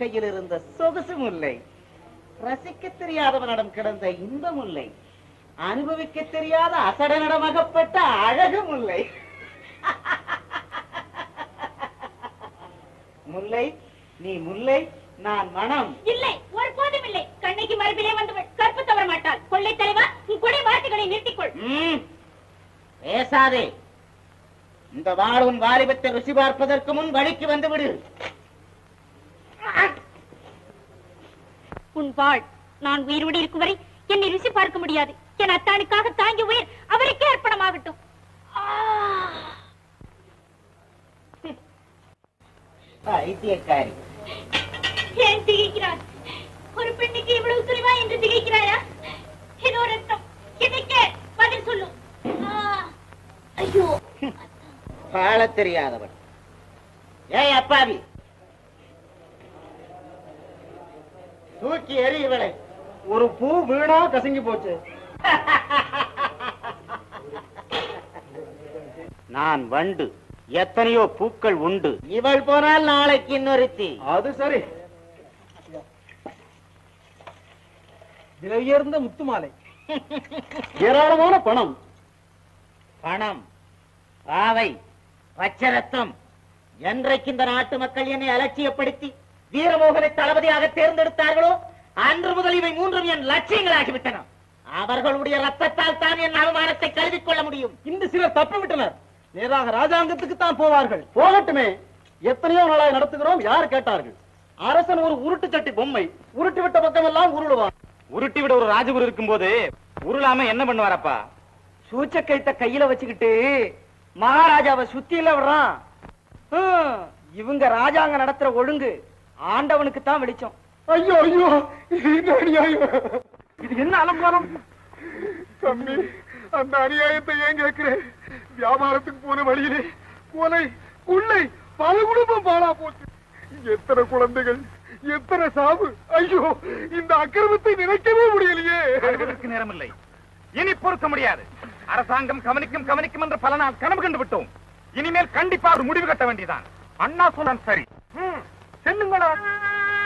கையில் இருந்த சொகுசு முல்லை ரசிக்க தெரியாதவனிடம் கிடந்த இன்ப முல்லை அனுபவிக்க தெரியாத அசடனிடம் அகப்பட்ட அழகு முல்லை முல்லை நீ முல்லை நான் மனம் இல்லை ஒரு போதும் இல்லை. கண்ணைக்கு மறுபிலே வந்தவள் கற்பு தவற மாட்டாள். கொள்ளை தலைவா உன் கொடை வார்த்தைகளை நிறுத்திக்கொள். பேசாதே. இந்த வாழ் உன் வாலிபத்தை ருசி பார்ப்பதற்கு முன் வழிக்கு வந்து விடு உன் வாழ் நான் உயிரோடு இருக்கும் வரை என்னை ருசி பார்க்க முடியாது என் அத்தானுக்காக தாங்கி உயிர் அவருக்கே அர்ப்பணமாகட்டும் ஆ! பைத்தியக்காரி ஏன் திகைக்கிறாய் ஒரு பெண்ணுக்கு இவ்வளவு துணிவா என்று திகைக்கிறாயா இதோ ரத்தம் எதைக்கே பதில் சொல்லும் ஆ! ஐயோ வாழத் தெரியாதவன் ஏய் அப்பாவி தூக்கி எறி இவளை. ஒரு பூ வீணா கசங்கி போச்சு. நான் வண்டு. எத்தனையோ பூக்கள் உண்டு. இவள் போனால் நாளைக்கு இன்னொருத்தி. அது சரி. விலை உயர்ந்த முத்து மாலை ஏராளமான பணம். பணம் பாவை பச்சரத்தம் என்றைக்கு இந்த நாட்டு மக்கள் என்னை அலட்சியப்படுத்தி? வீரமோகனை தளபதியாக தேர்ந்தெடுத்தார்களோ அன்று முதல் இவை மூன்றும் என் லட்சியங்களாகிவிட்டன. அவர்களுடைய ரத்தத்தால் தான் என் அவமானத்தை கழுவிக் கொள்ள முடியும். இந்த சிலர் தப்பி விட்டனர் நேராக ராஜாங்கத்துக்கு தான் போவார்கள். போகட்டுமே. எத்தனையோ நாளாய் நடத்துகிறோம் யார் கேட்டார்கள்? அரசன் ஒரு உருட்டு சட்டி பொம்மை. உருட்டி விட்ட பக்கம் எல்லாம் உருளுவான். உருட்டி விட ஒரு ராஜகுரு இருக்கும்போது உருளாம என்ன பண்ணுவாரப்பா? சூச்ச கைத்த கையில வச்சுக்கிட்டு மகாராஜாவை சுத்தியில விடுறான். ஹம், இவங்க ராஜாங்க நடத்துற ஒழுங்கு. ஆண்டவனுக்கு தான் வெளிச்சம். ஐயோ ஐயோ இது என்ன அலங்காரம்? தம்பி அந்த அநியாயத்தை ஏன் கேட்கிறேன்? வியாபாரத்துக்கு போன வழியிலே கொலை கொள்ளை பல குடும்பம் பாழா போச்சு. எத்தனை குழந்தைகள் எத்தனை சாவு. ஐயோ இந்த அக்கிரமத்தை நினைக்கவே முடியலையே. நேரமில்லை. இனி பொறுக்க முடியாது. அரசாங்கம் கவனிக்கும் கவனிக்கும் என்று பல நாள் கனவு கண்டு விட்டோம் இனிமேல் கண்டிப்பா ஒரு முடிவு கட்ட வேண்டியதான் அண்ணா சொன்னான் சரி. ம்,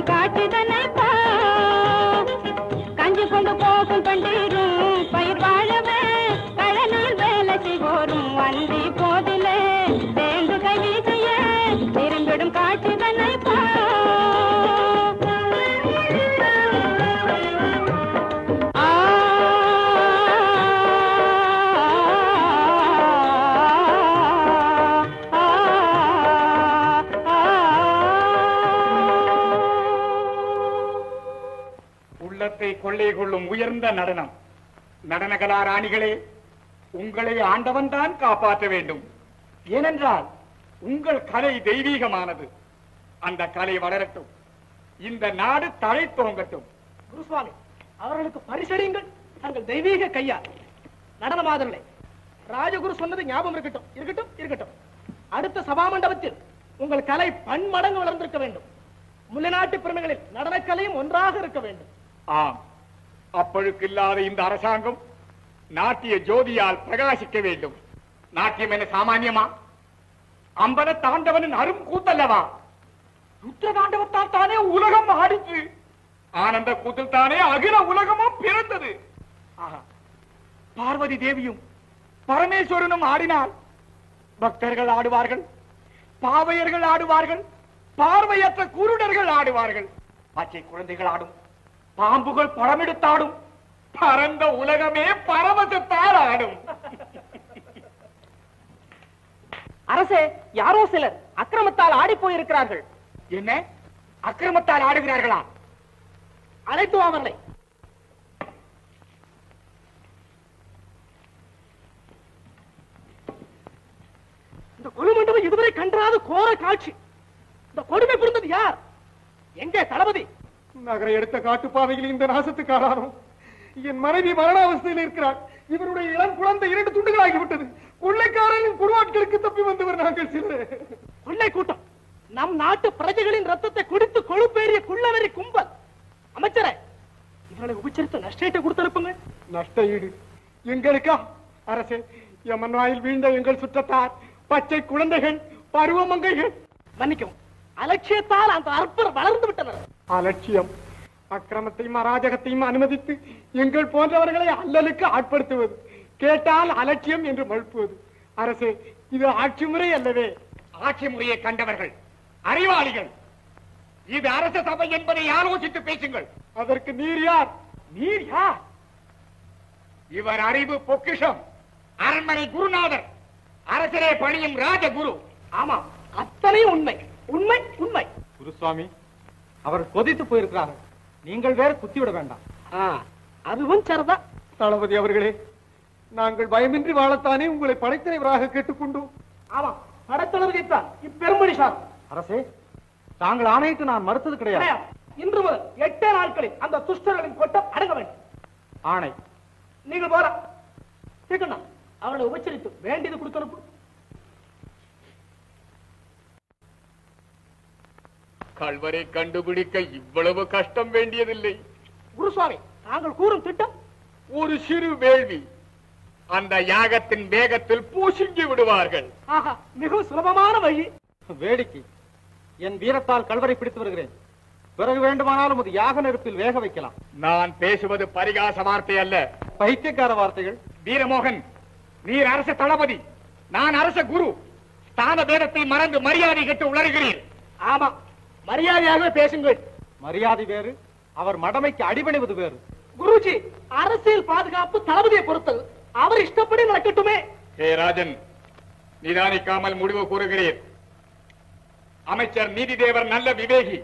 காட்டுதனை கொள்ளும் உயர்ந்த நடனம். நடனகலா ராணிகளே உங்களை ஆண்டவன் தான் காப்பாற்ற வேண்டும். ஏனென்றால் உங்கள் கலை தெய்வீகமானது. அந்த கலை வளரட்டும். இந்த நாடு தலை தோங்கட்டும் குருசுவாமி அவர்களுக்கு பரிசளியுங்கள். தங்கள் தெய்வீக கையால் நடனமாதர்களே ராஜகுரு சொன்னது ஞாபகம் இருக்கட்டும். இருக்கட்டும் இருக்கட்டும். அடுத்த சபா மண்டபத்தில் உங்கள் கலை பன்மடங்கு வளர்ந்திருக்க வேண்டும். முல்லைநாட்டு பெருமைகளில் நடனக்கலையும் ஒன்றாக இருக்க வேண்டும். ஆம். அப்பழுக்கில்லாத இந்த அரசாங்கம் நாட்டிய ஜோதியால் பிரகாசிக்க வேண்டும். நாட்டியம் என்ன சாமானியமா? அம்பல தாண்டவனின் அரும் கூத்தல்லவா? ருத்ர தாண்டவத்தால் தானே உலகம் ஆடிச்சு ஆனந்த கூத்தில் தானே அகில உலகமும் பிறந்தது. ஆஹா, பார்வதி தேவியும் பரமேஸ்வரனும் ஆடினால் பக்தர்கள் ஆடுவார்கள் பாவையர்கள் ஆடுவார்கள் பார்வையற்ற குருடர்கள் ஆடுவார்கள். பச்சை குழந்தைகள் ஆடும். பாம்புகள் பழமெடுத்தாடும் பரந்த உலகமே பரவசத்தால் ஆடும் அரசே யாரோ சிலர் அக்கிரமத்தால் ஆடி போயிருக்கிறார்கள். என்ன? அக்கிரமத்தால் ஆடுகிறார்களா? அழைத்து அவர்களை இந்த கொலு மண்டபம் இதுவரை கண்டாத கோர காட்சி. இந்த கொடுமை புரிந்தது யார்? எங்கே தளபதி? நகரை எடுத்த காட்டுப்பாதையில் இந்த நாசத்துக்கு ஆளானோம் என் மனைவி மரணாவஸ்தையில் இருக்கிறார் இவருடைய இளம் குழந்தை இரண்டு துண்டுகளாகிவிட்டது கொள்ளைக்காரனின் குருவாட்களுக்கு தப்பி வந்தவர் நாங்கள் சிலர். கொள்ளை கூட்டம். நம் நாட்டு பிரஜைகளின் ரத்தத்தை குடித்து கொழுப்பேறிய குள்ளவரி கும்பல். அமைச்சரே இவர்களை உபச்சரித்து நஷ்டத்தை கொடுத்தனுப்புங்க நஷ்ட ஈடு. எங்களுக்கா? அரசே யமன் வாயில் வீழ்ந்த எங்கள் சுற்றத்தார். பச்சை குழந்தைகள் பருவமங்கைகள். மன்னிக்கவும். அலட்சியத்தால் அந்த அற்பர் வளர்ந்து விட்டனர். அலட்சியம். அக்கிரமத்தையும் அராஜகத்தையும் அனுமதித்து எங்கள் போன்றவர்களை அல்லலுக்கு ஆட்படுத்துவது கேட்டால் அலட்சியம் என்று மழுப்புவது. அரசே இது ஆட்சி முறை அல்லவே. ஆட்சி முறையை கண்டவர்கள் அறிவாளிகள். இது அரச சபை என்பதை ஆலோசித்து பேசுங்கள். அதற்கு நீர் யார்? நீர் யார்? இவர் அறிவு பொக்கிஷம் அரண்மனை குருநாதர். அரசரே பணியும் ராஜகுரு. ஆமா அத்தனையும் உண்மை. உண்மை உண்மை. குருசுவாமி அவர் கொதித்து போயிருக்கிறார்கள். நீங்கள் வேற குத்திவிட வேண்டாம். ஆ, அதுவும் சரிதான். தளபதி அவர்களே நாங்கள் பயமின்றி வாழத்தானே உங்களை படைத்தலைவராக கேட்டுக்கொண்டோம். ஆமா படத்தளர்கைத்தான் இப்பெருமொழி சார். அரசே தாங்கள் ஆணையிட்டு நான் மறுத்தது கிடையாது. இன்று முதல் எட்டே நாட்களில் அந்த துஷ்டர்களின் கொட்டம் அடங்க வேண்டும். ஆணை. நீங்கள் போற அவளை உபச்சரித்து வேண்டியது கொடுத்தனுப்பு கல்வரை கண்டுபிடிக்க இவ்வளவு கஷ்டம் வேண்டியதில்லை. குருசுவாமி தாங்கள் கூறும் திட்டம்? ஒரு சிறு வேள்வி. அந்த யாகத்தின் வேகத்தில் பூசிங்கி விடுவார்கள். ஆஹா மிகவும் சுலபமான வழி. வேடிக்கை. என் வீரத்தால் கல்வரை பிடித்து வருகிறேன். பிறகு வேண்டுமானாலும் அது யாக நெருப்பில் வேக வைக்கலாம். நான் பேசுவது பரிகாச வார்த்தை அல்ல. பைத்தியக்கார வார்த்தைகள். வீரமோகன் நீர் அரச தளபதி. நான் அரச குரு. ஸ்தான பேதத்தை மறந்து மரியாதை கட்டு உளறுகிறீர். ஆமா மரியாதையாகவே பேசுங்கள். மரியாதை வேறு அவர் மடமைக்கு அடிபணிவது வேறு. குருஜி அரசியல் பாதுகாப்பு தளபதியை பொறுத்தது. அவர் இஷ்டப்படி நடக்கட்டுமே. ஹே ராஜன் நிதானிக்காமல் முடிவு கூறுகிறீர். அமைச்சர் நீதிதேவர் நல்ல விவேகி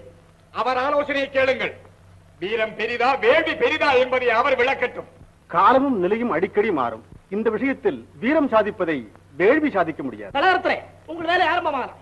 அவர் ஆலோசனையை கேளுங்கள். வீரம் பெரிதா வேள்வி பெரிதா என்பதை அவர் விளக்கட்டும். காலமும் நிலையும் அடிக்கடி மாறும். இந்த விஷயத்தில் வீரம் சாதிப்பதை வேள்வி சாதிக்க முடியாது. உங்கள் வேலை ஆரம்பமாகலாம்.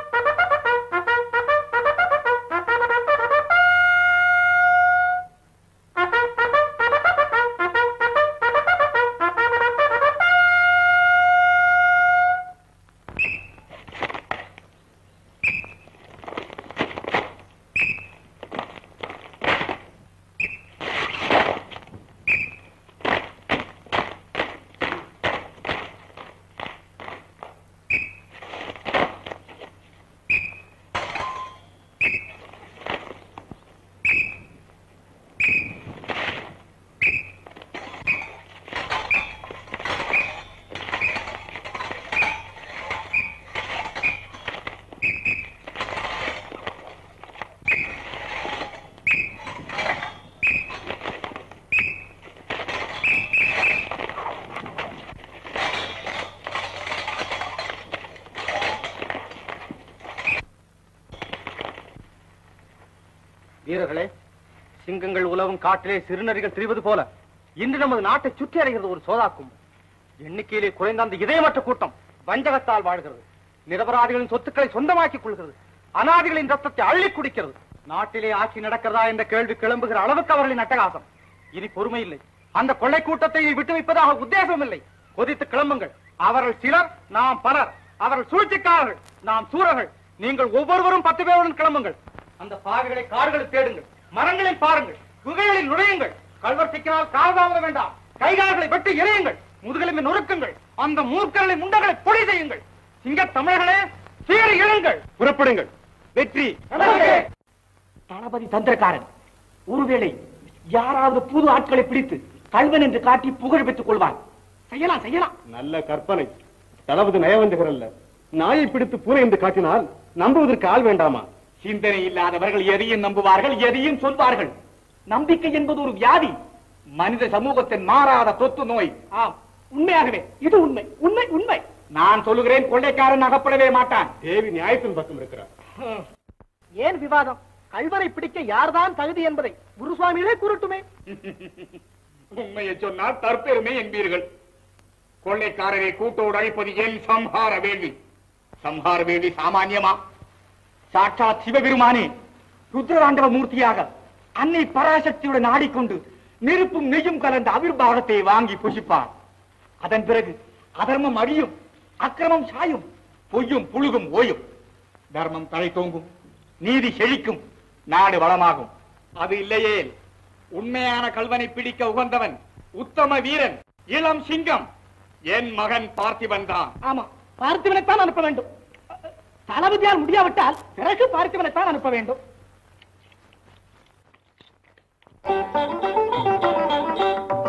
வீரர்களே சிங்கங்கள் உலவும் காட்டிலே சிறுநரிகள் திரிவது போல இன்று நமது நாட்டை சுற்றி அடைகிறது ஒரு சோதாக்கும். எண்ணிக்கையிலே குறைந்த அந்த இதயமற்ற கூட்டம் வஞ்சகத்தால் வாழ்கிறது. நிரபராதிகளின் சொத்துக்களை சொந்தமாக்கிக் கொள்கிறது. அனாதிகளின் ரத்தத்தை அள்ளி குடிக்கிறது. நாட்டிலே ஆட்சி நடக்கிறதா என்ற கேள்வி கிளம்புகிற அளவுக்கு அவர்களின் அட்டகாசம். இனி பொறுமை இல்லை. அந்த கொள்ளை கூட்டத்தை விட்டு வைப்பதாக உத்தேசம் இல்லை. கொதித்து கிளம்புங்கள். அவர்கள் சிலர் நாம் பலர். அவர்கள் சூழ்ச்சிக்காரர்கள் நாம் சூரர்கள். நீங்கள் ஒவ்வொருவரும் பத்து பேருடன் கிளம்புங்கள். அந்த பாவிகளை காடுகளில் தேடுங்கள் மரங்களில் பாருங்கள் குகைகளில் நுழையுங்கள். கல்வர் சிக்கினால் காலதாமத வேண்டாம். கைகால்களை வெட்டி எறியுங்கள். முதுகெலும்பை நொறுக்குங்கள். அந்த மூர்க்கர்களை முண்டங்களை பொடி செய்யுங்கள். சிங்க தமிழர்களே சீறி எழுங்கள். புறப்படுங்கள். வெற்றி. தளபதி தந்திரக்காரன். ஒருவேளை யாராவது புது ஆட்களை பிடித்து கல்வன் என்று காட்டி புகழ் பெற்றுக் கொள்வான். செய்யலாம் செய்யலாம். நல்ல கற்பனை. தளபதி நயவஞ்சகர் அல்ல நாயை பிடித்து பூனை என்று காட்டினால் நம்புவதற்கு ஆள் வேண்டாமா? சிந்தனை இல்லாதவர்கள் எதையும் நம்புவார்கள் எதையும் சொல்வார்கள். நம்பிக்கை என்பது ஒரு வியாதி. மனித சமூகத்தின் மாறாத தொத்து நோய். ஆம் உண்மையாகவே இது உண்மை உண்மை உண்மை. நான் சொல்லுகிறேன் கொள்ளைக்காரன் அகப்படவே மாட்டான். தேவி நியாயத்தின் பக்கம் இருக்கிறார். ஏன் விவாதம்? கல்வரை பிடிக்க யார்தான் தகுதி என்பதை குருசுவாமிகளே கூறட்டுமே. உண்மையை சொன்னால் தற்பெருமை என்பீர்கள். கொள்ளைக்காரரை கூட்டோடு அழைப்பது என் சம்ஹார வேள்வி? சம்ஹார வேள்வி சாமான்யமா? சாட்சாத் சிவபெருமானே ருத்ரதாண்டவ மூர்த்தியாக அன்னை பராசக்தியுடன் ஆடிக்கொண்டு நெருப்பும் நெய்யும் கலந்த அவிர்வாகத்தை வாங்கி புசிப்பார். அதன் பிறகு அதர்மம் அழியும் அக்கிரமம் சாயும் பொய்யும் புழுகும் ஓயும். தர்மம் தலை தோங்கும் நீதி செழிக்கும் நாடு வளமாகும். அது இல்லையே உண்மையான கல்வனை பிடிக்க உகந்தவன் உத்தம வீரன் இளம் சிங்கம். என் மகன் பார்த்திபன் தான். ஆமா பார்த்திபனைத்தான் அனுப்ப வேண்டும். தளபதியால் முடியாவிட்டால் பிறகு பார்த்திபனைத்தான் அனுப்ப வேண்டும் Thank you.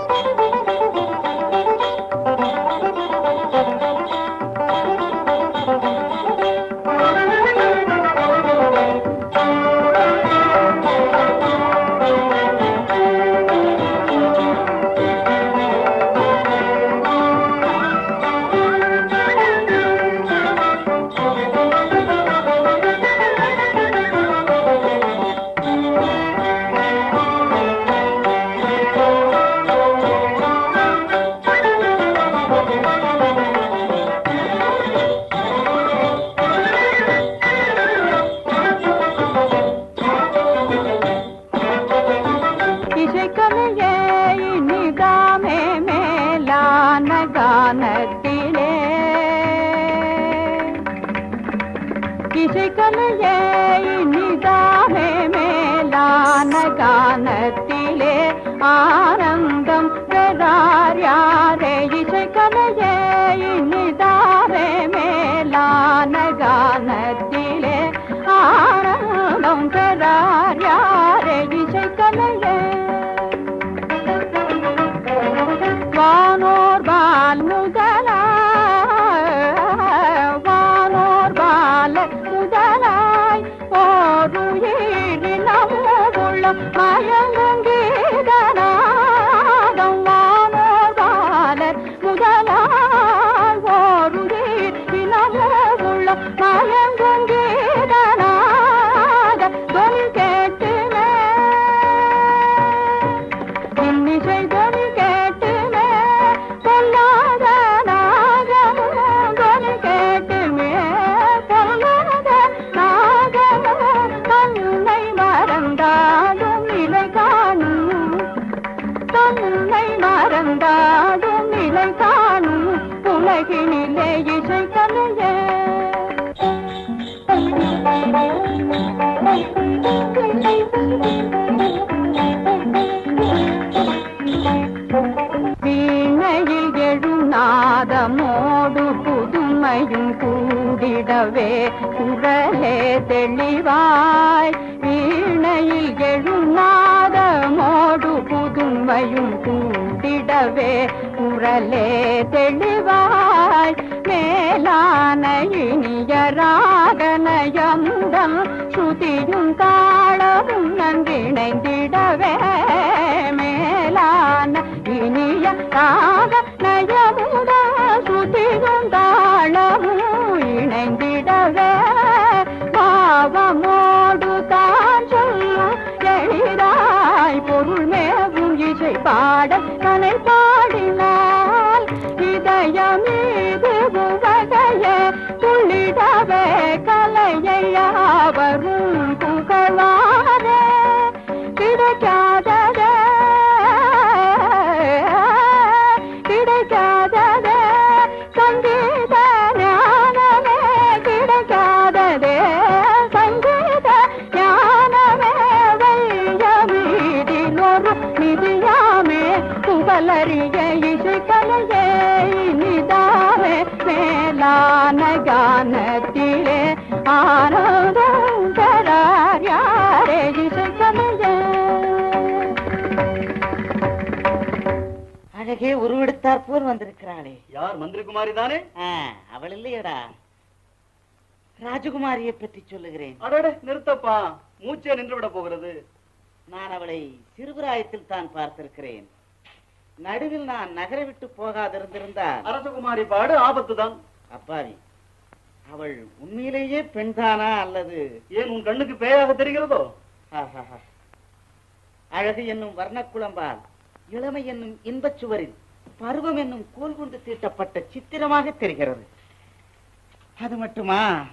பாட கனை பாடினால் போல் வந்திருக்கிறாளே. யார் மந்திரிகுமாரி தானே அவள் இல்லையடா. ராஜகுமாரியை பற்றி சொல்லுகிறேன். அடடே நிறுத்தப்பா. மூச்சே நின்று விட போகிறது. நான் அவளை சிறுபிராயத்தில் தான் பார்த்திருக்கிறேன். நடுவில் நான் நகரை விட்டு போகாதிருந்திருந்தால் அரசகுமாரி பாடு ஆபத்து தான் அப்பாவி அவள் உண்மையிலேயே பெண்தானா அல்லது ஏன் உன் கண்ணுக்கு பேயாக தெரிகிறதோ. அழகு என்னும் வர்ணக்குளம்பால் இளமை என்னும் இன்பச் சுவரில் பருவம் என்னும் கோல் கொண்டு தீட்டப்பட்ட சித்திரமாக தெரிகிறது. அது மட்டுமா?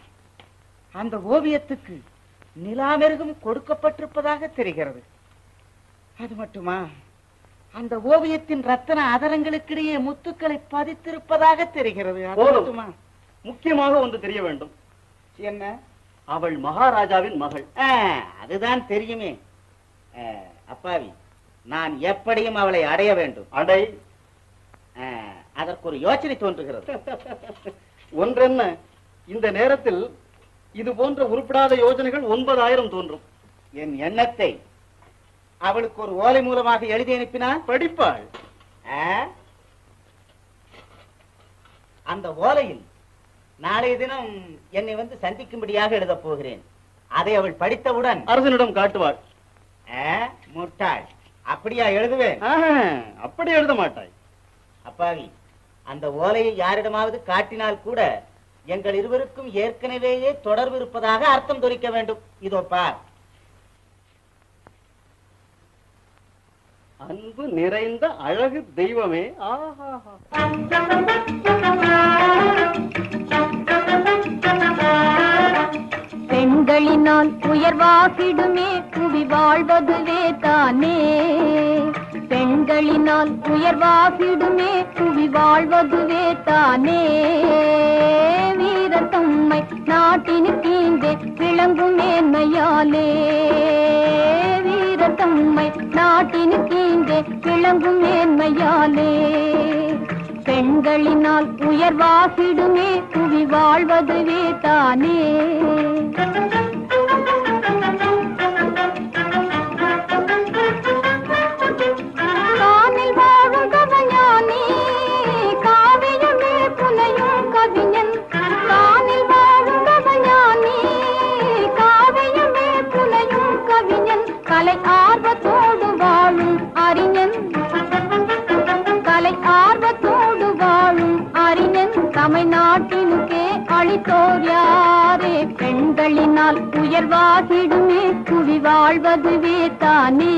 அந்த ஓவியத்துக்கு நிலாமெருகும் கொடுக்கப்பட்டிருப்பதாக தெரிகிறது. அது மட்டுமா? அந்த ஓவியத்தின் ரத்தன அதரங்களுக்கிடையே முத்துக்களை பதித்திருப்பதாக தெரிகிறது. அது போதும். மட்டுமா? முக்கியமாக ஒன்று தெரிய வேண்டும். என்ன? அவள் மகாராஜாவின் மகள். அதுதான் தெரியுமே. அப்பாவி நான் எப்படியும் அவளை அடைய வேண்டும். அடை அதற்கு ஒரு யோசனை தோன்றுகிறது. ஒன்றென்ன இந்த நேரத்தில் இது போன்ற உருப்படாத யோஜனைகள் ஒன்பதாயிரம் தோன்றும். என் எண்ணத்தை அவளுக்கு ஒரு ஓலை மூலமாக எழுதி அனுப்பினால்? படிப்பாள்? அந்த ஓலையில் நாளைய தினம் என்னை வந்து சந்திக்கும்படியாக எழுதப் போகிறேன். அதை அவள் படித்தவுடன் அரசனிடம் காட்டுவாள். முட்டாள் அப்படியா எழுதுவேன்? அப்படி எழுத மாட்டாய். அப்பாவி. அந்த ஓலையை யாரிடமாவது காட்டினால் கூட எங்கள் இருவருக்கும் ஏற்கனவேயே தொடர்பு இருப்பதாக அர்த்தம் தொரிக்க வேண்டும். இதோ பார். அன்பு நிறைந்த அழகு தெய்வமே. ஆஹாஹா. பெண்களினால் உயர்வாகிடுமே புவி வாழ்வதுவே தானே. பெண்களினால் உயர்வாகிடுமே புவி வாழ்வதுவே தானே. வீரத்தம்மை நாட்டினுக்கு தீந்தே விளங்கும் மேன்மையாலே. வீரத்தம்மை நாட்டினுக்கு தீந்தே விளங்கும் மேன்மையாலே. பெண்களினால் உயர்வாகிடுமே புவி வாழ்வதுவே தானே. அளித்தோர் யாரே? பெண்களினால் உயர்வாகிடுமே குவி வாழ்வதுவே தானே.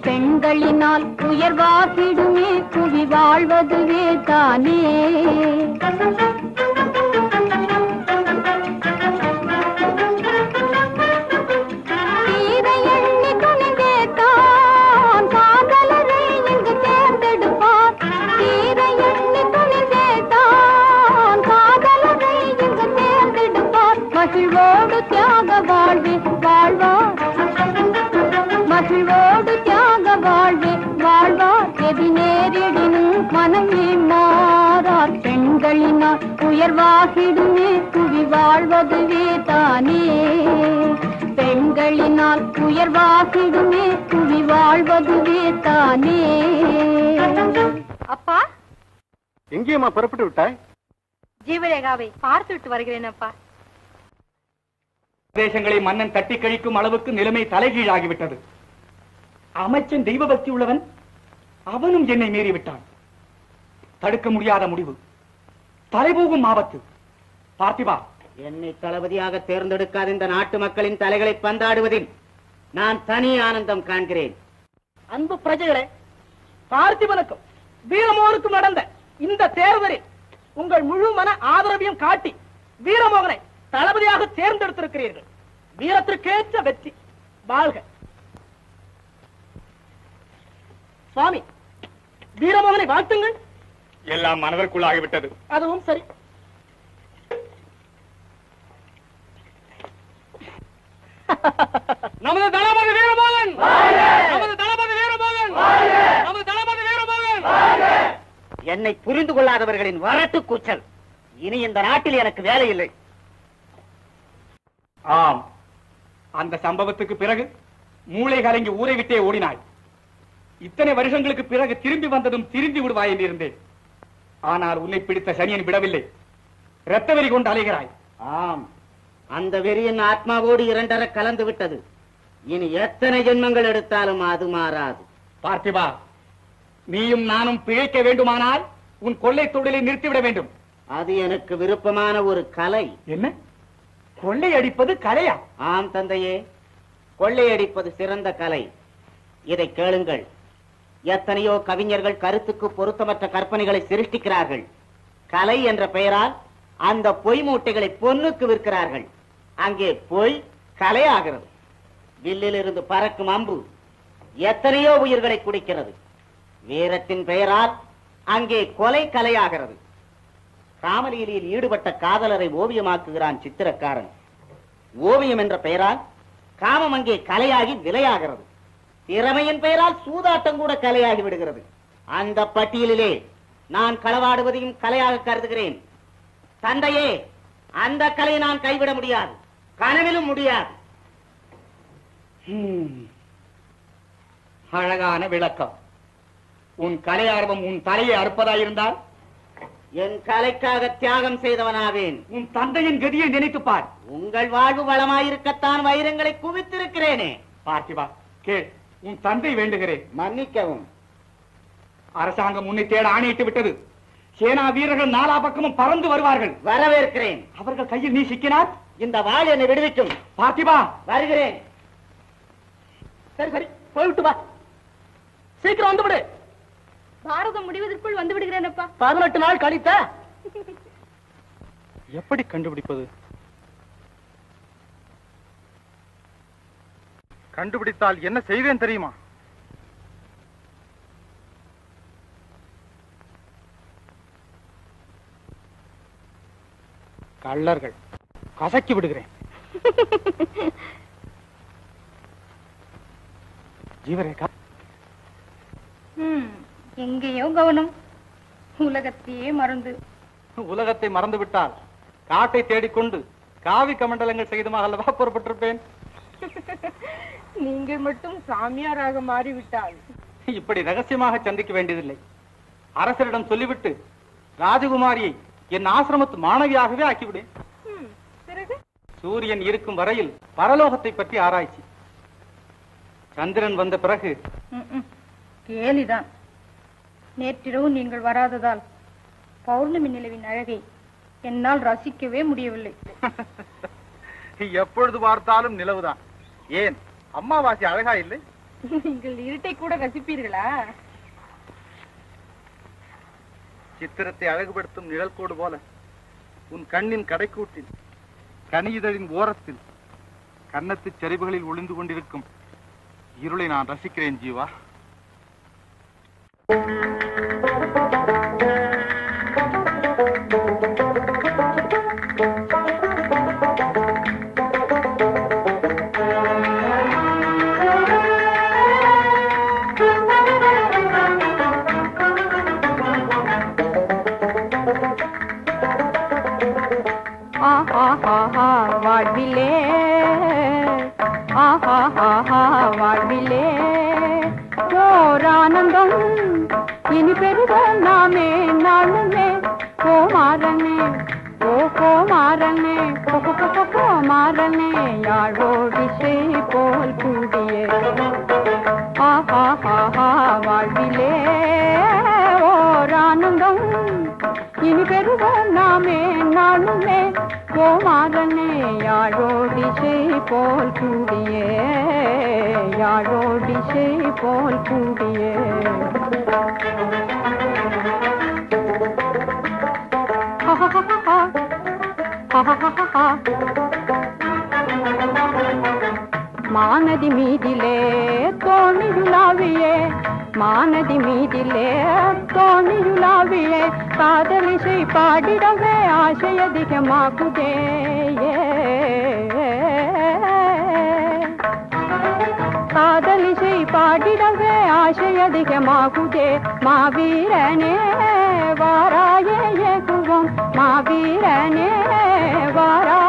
பெண்களினால் உயர்வாகிடுமே குவி வாழ்வதுவே தானே. உயர்வாகிடுமே புவி வாழ்வதுவே தானே. பெண்களினால் உயர்வாகிடுமே புவி வாழ்வதுவே தானே. அப்பா? எங்கேயம்மா புறப்பட்டு விட்டாய்? ஜீவரேகாவை பார்த்துவிட்டு வருகிறேன் அப்பா. தேசங்களை மன்னன் தட்டி கழிக்கும் அளவுக்கு நிலைமை தலைகீழாகிவிட்டது. அமைச்சன் தெய்வ பக்தி உள்ளவன் அவனும் என்னை மீறிவிட்டான். தடுக்க முடியாத முடிவு. தலைபோகும் ஆபத்து. பார்த்திபா. என்னை தளபதியாக தேர்ந்தெடுக்காத இந்த நாட்டு மக்களின் தலைகளை பந்தாடுவதில் நான் தனி ஆனந்தம் காண்கிறேன். அன்பு பிரஜைகளே பார்த்திபனுக்கும் வீரமோகனுக்கும் நடந்த இந்த தேர்தலில் உங்கள் முழு மன ஆதரவையும் காட்டி வீரமோகனை தளபதியாக தேர்ந்தெடுத்திருக்கிறீர்கள். வீரத்திற்கேற்ற வெற்றி. வாழ்க. சுவாமி வீரமோகனை வாழ்த்துங்கள். எல்லாம் மனதிற்குள்ளாகிவிட்டது. அதுவும் சரி. நமது தளபதி வீரமோகன்! நமது தளபதி வீரமோகன்! நமது தளபதி வீரமோகன்! என்னை புரிந்து கொள்ளாதவர்களின் வரட்டு கூச்சல். இனி இந்த நாட்டில் எனக்கு வேலை இல்லை. ஆம். அந்த சம்பவத்துக்கு பிறகு மூளை கலங்கி ஊரை விட்டே ஓடினாய். இத்தனை வருஷங்களுக்கு பிறகு திரும்பி வந்ததும் திரும்பி விடுவாய் என்று இருந்தேன். ஆனால் உன்னை பிடித்த சனியன் விடவில்லை. இரத்த வெறி கொண்டு அலைகிறாய். ஆம். அந்த வெறியின் ஆத்மாவோடு இரண்டர கலந்து விட்டது. இனி எத்தனை ஜென்மங்கள் எடுத்தாலும் அது மாறாது. பார்த்திபா நீயும் நானும் பிழைக்க வேண்டுமானால் உன் கொள்ளை தொழிலை நிறுத்திவிட வேண்டும். அது எனக்கு விருப்பமான ஒரு கலை. என்ன? கொள்ளை அடிப்பது கலையா? ஆம் தந்தையே. கொள்ளையடிப்பது சிறந்த கலை. இதை கேளுங்கள். எத்தனையோ கவிஞர்கள் கருத்துக்கு பொருத்தமற்ற கற்பனைகளை சிருஷ்டிக்கிறார்கள். கலை என்ற பெயரால் அந்த பொய் மூட்டைகளை பொன்னுக்கு விற்கிறார்கள். அங்கே பொய் கலையாகிறது. வில்லில் பறக்கும் அம்பு எத்தனையோ உயிர்களை குடிக்கிறது. வீரத்தின் பெயரால் அங்கே கொலை கலையாகிறது. காமலீலியில் ஈடுபட்ட காதலரை ஓவியமாக்குகிறான் சித்திரக்காரன். ஓவியம் என்ற பெயரால் காமம் அங்கே கலையாகி விலையாகிறது. திறமையின் பெயரால் சூதாட்டம் கூட கலையாகி விடுகிறது. அந்த பட்டியலிலே நான் களவாடுவதையும் கலையாக கருதுகிறேன். தந்தையே அந்த கலையை நான் கைவிட முடியாது. கனவிலும் முடியாது. அழகான விளக்கம். உன் கலை ஆர்வம் உன் தலையை அறுப்பதாயிருந்தால் என் கலைக்காக தியாகம் செய்தவனாவேன். உன் தந்தையின் கதியை நினைத்துப் பார். உங்கள் வாழ்வு வளமாயிருக்கத்தான் வைரங்களை குவித்திருக்கிறேனே. பார்த்திபா கேள். உன் தந்தை வேண்டுகிறேன். மன்னிக்கவும். அரசாங்கம் உன்னை தேட ஆணையிட்டு விட்டது. சேனா வீரர்கள் நாலா பக்கமும் பறந்து வருவார்கள். வரவேற்கிறேன். அவர்கள் கையில் நீ சிக்கினார் இந்த வாழ் என்னை விடுவிக்கும். பார்த்திபா! வருகிறேன். சரி சரி போய்விட்டு வா. சீக்கிரம் வந்து விடு. பாரதம் முடிவதற்குள் வந்து விடுகிறேன் பதினெட்டு நாள் கழித்த? எப்படி கண்டுபிடிப்பது? கண்டுபிடித்தால் என்ன செய்வேன் தெரியுமா? கள்ளர்கள். கசக்கி விடுகிறேன். ஜீவரேகா எங்கேயோ கவனம். உலகத்தையே மறந்து. உலகத்தை மறந்து விட்டால் காட்டை தேடிக்கொண்டு காவி கமண்டலங்கள் செய்துமாக அல்லவா புறப்பட்டிருப்பேன்? நீங்கள் மட்டும் சாமியாராக மாறிவிட்டால். இப்படி ரகசியமாக சந்திக்க வேண்டியதில்லை. அரசரிடம் சொல்லிவிட்டு ராஜகுமாரியை என் ஆசிரமத்து மாணவியாகவே ஆக்கிவிடேன் சூரியன் இருக்கும் வரையில் பரலோகத்தை பற்றி ஆராய்ச்சி. சந்திரன் வந்த பிறகு கேலிதான். நேற்றிரவு நீங்கள் வராததால் பௌர்ணமி நிலவின் அழகை என்னால் ரசிக்கவே முடியவில்லை. எப்பொழுது பார்த்தாலும் நிலவுதான். ஏன்? அம்மாவாசி அழகா இல்லை நீங்கள் இருட்டை கூட ரசிப்பீர்களா சித்திரத்தை அழகுபடுத்தும் நிழல் கோடு போல உன் கண்ணின் கடைக்கூட்டில் கனியுதலின் ஓரத்தில் கன்னத்து சரிவுகளில் ஒளிந்து கொண்டிருக்கும் இருளை நான் ரசிக்கிறேன் ஜீவா Thank you. மாறனே பொகு பொகு மாறனே யாழோடிசை போல் கூடிய. ஆஹா ஹாஹா வாழ்விலே ஓரானந்தம் இனி பெறுவோம் நாமே நாளுமே. ஓ மாறனே யாழோடிசை போல் கூடிய. யாழோடிசை போல் கூடிய. Ha ha ha ha! ಮಾನದಿ ಮೀದಿಲೆ ತೋಣಿರುಲಾವಿಯೇ ಮಾನದಿ ಮೀದಿಲೆ ತೋಣಿರುಲಾವಿಯೇ ಕಾದಲಿಸಿ ಪಾಡಿಡವೇ ಆಶಯದಿಗೆ ಮಾಕುದೇ ಕಾದಲಿಸಿ ಪಾಡಿಡವೇ ಆಶಯದಿಗೆ ಮಾಕುದೇ ಮಾವೀರನೇ ವಾರಾಯೇ महावीरने वरा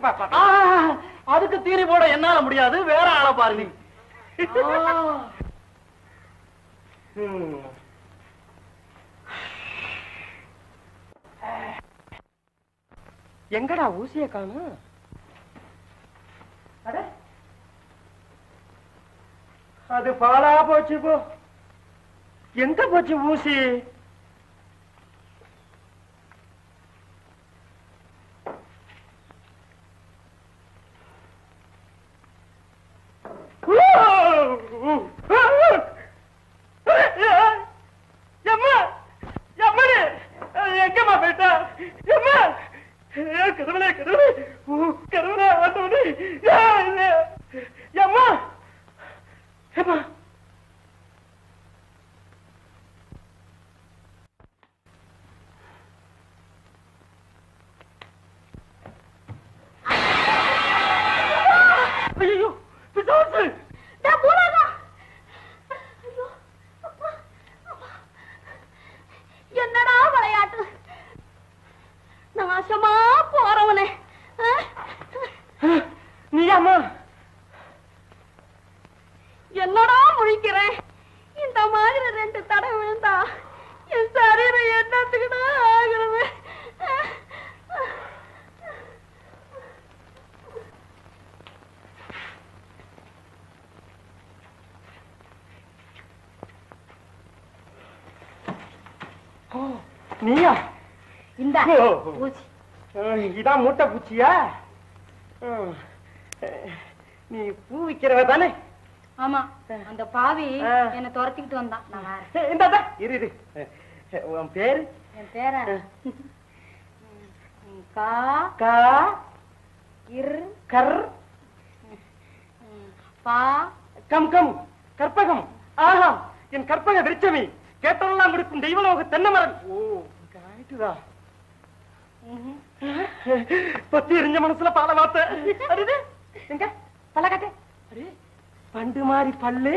இருந்துட்டு பாப்பா அதுக்கு தீனி போட என்னால முடியாது. வேற ஆளை பாரு. எங்கடா ஊசிய காணும்? அது பாலா போச்சு போ. எங்க போச்சு ஊசி எம்மா எம்மனே எங்கம்மா போயிட்டா எம்மா கடவுளே கடவுளே ஊ, கடவுளே ஆண்டவனே யா, இல்ல. எம்மா எம்மா ஐயோ பிசாசு நான் பூலாதா ஐயோ அப்பா, அப்பா. என்னடா விளையாட்டு நாசமா போறவனே ஆ? நீ அம்மா என்னடா முழிக்கிறேன் இந்த மாதிரி ரெண்டு தடவை விழுந்தா என் சரீரம் என்னத்துக்குடா ஆகிறது நீயா? இந்த அஹ், இதான் மூட்டை பூச்சியா? நீ பூ விக்கிறவ தானே? ஆமா அந்த பாவி. என்ன துரத்திக்கிட்டு வந்தான் நான் இந்த இரு இரு. உன் பேரு? என் பேர? கா. கா. இர். கர். பா. கம் கம். கற்பகம். ஆஹா என் கற்பக விருச்சமி கேட்டதெல்லாம் கொடுக்கும் தெய்வலோக தென்னமரன். ஓ பத்தி எரிஞ்ச மனசுல பால வாத்த அடிது எங்க? பல்ல காட்டு. பண்டு மாதிரி பல்லு.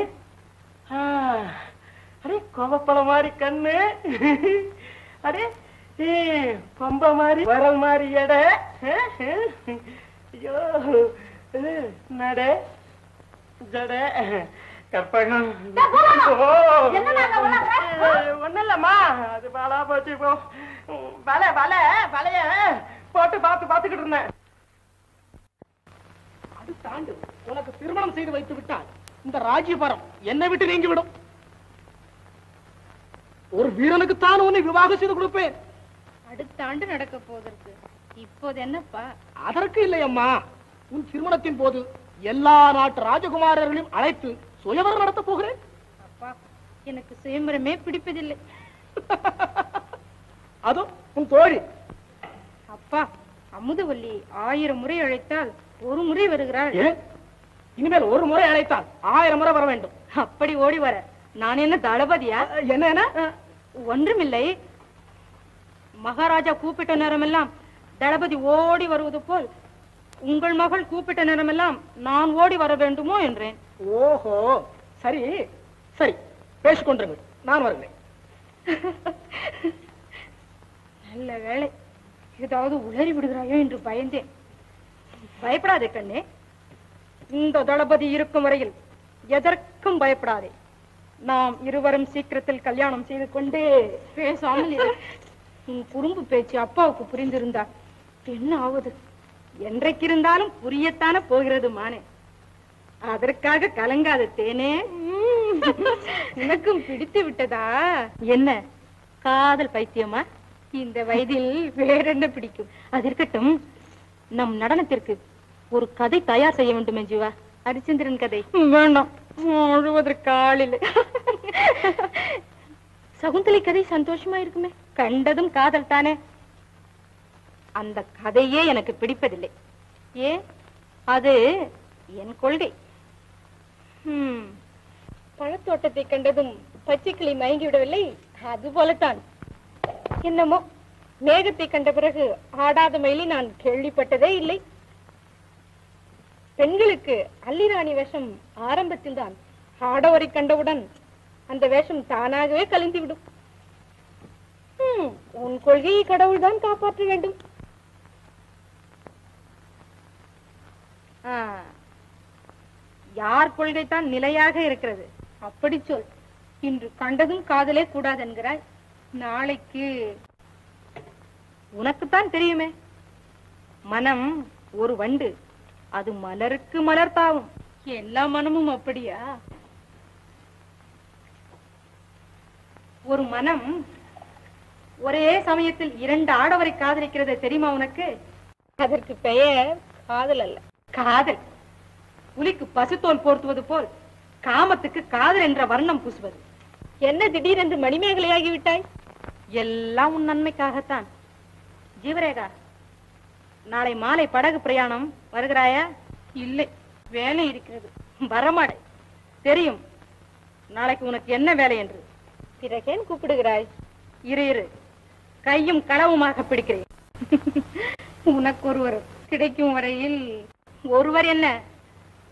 அடே கோவப்பழம் மாதிரி கண்ணு. அடே பம்ப மாதிரி வரல் மாதிரி எடை. ஐயோ நட ஜட. கற்பகம். ஒண்ணும் இல்லம்மா. அது பாலா போச்சு போ. வலை வலை வலைய போட்டு பார்த்து பார்த்துக்கிட்டு இருந்தேன். அடுத்த ஆண்டு உனக்கு திருமணம் செய்து வைத்து விட்டால் இந்த ராஜ்யபாரம் என்னை விட்டு நீங்கிவிடும். ஒரு வீரனுக்குத்தான் உன்னை விவாகம் செய்து கொடுப்பேன். அடுத்த ஆண்டு நடக்க போவதற்கு இப்போது என்னப்பா? அதற்கு இல்லையம்மா உன் திருமணத்தின் போது எல்லா நாட்டு ராஜகுமாரர்களையும் அழைத்து சுயவரம் நடத்தப் போகிறேன். அப்பா எனக்கு சுயம்பரமே பிடிப்பதில்லை. அதோ உன் தோழி. அப்பா அமுதவல்லி ஆயிரம் முறை அழைத்தால் ஒரு முறை வருகிறாள். இனிமேல் ஒரு முறை அழைத்தால் ஆயிரம் முறை வர வேண்டும். அப்படி ஓடி வர. நான் என்ன தளபதியா? என்ன ஒன்றுமில்லை. மகாராஜா கூப்பிட்ட நேரமெல்லாம் தளபதி ஓடி வருவது போல் உங்கள் மகள் கூப்பிட்ட நேரமெல்லாம் நான் ஓடி வர வேண்டுமோ என்றேன். ஓஹோ சரி சரி பேசிக்கொண்டிருங்கள் நான் வருகிறேன். நல்ல வேளை ஏதாவது உளறி விடுகிறாயோ என்று பயந்தேன். பயப்படாதே கண்ணே. இந்த தளபதி இருக்கும் வரையில் எதற்கும் பயப்படாதே. நாம் இருவரும் சீக்கிரத்தில் கல்யாணம் செய்து கொண்டு பேசாமல். உன் குறும்பு பேச்சு அப்பாவுக்கு புரிந்திருந்தா என்ன ஆவது? என்றைக்கு இருந்தாலும் புரியத்தானே போகிறது மானே. அதற்காக கலங்காத தேனே. உனக்கும் பிடித்து விட்டதா? என்ன? காதல் பைத்தியமா? இந்த வயதில் வேற என்ன பிடிக்கும்? அது இருக்கட்டும். நம் நடனத்திற்கு ஒரு கதை தயார் செய்ய வேண்டுமே ஜீவா ஹரிச்சந்திரன் கதை. வேண்டாம். முழுவதற்கு சகுந்தலை கதை சந்தோஷமா இருக்குமே? கண்டதும் காதல் தானே? அந்த கதையே எனக்கு பிடிப்பதில்லை. ஏன்? அது என் கொள்கை. பழத்தோட்டத்தை கண்டதும் பச்சைக்கிளி மயங்கி விடவில்லை அது போலத்தான். என்னமோ? மேகத்தை கண்ட பிறகு ஆடாத மயிலை நான் கேள்விப்பட்டதே இல்லை. பெண்களுக்கு அல்லிராணி வேஷம் ஆரம்பத்தில் தான் ஆடவரை கண்டவுடன் அந்த வேஷம் தானாகவே கலைந்து விடும் உன் கொள்கையை கடவுள்தான் காப்பாற்ற வேண்டும். யார் கொள்கை தான் நிலையாக இருக்கிறது? அப்படி சொல். இன்று கண்டதும் காதலே கூடாது என்கிறாய் நாளைக்கு உனக்குத்தான் தெரியுமே. மனம் ஒரு வண்டு. அது மலருக்கு மலர் தாவும் எல்லா மனமும் அப்படியா? ஒரு மனம் ஒரே சமயத்தில் இரண்டு ஆடவரை காதலிக்கிறது தெரியுமா உனக்கு? அதற்கு பெயர் காதல் அல்ல. காதல். புலிக்கு பசுத்தோல் போர்த்துவது போல் காமத்துக்கு காதல் என்ற வர்ணம் பூசுவது. என்ன திடீரென்று மணிமேகலையாகி விட்டாய்? எல்லாம் உன் நன்மைக்காகத்தான். ஜீவரேகா நாளை மாலை படகு பிரயாணம் வருகிறாயா? இல்லை வேலை இருக்கிறது. வரமாடை. தெரியும் நாளைக்கு உனக்கு என்ன வேலை என்று. பிறகேன் கூப்பிடுகிறாய்? இரு இரு. கையும் களவுமாக பிடிக்கிறேன். உனக்கு ஒருவர் கிடைக்கும் வரையில் ஒருவர் என்ன?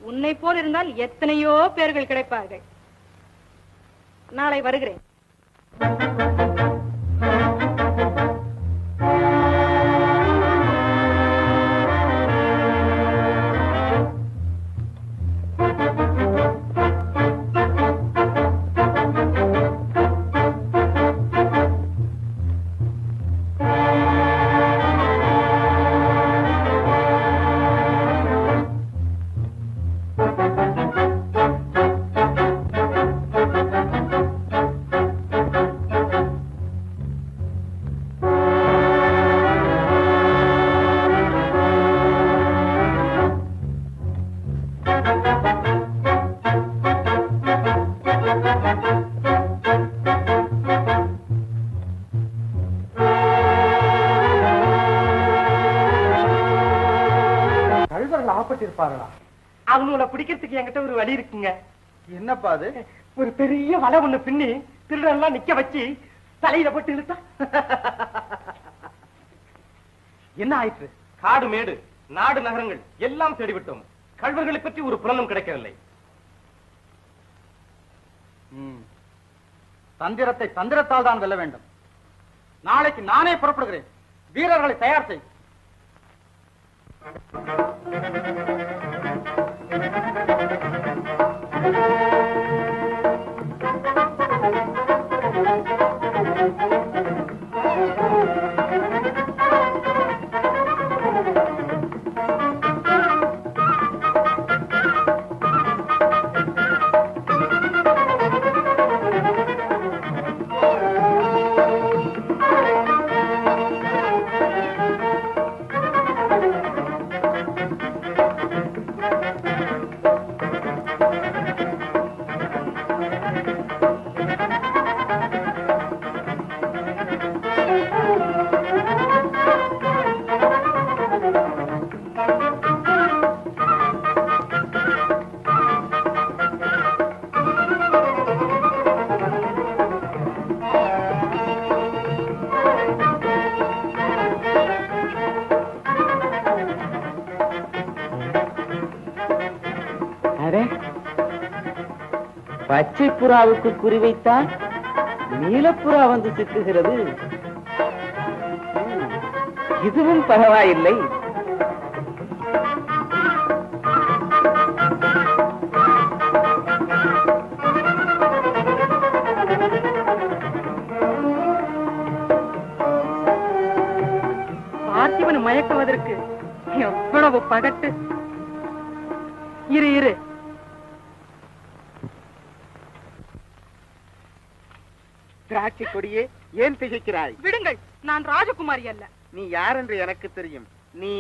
உன்னை போல் இருந்தால் எத்தனையோ பேர்கள் கிடைப்பார்கள். நாளை வருகிறேன். என்னப்பா அது ஒரு பெரிய வலை ஒண்ணு பின்னி திருடெல்லாம் நிக்க வச்சு தலையில போட்டு இழுத்தா. என்ன ஆயிற்று? காடு மேடு நாடு நகரங்கள் எல்லாம் தேடிவிட்டோம். கள்வர்களை பற்றி ஒரு புலனும் கிடைக்கவில்லை. தந்திரத்தை தந்திரத்தால் தான் வெல்ல வேண்டும். நாளைக்கு நானே புறப்படுகிறேன். வீரர்களை தயார் செய். பச்சை புறாவுக்கு குறிவைத்தான் நீலப்புறா வந்து சிக்குகிறது. இதுவும் பரவாயில்லை. திராட்சை கொடியே ஏன் திகைக்கிறாய்? விடுங்கள் நான் ராஜகுமாரி அல்ல. நீ யார் என்று எனக்கு தெரியும். நீ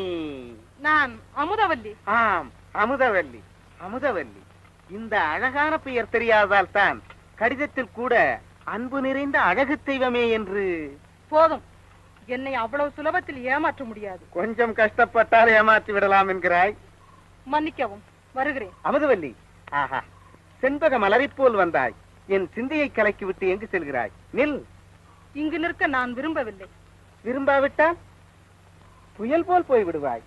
நான் அமுதவல்லி. ஆம் அமுதவல்லி அமுதவல்லி. இந்த அழகான பெயர் தெரியாதால் தான் கடிதத்தில் கூட அன்பு நிறைந்த அழகு தெய்வமே என்று. போதும். என்னை அவ்வளவு சுலபத்தில் ஏமாற்ற முடியாது. கொஞ்சம் கஷ்டப்பட்டால் ஏமாற்றி விடலாம் என்கிறாய்? மன்னிக்கவும் வருகிறேன். அமுதவல்லி ஆஹா செண்பக மலரைப் போல் வந்தாய். என் சிந்தையை கலக்கி விட்டு எங்கு செல்கிறாய்? நில். இங்கு நிற்க நான் விரும்பவில்லை. விரும்பாவிட்டால் புயல் போல் போய் விடுவாய்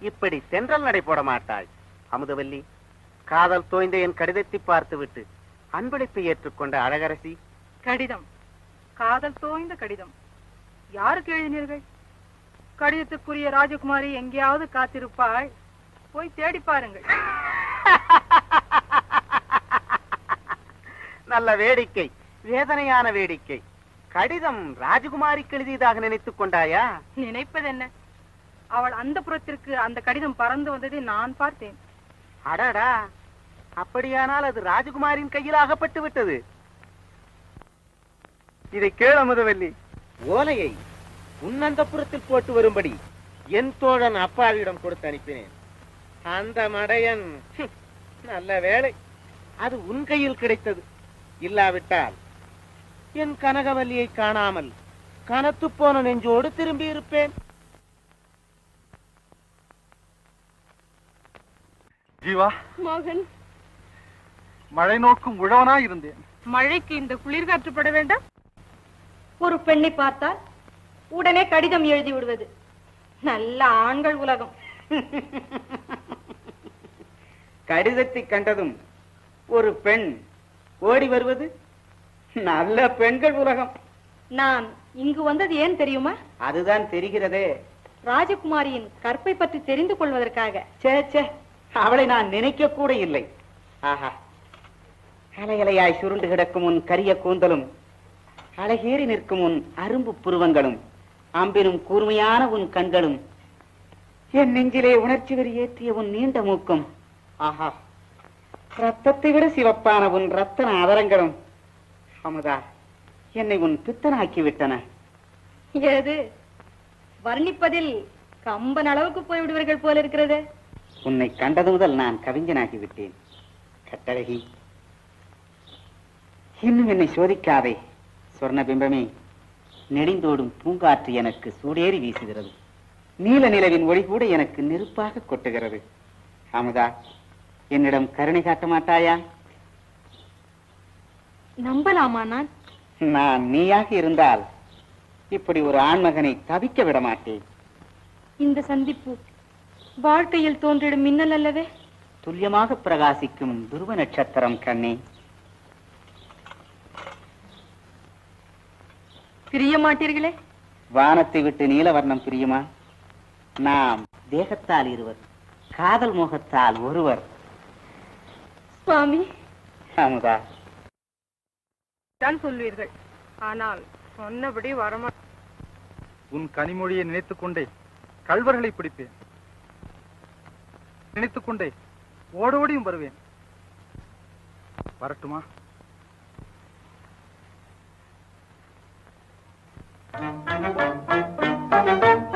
இப்படி தென்றல் நடை போட மாட்டாய். அமுதவல்லி காதல் தோய்ந்த என் கடிதத்தை பார்த்துவிட்டு அன்பளிப்பை ஏற்றுக்கொண்ட அழகரசி. கடிதம். காதல் தோய்ந்த கடிதம். யாருக்கு எழுதினீர்கள்? கடிதத்துக்குரிய ராஜகுமாரி எங்கேயாவது காத்திருப்பாள். போய் தேடி பாருங்கள். நல்ல வேடிக்கை வேதனையான வேடிக்கை. கடிதம் ராஜகுமாரிக்கு எழுதியதாக நினைத்துக் கொண்டாயா? நினைப்பது என்ன அவள் அந்த புறத்திற்கு அந்த கடிதம் பறந்து வந்ததை நான் பார்த்தேன். அடடா! அப்படியானால் அது ராஜகுமாரின் கையில் அகப்பட்டு விட்டது. இதை கேள முதவல்லி ஓலையை உன்னந்தபுரத்தில் போட்டு வரும்படி என் தோழன் அப்பாவிடம் கொடுத்து அனுப்பினேன். அந்த மடையன் நல்ல வேளை அது உன் கையில் கிடைத்தது. இல்லாவிட்டால் என் கனகவல்லியை காணாமல் கனத்து போன நெஞ்சோடு திரும்பி இருப்பேன் ஜீவா மகன். மழை நோக்கும் உழவனா இருந்தேன். மழைக்கு இந்த குளிர் காற்றுப்பட வேண்டாம். ஒரு பெண்ணை பார்த்தால் உடனே கடிதம் எழுதி விடுவது நல்ல ஆண்கள் உலகம். கடிதத்தை கண்டதும் ஒரு பெண் ஓடி வருவது? நல்ல பெண்கள் உலகம். நான் இங்கு வந்தது ஏன் தெரியுமா? அதுதான் தெரிகிறதே. ராஜகுமாரியின் கற்பை பற்றி தெரிந்து கொள்வதற்காக. சே சே அவளை நான் நினைக்க கூட இல்லை. ஆஹா. அலையலையாய் சுருண்டு கிடக்கும் உன் கரிய கூந்தலும் அழகேறி நிற்கும் உன் அரும்பு புருவங்களும் அம்பினும் கூர்மையான உன் கண்களும் என் நெஞ்சிலே உணர்ச்சி வெறி ஏற்றிய உன் நீண்ட மூக்கும். ஆஹா. ரத்தத்தை விட சிவப்பான உன் ரத்தன அதரங்களும் அமுதா என்னை உன் பித்தனாக்கி விட்டன ஏது வர்ணிப்பதில் கம்பன் அளவுக்கு போய் விடுவீர்கள் போல இருக்கிறது. உன்னை கண்டது முதல் நான் கவிஞனாகி விட்டேன் கட்டழகி இன்னும் என்னை சோதிக்காதே சொர்ண பிம்பமே நெடிந்தோடும் பூங்காற்று எனக்கு சூடேறி வீசுகிறது. நீல நிலவின் ஒளி கூட எனக்கு நெருப்பாக கொட்டுகிறது. அமுதா என்னிடம் கருணை காட்ட மாட்டாயா? நம்பலாமா நான்? நான் நீயாக இருந்தால் இப்படி ஒரு ஆண்மகனை தவிக்க விட மாட்டேன் இந்த சந்திப்பு வாழ்க்கையில் தோன்றிடும் மின்னல் அல்லவே? துல்லியமாக பிரகாசிக்கும் துருவ நட்சத்திரம் கண்ணே. பிரிய மாட்டீர்களே? வானத்தை விட்டு நீலவர்ணம் பிரியுமா? நாம் தேகத்தால் இருவர் காதல் மோகத்தால் ஒருவர் சுவாமி. அமுதா தான் சொல்வீர்கள். ஆனால் சொன்னபடி வரமா உன் கனிமொழியை நினைத்துக் கொண்டே கள்வர்களை பிடிப்பேன். நினைத்துக் கொண்டே ஓடோடியும் வருவேன். வரட்டுமா? உலவும்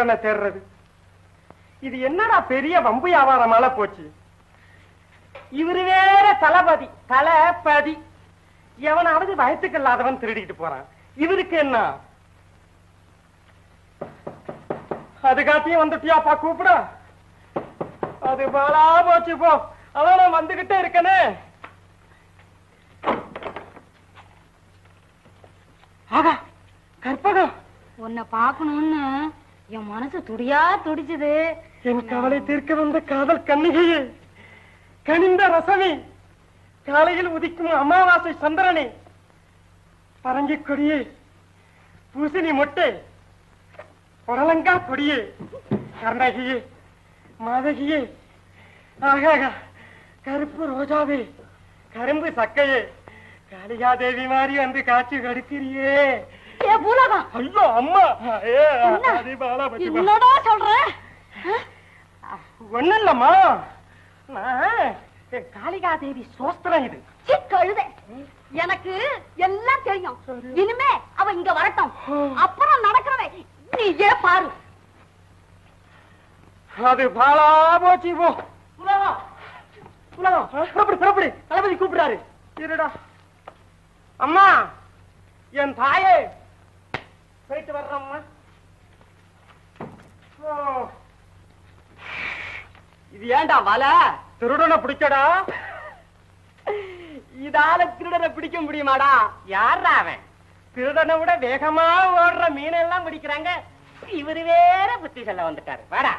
திருடனை தேடுறது இது என்னடா பெரிய வம்பு வியாபாரமால போச்சு? இவரு வேற தளபதி தளபதி. எவனாவது வயத்துக்கு இல்லாதவன் திருடிக்கிட்டு போறான். இவருக்கு என்ன? அதுக்காத்தையும் வந்துட்டியாப்பா கூப்பிட. அது பாலா போச்சு போ. அதான் நான் வந்துகிட்டே இருக்கனே. ஆகா கற்பகம். உன்னை பார்க்கணும்னு மனசு துடியா துடிச்சது. என் கவலை தீர்க்க வந்த காதல் கண்ணிகையே கனிந்த ரசமே காலையில் உதிக்கும் அமாவாசை சந்திரனே பரங்கி கொடியே பூசணி மொட்டை புடலங்கா கொடியே கர்ணகியே மாதகியே ஆகாகா கருப்பு ரோஜாவே கரும்பு சக்கையே காளிகாதேவி மாதிரி வந்து காட்சி கடுக்கிறியே. ஏ பூலகம். ஐயோ அம்மா. என்னடா சொல்ற? ஒண்ணும் இல்லம்மா. நான் என் காளிகாதேவி சோஸ்திரம் இது. கழுதை. எனக்கு எல்லாம் தெரியும். இனிமே அவ இங்க வரட்டும். அப்புறம் நடக்கிறதை நீயே பாரு. அது பாலா போச்சு போ. உலகம். உலகம். புறப்படு புறப்படு. தளபதி கூப்பிடுறாரு. இருடா. அம்மா என் தாயே போயிட்டு வர்றம்மா. இது ஏன்டா வலை? திருடனை பிடிக்கடா. இதால திருடனை பிடிக்க முடியுமாடா? யாரா அவன்? திருடனை விட வேகமா ஓடுற மீனெல்லாம் பிடிக்கிறாங்க. இவரு வேற புத்தி சொல்ல வந்துட்டாரு. வாடா.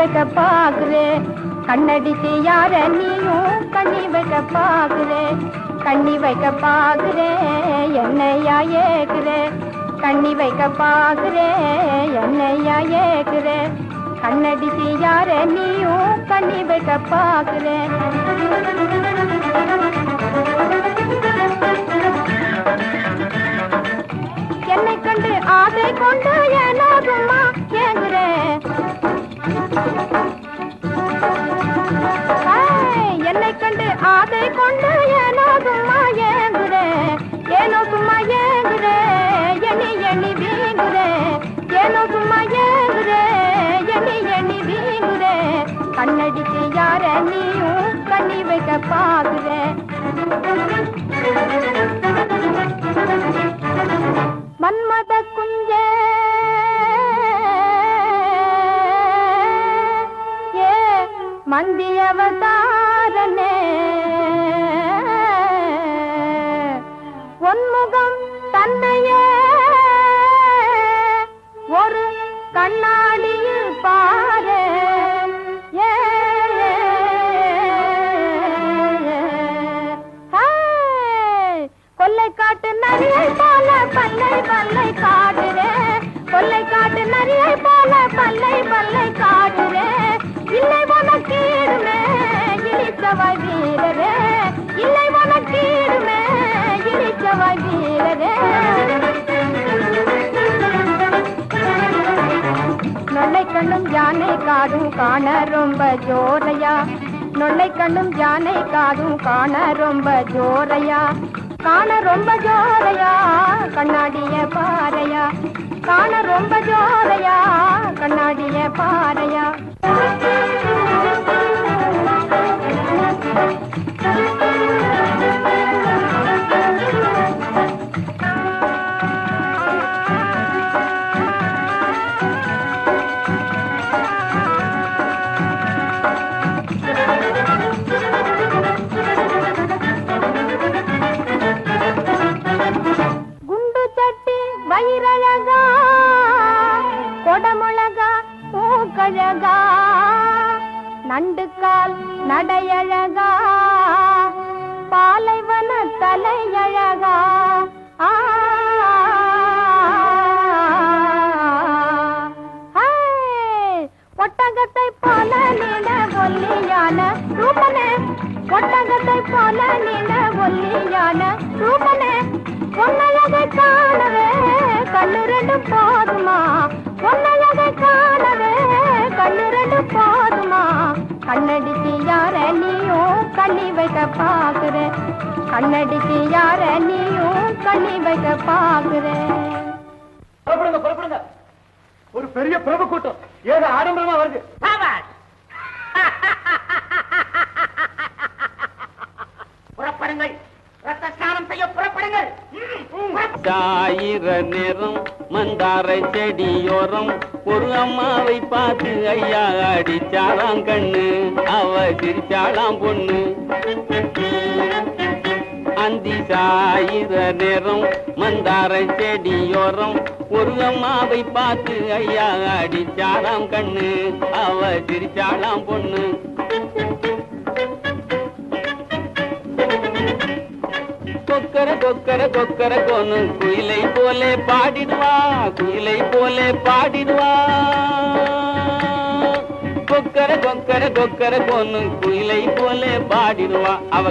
வைக்க பாக்குறே. கண்ணடிச்சு யார நீயும் கண்ணி வைக்க பாக்குறே. கண்ணி வைக்க பாக்குறே என்னையா ஏக்குறே. கண்ணி வைக்க பாக்குறே என்னையா ஏக்குறே. கண்ணடிச்சு யார நீயும் கண்ணி வைக்க பாக்குறே. பாக்குறேன் மன்மத குஞ்ச ஏ மந்தியவதாரனே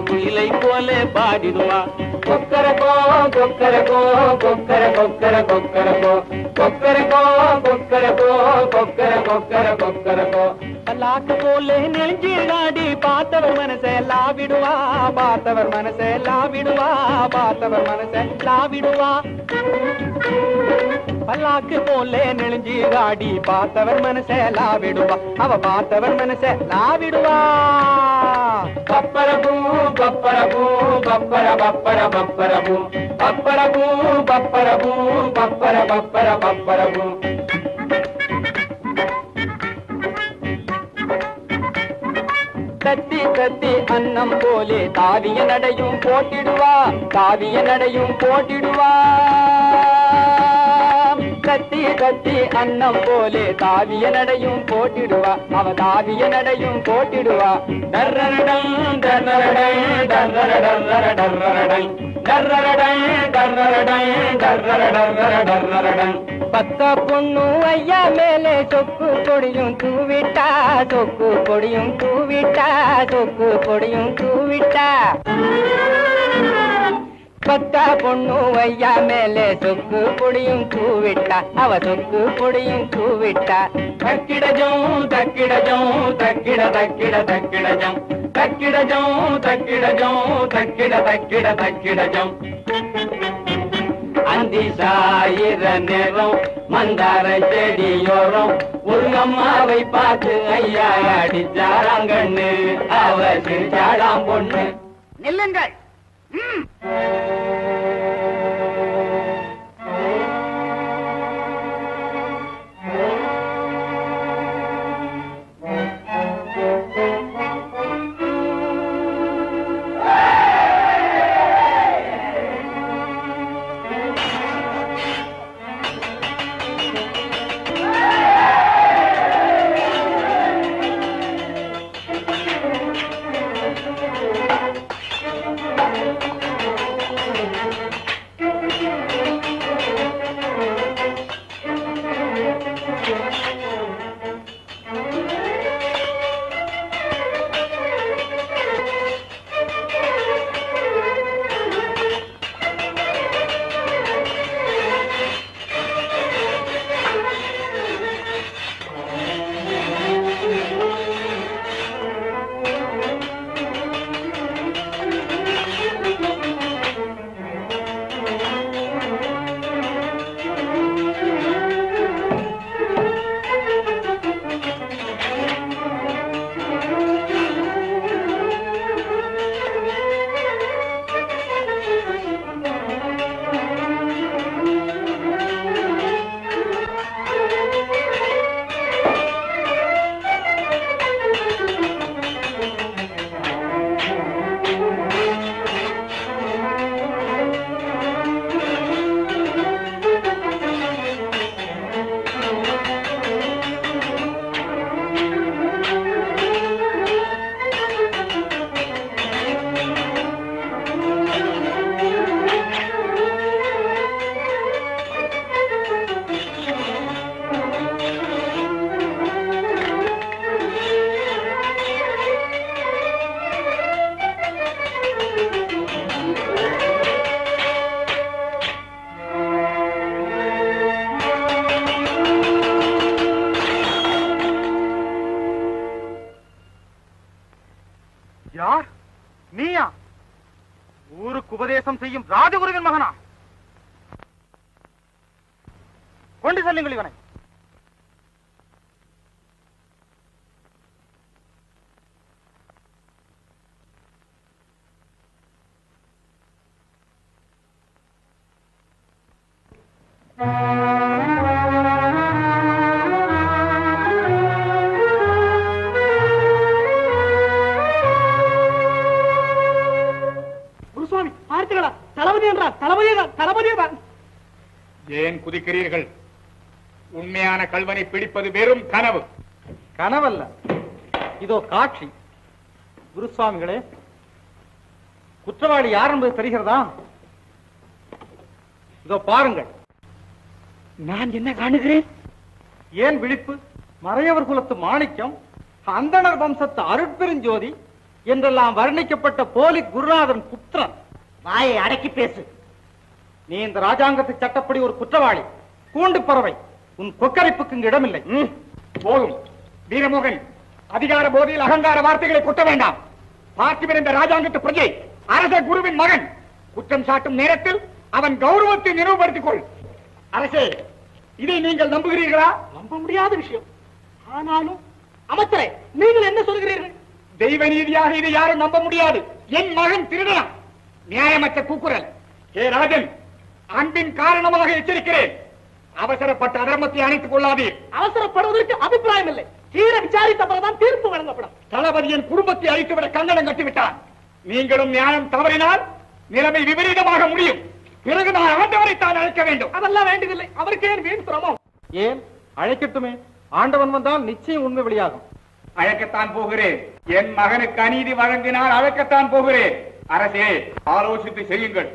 குயிலை போலே பாடிடுவா. கொக்கர கோ கொக்கர கோ கொக்கர கொக்கர கொக்கர கோ கொக்கர கொக்கர கோ கொக்கர கொக்கர கொக்கர கோ பல்லாக்கு போலே நெஞ்சிலாடி பார்த்தவர் மனசை லாவிடுவா பார்த்தவர் மனசை லாவிடுவா பார்த்தவர் மனசை லாவிடுவா. பல்லாக்கு போலே நெளிஞ்சி காடி பார்த்தவர் மனசை லாவிடுவா அவ பார்த்தவர் மனசை லாவிடுவா. பப்பரபூ பப்பர பப்பர பப்பரபூ. பப்பரபூ பப்பரபூ பப்பர பப்பர பப்பரபூ. தத்தி தத்தி அன்னம் போலே தாவிய நடையும் போட்டிடுவா தாவிய நடையும் போட்டிடுவா. கத்தி கத்தி அன்னம் போலே தாவிய நடையும் போட்டிடுவா. அவ தாவிய நடையும் போட்டிடுவா. டர்ரரடம் டர்ரரடை டர்ரர டர்ரர டர்ரரடை டர்ரரடை டர்ரரடை பத்த பொண்ணு ஐயா மேலே சொக்கு பொடியும் தூவிட்டா சொக்கு பொடியும் தூவிட்டா சொக்கு பொடியும் தூவிட்டா. பத்த பொண்ணு ஐயா மேலே சொக்கு பொடியும் தூவிட்டா அவ சொக்கு பொடியும் தூவிட்டா தக்கிடஜம் தக்கிடஜம் தக்கிட தக்கிட தக்கிடஜம். தக்கிடஜம் தக்கிடஜம் தக்கிட தக்கிட தக்கிடஜம். அந்தி சாயிர நேரம் மந்தார செடியோரம். ஒரு அம்மாவை பார்த்து ஐயா அடிச்சாராங்கண்ணு அவ சிரிச்சாளாம் பொண்ணு. நில்லுங்கள். ம். கல்வனை பிடிப்பது வெறும் கனவு. கனவல்ல. இதோ காட்சி. குருசுவாமிகளே குற்றவாளி யார் என்பது தெரிகிறதா? இதோ பாருங்கள். நான் என்ன காணுகிறேன்? ஏன் விழிப்பு? மறையவர் குலத்து மாணிக்கம் அந்தணர் வம்சத்து அருட்பெருஞ்சோதி என்றெல்லாம் வர்ணிக்கப்பட்ட போலி குருநாதன் புத்திரன். வாயை அடக்கி பேசு. நீ இந்த ராஜாங்கத்து சட்டப்படி ஒரு குற்றவாளி. கூண்டு பறவை. உன் கொக்கரிப்புக்கு இங்கு இடமில்லை. போதும். வீரமோகன் அதிகார போதையில் அகங்கார வார்த்தைகளை கொட்ட வேண்டாம். பார்த்திபன் என்ற ராஜாங்கத்து பிரஜை அரச குருவின் மகன். குற்றம் சாட்டும் நேரத்தில் அவன் கௌரவத்தை நினைவுபடுத்திக் கொள் அரசே இதை நீங்கள் நம்புகிறீர்களா? நம்ப முடியாத விஷயம். ஆனாலும் அமைச்சரே நீங்கள் என்ன சொல்கிறீர்கள்? தெய்வ நீதியாக இதை யாரும் நம்ப முடியாது. என் மகன் திருடலாம் நியாயமற்ற கூக்குரல். ஏ ராஜன் அன்பின் காரணமாக எச்சரிக்கிறேன். அவசரப்பட்ட அதர்மத்தை அணைத்துக் கொள்ளாதீர். அவசரப்படுவதற்கு அபிப்பிராயம் இல்லை தீர விசாரித்த பிறகுதான் தீர்ப்பு வழங்கப்படும். தளபதியின் குடும்பத்தை அழித்துவிட கங்கணம் கட்டிவிட்டான் நீங்களும் நியாயம் தவறினால் நிலைமை விபரீதமாக முடியும். பிறகு நான் ஆண்டவரை தான் அழைக்க வேண்டும். அதெல்லாம் வேண்டியதில்லை. அவருக்கு ஏன் வீண் சிரமம்? ஏன்? அழைக்கட்டுமே. ஆண்டவன் வந்தால் நிச்சயம் உண்மை வெளியாகும். அழைக்கத்தான் போகிறேன். என் மகனுக்கு அநீதி வழங்கினால் அழைக்கத்தான் போகிறேன். அரசே ஆலோசித்து செய்யுங்கள்.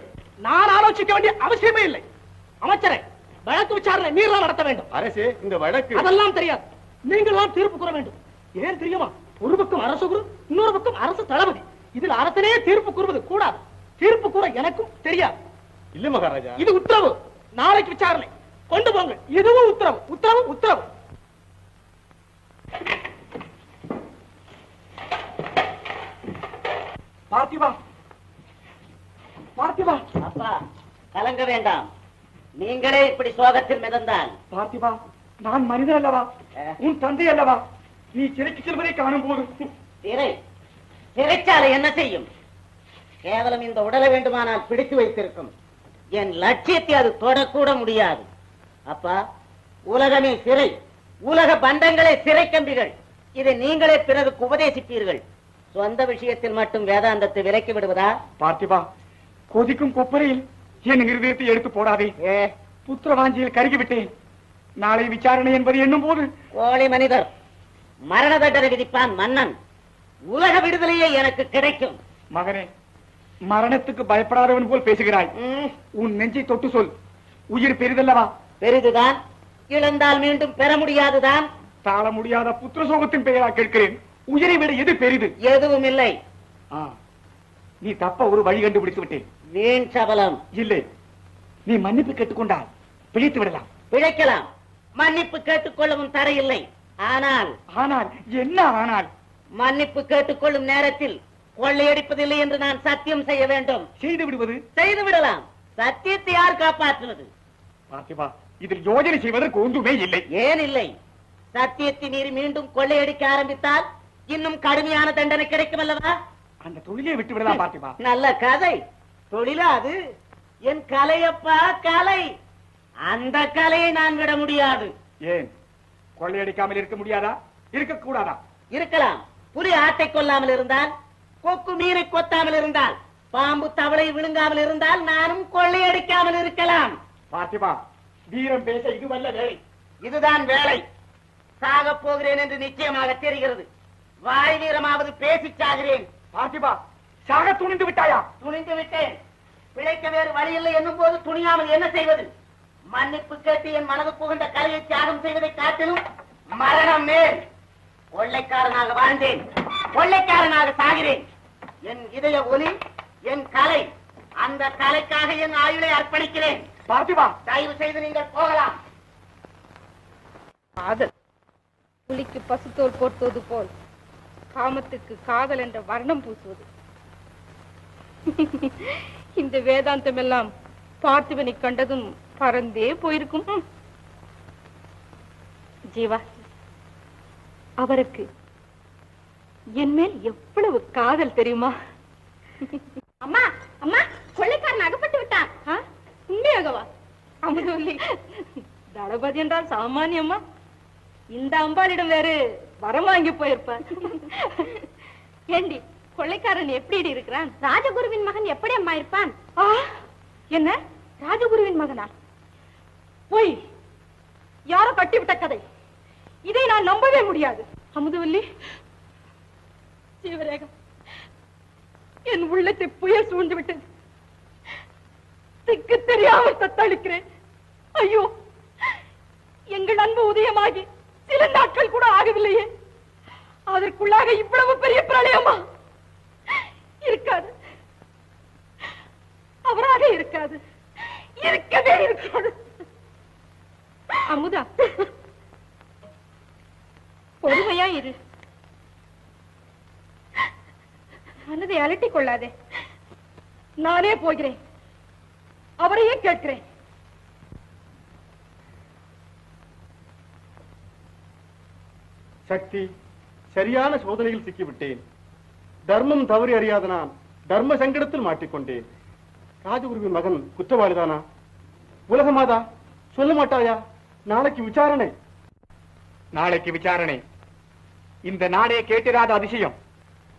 நான் ஆலோசிக்க வேண்டிய அவசியமே இல்லை. அமைச்சரே வழக்கு விசாரணை நீர்லாம் நடத்த வேண்டும். அரசே இந்த வழக்கு அதெல்லாம் தெரியாது. நீங்கள் தான் தீர்ப்பு கூற வேண்டும். ஏன் தெரியுமா? ஒரு பக்கம் அரசு குரு இன்னொரு பக்கம் அரசு தளபதி. இதில் அரசனே தீர்ப்பு கூறுவது கூடாது. தீர்ப்பு கூற எனக்கும் தெரியாது. இல்ல மகாராஜா. இது உத்தரவு. நாளைக்கு விசாரணை. கொண்டு போங்க இதுவும் உத்தரவு. உத்தரவு உத்தரவு. பார்த்திபா. பார்த்திபா. அப்பா கலங்க வேண்டாம். நீங்களே இப்படி சோகத்தில் மிதந்தால்? பார்த்திபா நான் மனிதன் அல்லவா? உன் தந்தை அல்லவா? நீ சிறைக்கு செல்வதை காணும் போது. சிறை. சிறைச்சாலை என்ன செய்யும்? கேவலம் இந்த உடலை வேண்டுமானால் பிடித்து வைத்திருக்கும். என் லட்சியத்தை அது தொடக்கூட முடியாது. அப்பா உலகமே சிறை. உலக பண்டங்களே சிறை கம்பிகள். இதை நீங்களே பிறருக்கு உபதேசிப்பீர்கள். சொந்த விஷயத்தில் மட்டும் வேதாந்தத்தை விலக்கி விடுவதா? பார்த்திபா கொதிக்கும் கொப்பரையில் என் இருதயத்தை எடுத்து போடாதே. ஏ புத்திரவாஞ்சியில் கருகி விட்டேன். நாளை விசாரணை என்பது எண்ணும் போது கோழி மனிதர் மரண தண்டனை விதிப்பான் மன்னன். உலக விடுதலையே எனக்கு கிடைக்கும். மகனே மரணத்துக்கு பயப்படாதவன் போல் பேசுகிறாய். உன் நெஞ்சை தொட்டு சொல். உயிர் பெரிதல்லவா? பெரிதுதான். இழந்தால் மீண்டும் பெற முடியாதுதான். தாழ முடியாத புத்திர சோகத்தின் பெயரா கேட்கிறேன். உயிரை விட எது பெரிது? எதுவும் இல்லை. நீ தப்ப ஒரு வழி கண்டுபிடித்து விட்டேன். வீண் சபலம். இல்லை. நீ மன்னிப்பு கேட்டுக்கொண்டால் பிழைத்து விடலாம். பிழைக்கலாம். மன்னிப்பு கேட்டுக்கொள்ளவும் தரையில்லை ஆனால் ஆனால் என்ன ஆனால்? மன்னிப்பு கேட்டுக்கொள்ளும் நேரத்தில் கொள்ளையடிப்பதில்லை என்று நான் சத்தியம் செய்ய வேண்டும். செய்து விடுவது? செய்து விடலாம். சத்தியத்தை யார் காப்பாற்றுவது? பார்த்திபா இதில் யோஜனை செய்வதற்கு ஒன்றுமே இல்லை. ஏன் இல்லை? சத்தியத்தை மீறி மீண்டும் கொள்ளையடிக்க ஆரம்பித்தால் இன்னும் கடுமையான தண்டனை கிடைக்கும் அல்லவா? அந்த தொழிலை விட்டு விடலாம் பார்த்திபா நல்ல கதை. தொழிலா அது? என் கலையப்பா கலை. அந்த கலையை நான் விட முடியாது. ஏன்? கொள்ளையடிக்காமல் இருக்க முடியாதா? இருக்கக்கூடாதா இருக்கலாம். புலி ஆட்டை கொல்லாமல் இருந்தால் கொக்கு மீனை கொத்தாமல் இருந்தால் பாம்பு தவளை விழுங்காமல் இருந்தால் நானும் கொள்ளையடிக்காமல் இருக்கலாம். பார்த்திபா வீரம் பேச இதுவல்ல வேலை. இதுதான் வேலை. சாகப் போகிறேன் என்று நிச்சயமாக தெரிகிறது. வாய் வீரமாவது பேசிச் சாகிறேன். பார்த்திபா சாக துணிந்து விட்டாயா? துணிந்து விட்டேன். பிழைக்க வேறு வழி இல்லை என்னும் போது துணியாமல் என்ன செய்வது? மன்னிப்பு கேட்டு என் மனது புகுந்த கலையை தியாகம் செய்வதை காட்டிலும் மரணம் மேல் கொள்ளைக்காரனாக வாழ்ந்தேன். கொள்ளைக்காரனாக சாகிறேன். என் இதய ஒலி என் கலை அந்த கலைக்காக என் ஆயுளை அர்ப்பணிக்கிறேன். பார்த்திபா! தயவு செய்து நீங்கள் போகலாம். காதல். புலிக்கு பசுத்தோல் போர்த்துவது போல். காமத்துக்கு காதல் என்ற வர்ணம் பூசுவது. இந்த வேதாந்தம் எல்லாம் பார்த்திபனை கண்டதும் பறந்தே போயிருக்கும். ஜீவா அவருக்கு என் மேல் எவ்வளவு காதல் தெரியுமா? அம்மா அம்மா கொள்ளைக்காரன் அகப்பட்டு விட்டான்? உண்மையாகவா அமுதவல்லி தளபதி என்றால் சாமானியம்மா இந்த அம்பாளிடம் வேறு வரம் வாங்கி போயிருப்பார். ஏண்டி கொள்ளைக்காரன் எப்படி இருக்கிறான்? ராஜகுருவின் மகன் எப்படி அம்மா இருப்பான்? என்ன? ராஜகுருவின் மகனா? போய். யாரோ கட்டிவிட்ட கதை. இதை நான் நம்பவே முடியாது. அமுதவல்லி. ஜீவரேகம். என் உள்ளத்தை புயல் சூழ்ந்து விட்டது. திக்கு தெரியாமல் தத்தளிக்கிறேன். ஐயோ எங்கள் அன்பு உதயமாகி சில நாட்கள் கூட ஆகவில்லையே. அதற்குள்ளாக இவ்வளவு பெரிய பிரளயமா? இருக்காது. அவராக இருக்காது. இருக்கவே இருக்காது அமுதா. பொறுமையா இரு. மனதை அலட்டிக் கொள்ளாதே. நானே போகிறேன். அவரையே கேட்கிறேன். சக்தி சரியான சோதனையில் சிக்கிவிட்டேன். தர்மம் தவறி அறியாத நான் தர்ம சங்கடத்தில் மாட்டிக்கொண்டேன் ராஜகுருவின் மகன் குற்றவாளிதானா? உலகமாதா? சொல்ல மாட்டாயா? நாளைக்கு விசாரணை. நாளைக்கு விசாரணை. இந்த நாடே கேட்டிராத அதிசயம்.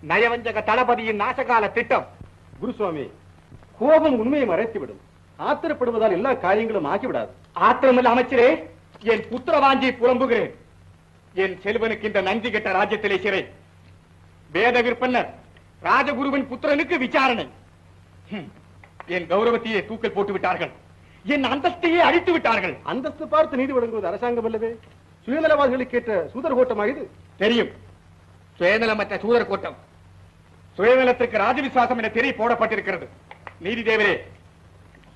நயவஞ்சக தளபதியின் நாசகால திட்டம். குருசுவாமி கோபம் உண்மையை மறைத்துவிடும். ஆத்திரப்படுவதால் எல்லா காரியங்களும் ஆகிவிடாது. ஆத்திரமில்ல அமைச்சரே. என் புத்திரவாஞ்சி புலம்புகிறேன். என் செல்வனுக்கு இந்த நஞ்சு கெட்ட ராஜ்யத்திலே சிறை. வேத விற்பன்னர் ராஜகுருவின் புத்திரனுக்கு விசாரணை. என் கௌரவத்தையே தூக்கல் போட்டு விட்டார்கள். என் அந்தஸ்தையே அழித்து விட்டார்கள். அந்தஸ்து பார்த்து நீதி வழங்குவது அரசாங்கம் அல்லவே? சுயநலவாதிகளுக்கு ஏற்ற சூதர் கோட்டமா இது தெரியும். சுயநலமற்ற சூதர் கூட்டம். சுயநலத்துக்கு ராஜவிசுவாசம் என திரை போடப்பட்டிருக்கிறது. நீதி தேவரே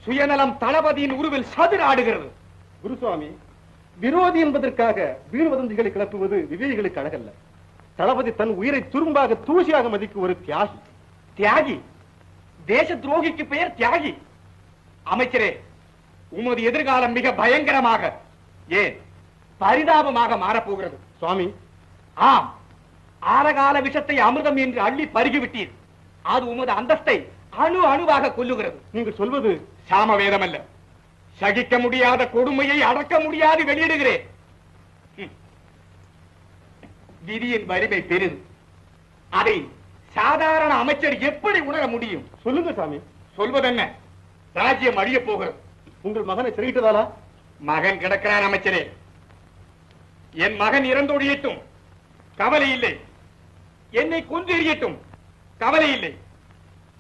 சுயநலம் தளபதியின் உருவில் சதுர ஆடுகிறது. குருசுவாமி விரோதி என்பதற்காக வீண் வதந்திகளை கிளப்புவது விவேகிகளுக்கு அழகல்ல. தளபதி தன் உயிரை துரும்பாக தூசியாக மதிக்கும் ஒரு தியாகி. தியாகி. தேச துரோகிக்கு பெயர் தியாகி. அமைச்சரே உமது எதிர்காலம் மிக பயங்கரமாக ஏன் பரிதாபமாக மாறப்போகிறது. சுவாமி. ஆம். ஆரகால விஷத்தை அமிர்தம் என்று அள்ளி பருகிவிட்டீர். அது உமது அந்தஸ்தை அணு அணுவாக கொல்லுகிறது. நீங்கள் சொல்வது சாமவேதம் அல்ல சகிக்க முடியாத கொடுமையை அடக்க முடியாது வெளியிடுகிறேன். விதியின் வலிமை பெரிது. அதை சாதாரண அமைச்சர் எப்படி உணர முடியும்? சொல்லுங்க சாமி. சொல்வதென்ன? ராஜ்யம் அழிய போகிறது. உங்கள் மகனை சிறையிட்டதாலா? மகன் கிடக்கிறான் அமைச்சரே. என் மகன் இறந்தொழியட்டும். கவலை இல்லை. என்னை கொன்று எறியட்டும் கவலை இல்லை.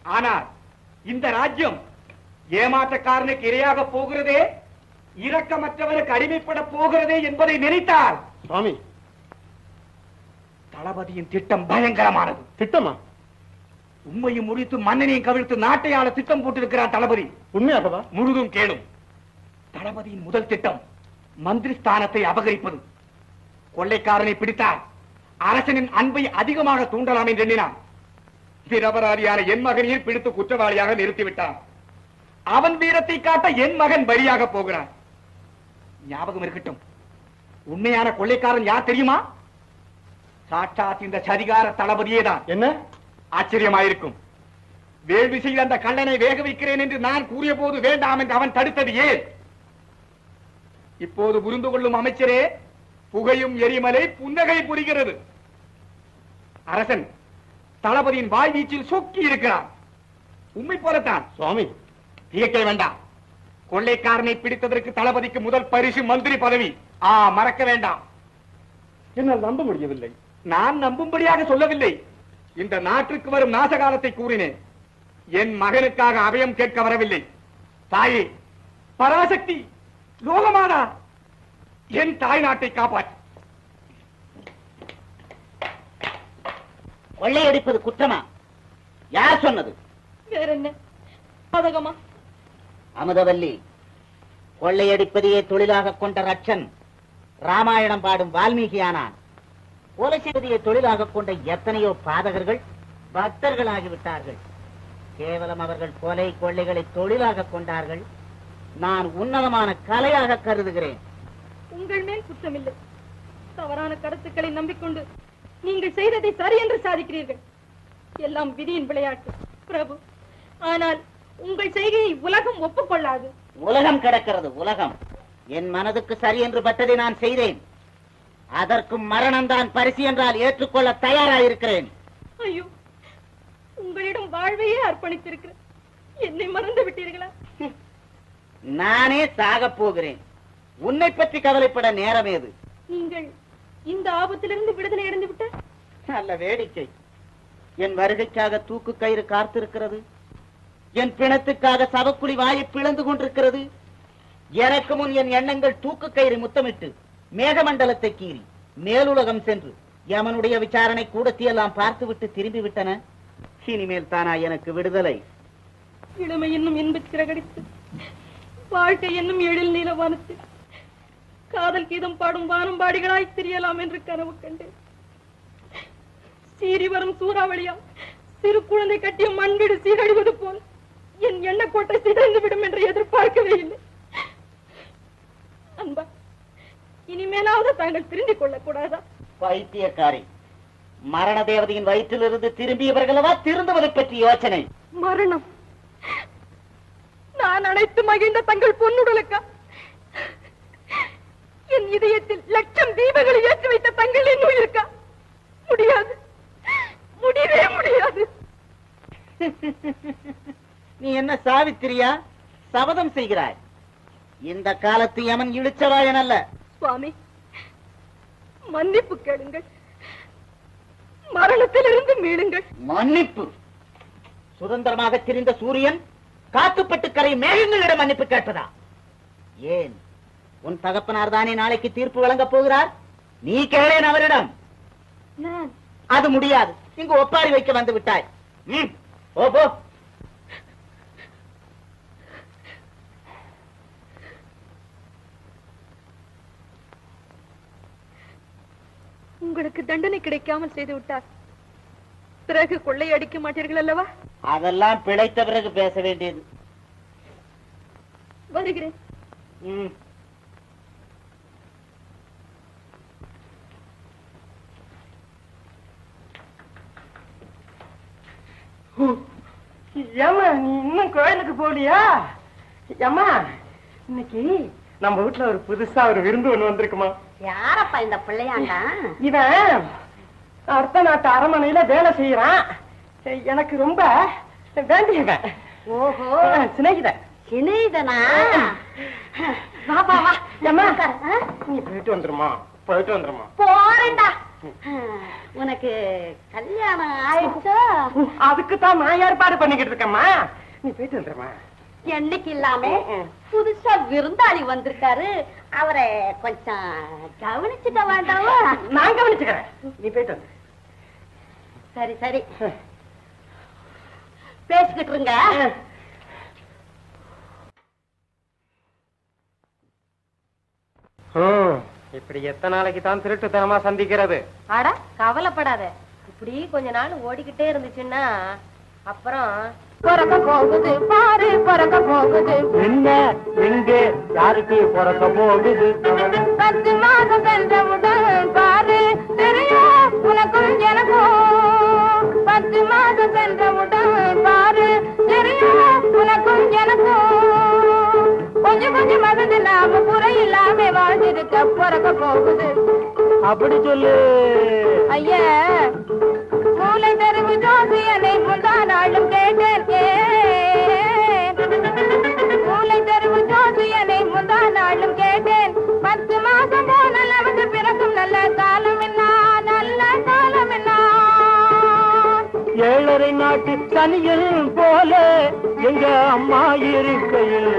ஆனால் இந்த ராஜ்யம் ஏமாற்றக்காரனுக்கு இரையாக போகிறதே இரக்கமற்றவனுக்கு அடிமைப்பட போகிறதே என்பதை நினைத்தால் சுவாமி தளபதியின் திட்டம் பயங்கரமானது. திட்டமா? உண்மையும் முடித்து மன்னனையும் கவிழ்த்து நாட்டை ஆள திட்டம் போட்டிருக்கிறார் தளபதி. உண்மையாகவா? முழுதும் கேளும். தளபதியின் முதல் திட்டம் மந்திரி ஸ்தானத்தை அபகரிப்பது. கொள்ளைக்காரனை பிடித்தார். அரசனின் அன்பை அதிகமாக தூண்டலாம் என்று எண்ணினான். நிரபராதியான என் மகனையும் பிடித்து குற்றவாளியாக நிறுத்திவிட்டான். அவன் வீரத்தை காட்ட என் மகன் பலியாக போகிறான். ஞாபகம் இருக்கட்டும். உண்மையான கொள்ளைக்காரன் யார் தெரியுமா? சாட்சாத் இந்த சதிகார தளபதியே தான் என்ன? ஆச்சரியமாயிருக்கும். வேள்வி செய்த அந்த கள்ளனை வேக வைக்கிறேன் என்று நான் கூறிய போது வேண்டாம் என்று அவன் தடுத்தது ஏன்? இப்போது புரிந்து கொள்ளும் அமைச்சரே புகையும் எரிமலை புன்னகை புரிகிறது. அரசன் தளபதியின் வாய்வீச்சில் சொக்கி இருக்கிறான். உண்மை போலத்தான். சுவாமி. தியக்க வேண்டாம். கொள்ளைக்காரனை பிடித்ததற்கு தளபதிக்கு முதல் பரிசு மந்திரி பதவி. ஆ மறக்க வேண்டாம். என்னால் நம்ப முடியவில்லை. நான் நம்பும்படியாக சொல்லவில்லை. இந்த நாட்டுக்கு வரும் நாசகாலத்தை கூறினேன். என் மகனுக்காக அபயம் கேட்க வரவில்லை. தாயே பராசக்தி லோகமாதா என் தாய் நாட்டை காப்பாற்று. கொள்ளையடிப்பது குற்றமா? யார் சொன்னது? வேற என்ன பாதகமா? அமுதவல்லி கொள்ளையடிப்பதையே தொழிலாக கொண்ட ரட்சன் ராமாயணம் பாடும் வால்மீகியானான். கொலை செய்தியை தொழிலாக கொண்ட எத்தனையோ பாதகர்கள் பக்தர்களாகிவிட்டார்கள். கேவலம் அவர்கள் கொலை கொள்ளைகளை தொழிலாக கொண்டார்கள். நான் உன்னதமான கலையாக கருதுகிறேன். உங்கள் மேல் குற்றமில்லை. தவறான கருத்துக்களை நம்பிக்கொண்டு நீங்கள் செய்ததை சரி என்று சாதிக்கிறீர்கள். எல்லாம் விதியின் விளையாட்டு பிரபு. ஆனால் உங்கள் செய்கையை உலகம் ஒப்புக்கொள்ளாது. உலகம் கிடக்கிறது உலகம். என் மனதுக்கு சரி என்று பட்டதை நான் செய்தேன். அதற்கும் மரணம்தான் பரிசு என்றால் ஏற்றுக்கொள்ள தயாராயிருக்கிறேன். ஐயோ உங்களிடம் வாழ்வையே அர்ப்பணித்திருக்கிறேன். என்னை மறந்து விட்டீர்களா? நானே சாகப் போகிறேன். உன்னை பற்றி கவலைப்பட நேரம் ஏது? நீங்கள் இந்த ஆபத்திலிருந்து விடுதலை அடைந்து விட்டால்? நல்ல வேடிக்கை. என் வருகைக்காக தூக்கு கயிறு காத்திருக்கிறது. என் பிணத்துக்காக சவக்குழி வாயை பிளந்து கொண்டிருக்கிறது. எனக்கு முன் என் எண்ணங்கள் தூக்கு கயிறு முத்தமிட்டு. மேகமண்டலத்தை கீறி மேலுலகம் சென்று யமனுடைய விசாரணை கூடத்தையெல்லாம் பார்த்துவிட்டு திரும்பி விட்டன இனிமேல் தானா எனக்கு விடுதலை. இளமை என்னும் இன்பு சிறகடித்து வாழ்க்கை என்னும் எழில் நீல வானத்தில் காதல் கீதம் பாடும் வானம்பாடிகளாய் திரியலாம் என்று கனவு கண்டேன். சீறி வரும் சூறாவளியா சிறு குழந்தை கட்டிய மண்வீடு சீரழிவது போல் என் எண்ணக்கோட்டை சிதைந்து விடும் என்று எதிர்பார்க்கவே இல்லை. அன்பா இனிமேலாவது தாங்கள் கொள்ளக் கூடாதா பைத்தியக்காரி. மரண தேவதையின் வயிற்றிலிருந்து திரும்பியவர்களவா திருந்துவதை பற்றி யோசனை? மரணம். நான் அனைத்து மகிழ்ந்த தங்கள் பொன்னுடலுக்கா? என் இதயத்தில் லட்சம் தீபங்களை ஏற்றி வைத்த தங்கள் என் உயிருக்கா? முடியாது. முடியவே முடியாது. நீ என்ன சாவித்திரியா? சபதம் செய்கிறாய். இந்த காலத்து யமன் இழிச்சவாயன் அல்ல. சுவாமி. மன்னிப்பு கேளுங்கள். மரணத்திலிருந்து மீளுங்கள். மன்னிப்பு. சுதந்திரமாக திரிந்த சூரியன் காத்துப்பட்டு கரை மேகங்களிடம் மன்னிப்பு கேட்பதா? ஏன்? உன் தகப்பனார் தானே நாளைக்கு தீர்ப்பு வழங்கப் போகிறார்? நீ கேளேன் அவரிடம். அது முடியாது. இங்கு ஒப்பாரி வைக்க வந்து விட்டாய். ம், போ. உங்களுக்கு தண்டனை கிடைக்காமல் செய்து விட்டார். பிறகு கொள்ளையடிக்க மாட்டீர்கள் அல்லவா? அதெல்லாம் பிழைத்த பிறகு பேச வேண்டியது. வருகிறேன். ஏமா நீ இன்னும் கோயிலுக்கு போலியா ஏமா இன்னைக்கு நம்ம வீட்டுல ஒரு புதுசா ஒரு விருந்து ஒண்ணு வந்திருக்குமா? யாரப்பா இந்த பிள்ளையாண்டா? இவன் அடுத்த நாட்டு அரமனையில வேலை செய்யறான் எனக்கு ரொம்ப வேண்டியவன் ஓஹோ. சிநேகிதன். சிநேகிதனா? வா வா ஆ? நீ போயிட்டு வந்துருமா? போயிட்டு வந்துருமா? போறேன்டா. உனக்கு கல்யாணம் ஆயிடுச்சோ? அதுக்கு தான் நான் ஏற்பாடு பண்ணிக்கிட்டு இருக்கேம்மா. நீ போயிட்டு வந்துருமா? என்னைக்கு இல்லாம? புதுசா விருந்தாளி வந்திருக்காரு. அவரை கொஞ்சம் கவனிச்சுக்க வேண்டாமா? நான் கவனிச்சுக்கிறேன். நீ போயிட்டு வந்து. சரி சரி. பேசிக்கிட்டு இருங்க. இப்படி எத்தனை நாளைக்கு தான் திருட்டுத்தனமா சந்திக்கிறது? அட கவலைப்படாத. இப்படி கொஞ்ச நாள் ஓடிக்கிட்டே இருந்துச்சுன்னா அப்புறம் பிறக்க போகுது பாரு பிறக்க போகுது. என்ன எங்க யாருக்கு பிறக்க போகுது? பத்து மாதம் சென்றவுடன் பாரு தெரியும் உனக்கும் எனக்கும். பத்து மாதம் சென்றவுடன் பாரு தெரியும் உனக்கும் எனக்கும். கொஞ்சம் கொஞ்சம் மருந்து நாம குறை இல்லாம வாழ்ந்திருக்க பிறக்க போகுது. அப்படி சொல்லு. ஐயா மூளை தெருவு ஜோசியனை முந்தா நாளும் கேட்டேன் மூளை தெருவு ஜோசியனை முந்தா நாளும் கேட்டேன். பத்து மாசம் போன அவருக்கு பிறக்கும் நல்ல காலம் என்ன? நல்ல காலம் என்ன? ஏழரை நாட்டு தனியில் போல எங்க அம்மா இருக்கையில்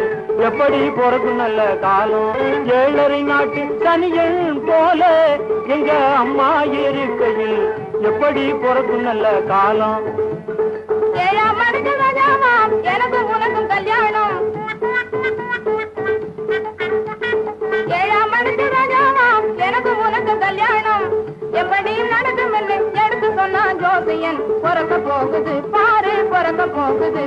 எப்படி பிறக்கும் நல்ல காலம்? ஏழரை நாட்டு தனியல் போல எங்க அம்மா இருக்கையில் எப்படி பிறக்கும் நல்ல காலம். ஏழாம் மணிக்கு ராஜாவாம் எனக்கும் உனக்கும் கல்யாணம். ஏழாம் மணிக்கு ராஜாவாம் எனக்கும் உனக்கும் கல்யாணம். எப்படி பையன் பிறக்க போகுது பாரு பிறக்க போகுது.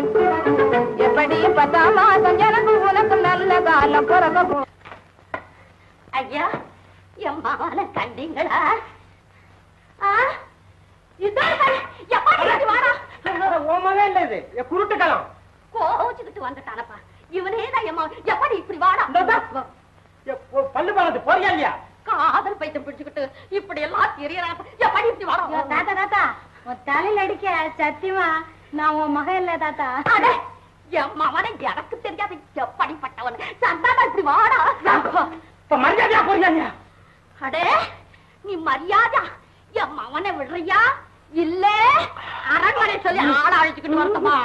எப்படி பத்தாம் மாசம் எனக்கு உனக்கு நல்ல காலம். பிறக்க போ ஐயா என் மகனை கண்டீங்களா? ஆ? ஓமவே இல்ல இது? என் குருட்டுக்கலாம் கோச்சுக்கிட்டு வந்துட்டானப்பா. இவனே தான் என் மகன். எப்படி இப்படி வாடா. பல்லு பாலத்து போறியா இல்லையா? காதல் பைத்தியம் பிடிச்சுக்கிட்டு இப்படி எல்லாம் தெரியறான். எப்படி இப்படி வாடா. தாத்தா தாத்தா. உன் தலையில அடிக்க சத்தியமா நான் உன் மகன் இல்ல தாத்தா. அட, என் மகனை எனக்கு தெரியாத. எப்படிப்பட்டவன்? சந்தானா இப்படி வாடா. இப்ப மரியாதையா போறியா அடே நீ மரியாதா என் மகனை விடுறியா? இல்ல. அரண்மனை சொல்லி ஆள அழைச்சுக்கிட்டு வரட்டுமா?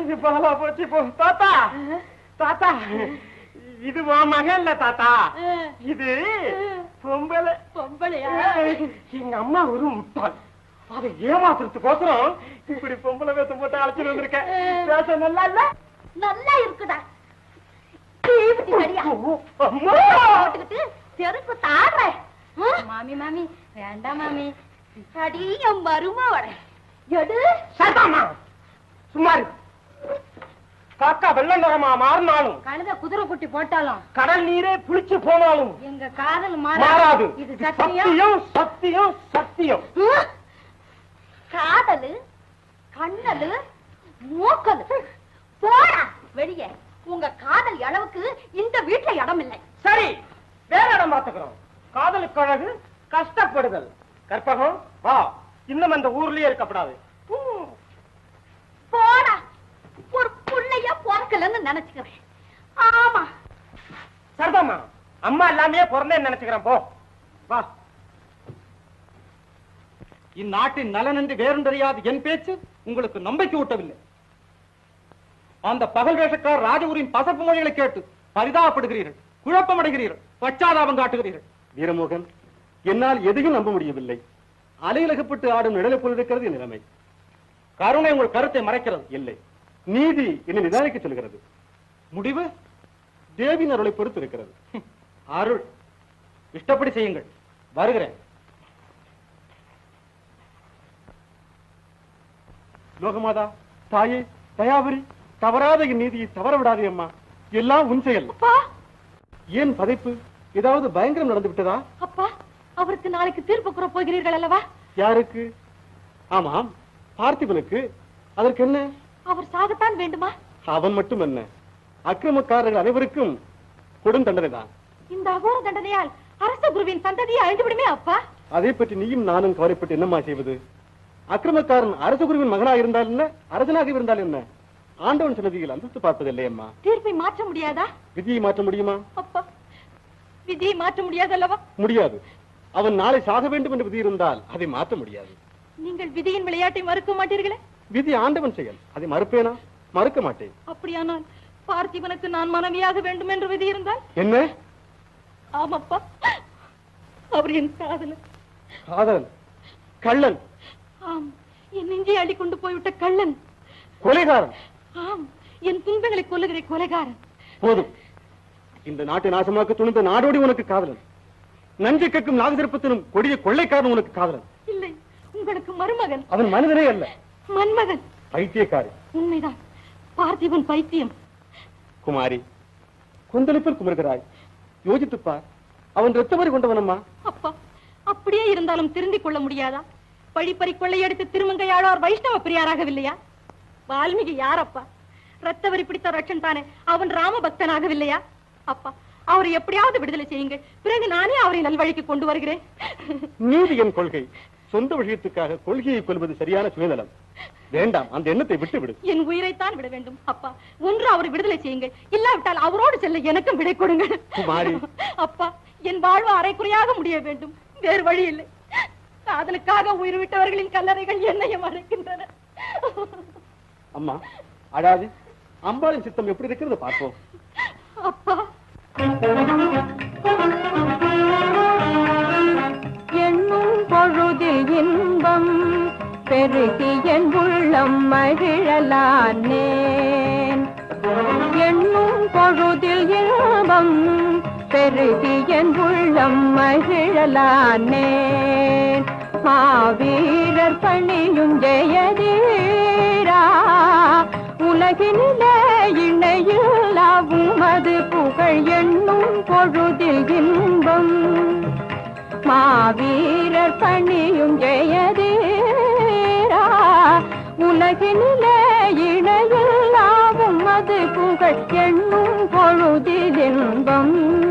இது பாலா போச்சு போ. தாத்தா தாத்தா இது உன் மகன் இல்ல தாத்தா. இது பொம்பளை. பொம்பளையா? எங்க அம்மா ஒரு முட்டாள். அதை ஏமாத்துறதுக்கோசரம் இப்படி பொம்பளை வேஷம் போட்டு அழைச்சிட்டு வந்திருக்கேன் பேச நல்லா இல்ல? நல்லா இருக்குடா. தீவிட்டி சரியா அம்மா. போட்டுக்கிட்டு செருப்பு தாடுறேன். மாமி மாமி வேண்டாம் மாமி. அடி என் மருமவள. எடு. சரிதாம்மா சும்மா இரு. காக்கா வெள்ளம் நிறமா மாறினாலும் கழுத குதிரை குட்டி போட்டாலும் கடல் நீரே புளிச்சு போனாலும் எங்க காதல் மாறாது. இது சத்தியம். சத்தியம் சத்தியம்? காதலு கண்ணலு மூக்கலு. போடா வெளியே. உங்க காதல் அளவுக்கு இந்த வீட்டுல இடம் இல்லை சரி வேற இடம் பார்த்துக்கிறோம். காதலுக்கு அழகு கஷ்டப்படுதல். கற்பகம் வா. இன்னும் அந்த ஊர்லயே இருக்கப்படாது. போடா. ஒரு புள்ளைய பிறக்கலன்னு நினைச்சுக்கிறேன். ஆமா. சரிதாம்மா அம்மா எல்லாமே பிறந்தேன்னு நினைச்சுக்கிறேன். போ. வா. இந்நாட்டின் நலன் என்று வேறொன்றறியாது என் பேச்சு உங்களுக்கு நம்பிக்கை ஊட்டவில்லை. அந்த பகல் வேஷக்கார் ராஜகுரின் பசப்பு மொழிகளை கேட்டு பரிதாபப்படுகிறீர்கள் குழப்பமடைகிறீர்கள் பச்சாதாபம் காட்டுகிறீர்கள். வீரமோகன் என்னால் எதையும் நம்ப முடியவில்லை. அலையிலகப்பட்டு ஆடும் நிழலை போல் இருக்கிறது என் நிலைமை. கருணை உங்கள் கருத்தை மறைக்கிறது. இல்லை. நீதி என்னை நிதானிக்க சொல்கிறது. முடிவு? தேவியின் அருளை பொறுத்து இருக்கிறது. அருள். இஷ்டப்படி செய்யுங்கள். வருகிறேன். லோகமாதா தாயே தயாபரி தவறாத என் நீதியை தவற விடாதே அம்மா. எல்லாம் உன் செயல். ஏன் பதைப்பு? ஏதாவது பயங்கரம் நடந்து விட்டதா அப்பா! அவருக்கு நாளைக்கு தீர்ப்பு கூற போகிறீர்கள் அல்லவா? யாருக்கு? ஆமாம் பார்த்திபனுக்கு. அதற்கு என்ன? அவர் சாகத்தான் வேண்டுமா? அவன் மட்டும் என்ன? அக்கிரமக்காரர்கள் அனைவருக்கும் கொடும் தண்டனைதான் இந்த அகோர தண்டனையால் அரச குருவின் சந்ததியை அழிந்து விடுமே அப்பா. அதை பற்றி நீயும் நானும் கவலைப்பட்டு என்னம்மா செய்வது? அக்கிரமக்காரன் அரசகுருவின் மகனாக இருந்தால் என்ன? அரசனாக இருந்தால் என்ன? ஆண்டவன் சன்னதியில் அந்தஸ்து பார்ப்பதில்லை அம்மா. தீர்ப்பை மாற்ற முடியாதா? விதியை மாற்ற முடியுமா? அப்பா விதியை மாற்ற முடியாது அல்லவா முடியாது. அவன் நாளை சாக வேண்டும் என்று விதி இருந்தால் அதை மாற்ற முடியாது. நீங்கள் விதியின் விளையாட்டை மறுக்க மாட்டீர்களே? விதி ஆண்டவன் செயல். அதை மறுப்பேனா? மறுக்க மாட்டேன். அப்படியானால் பார்த்திபனுக்கு நான் மனைவியாக வேண்டும் என்று விதி இருந்தால்? என்ன? ஆமாப்பா. அவர் என் காதலன். காதலன்? கள்ளன்? ஆம் என் நெஞ்சை அள்ளி கொண்டு போய்விட்ட கள்ளன். கொலைகாரன்? ஆம் என் துன்பங்களை கொல்லுகிற கொலைகாரன். போதும். இந்த நாட்டை நாசமாக்க துணிந்த நாடோடி உனக்கு காதலன். நஞ்சை கக்கும் நாகசிற்பத்தினும் கொடிய கொள்ளைக்காரன் உனக்கு காதலன். இல்லை உங்களுக்கு மருமகன். அவன் மனிதனே அல்ல. மன்மகன் பைத்தியக்காரி. உண்மைதான். பார்த்திபன் பைத்தியம். குமாரி கொந்தளிப்பில் குமர்கிறாய் யோசித்துப் பார் அவன் ரத்தவரி கொண்டவனம்மா? அப்பா அப்படியே இருந்தாலும் திருந்திக் கொள்ள முடியாதா? பழிப்பறி கொள்ளையடித்து திருமங்கையாழ்வார் வைஷ்ணவ பிரியாராகவில்லையா? வால்மீகி யாரப்பா ரத்தவரி பிடித்த ரட்சன் தானே அவன் ராம பக்தனாகவில்லையா அப்பா அவரை எப்படியாவது விடுதலை செய்யுங்கள். பிறகு நானே அவரை நல்வழிக்கு கொண்டு வருகிறேன். நீதி என் கொள்கை. சொந்த விஷயத்துக்காக கொள்கையை கொள்வது சரியான சுயநலம். வேண்டாம் அந்த எண்ணத்தை விட்டு விடு என் உயிரைத்தான் விட வேண்டும் அப்பா. ஒன்று அவரை விடுதலை செய்யுங்கள். இல்லாவிட்டால் அவரோடு செல்ல எனக்கும் விடை கொடுங்கள். குமாரி. அப்பா என் வாழ்வு அரைக்குறையாக முடிய வேண்டும். வேறு வழி இல்லை. காதலுக்காக உயிர் விட்டவர்களின் கல்லறைகள் என்னையும் அழைக்கின்றன அம்மா அழாது. அம்பாளின் சித்தம் எப்படி இருக்கிறது பார்ப்போம். அப்பா என்னும் பொழுதில் இன்பம் பெருகி என் உள்ளம் மகிழலானேன். என்னும் பொழுதில் இன்பம் பெருகி என் உள்ளம் மகிழலானேன். மாவீரர் பணியும் ஜெயதீரா உலகினிலே இணையில்லாவும் அது புகழ் எண்ணும் பொழுதில் இன்பம். மாவீரர் பணியும் ஜெயதீரா உலகினிலே இணையில்லாவும் அது புகழ் எண்ணும் பொழுதில் இன்பம்.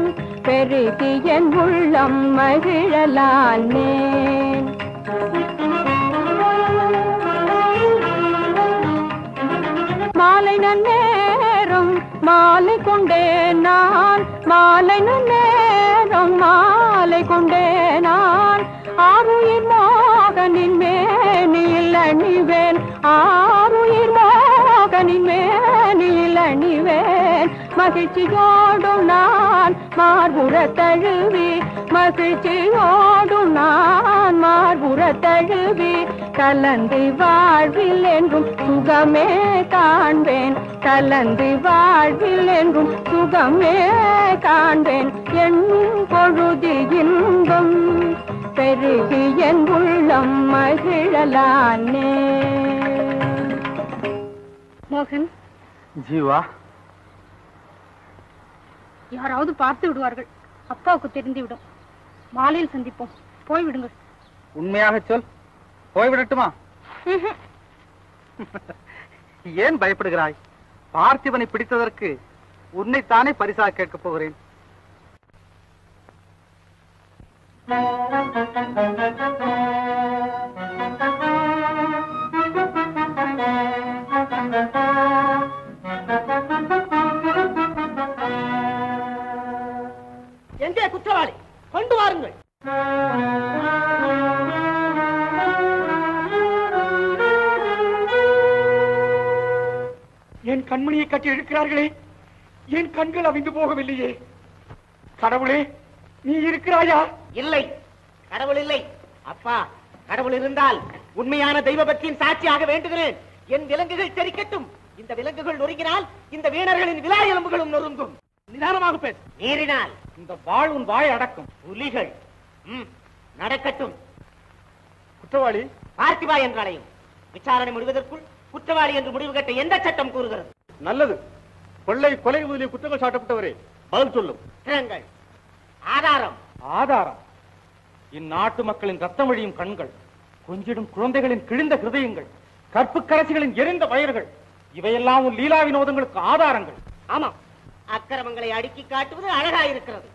பெருகியன் உள்ளம் மகிழலானேன். மாலை நன்னேரம் மாலை கொண்டே நான். மாலை நன்னேரம் மாலை கொண்டே நான். ஆறுயிர் மோகனின் மேனியில் அணிவேன். ஆறுயிர் மோகனின் மேனியில் அணிவேன் மகிழ்ச்சியோடும் நான் மார்புற தழுவி மகிழ்ச்சியோடும் நான் மார்புற தழுவி கலந்து வாழ்வில் என்றும் சுகமே காண்பேன் கலந்து வாழ்வில் என்றும் சுகமே காண்பேன். என் பொழுது இன்பம் பெருகி என் உள்ளம் மகிழலானே. மோகன். ஜீவா. யாராவது பார்த்து விடுவார்கள். அப்பாவுக்கு தெரிந்து விடும். மாலையில் சந்திப்போம். போய் விடுங்கள். உண்மையாக சொல். போய்விடட்டுமா ஏன் பயப்படுகிறாய்? பார்த்திபனை பிடித்ததற்கு உன்னைத்தானே பரிசாக கேட்கப் போகிறேன். எங்கே குற்றவாளி? கொண்டு வாருங்கள். என் கண்மணியை கட்டி இழுக்கிறார்களே. என் கண்கள் அவிந்து போகவில்லையே. கடவுளே நீ இருக்கிறாயா? இல்லை. கடவுள் இல்லை. அப்பா கடவுள் இருந்தால் உண்மையான தெய்வ பக்தியின் சாட்சியாக வேண்டுகிறேன். என் விலங்குகள் தெரிக்கட்டும் இந்த விலங்குகள் நொறுங்கினால் இந்த வீணர்களின் விழா எலும்புகளும் நொறுங்கும். நிதானமாக பேசு. மீறினால் இந்த வாழ் உன் வாய் அடக்கும். புலிகள். ம், நடக்கட்டும். குற்றவாளி. பார்த்திபா என்றாலையும். விசாரணை முடிவதற்குள் குற்றவாளி என்று முடிவு கட்ட எந்த சட்டம் கூறுகிறது? நல்லது. கொள்ளை கொலை முதலிய குற்றங்கள் சாட்டப்பட்டவரே பதில் சொல்லும். ஆதாரம். ஆதாரம். இந்நாட்டு மக்களின் ரத்தம் வழியும் கண்கள் கொஞ்சிடும் குழந்தைகளின் கிழிந்த ஹிருதயங்கள். கற்பு கரசிகளின் எரிந்த வயர்கள் இவையெல்லாம் உன் லீலா வினோதங்களுக்கு ஆதாரங்கள். ஆமாம் அக்கிரமங்களை அடுக்கி காட்டுவது அழகாயிருக்கிறது.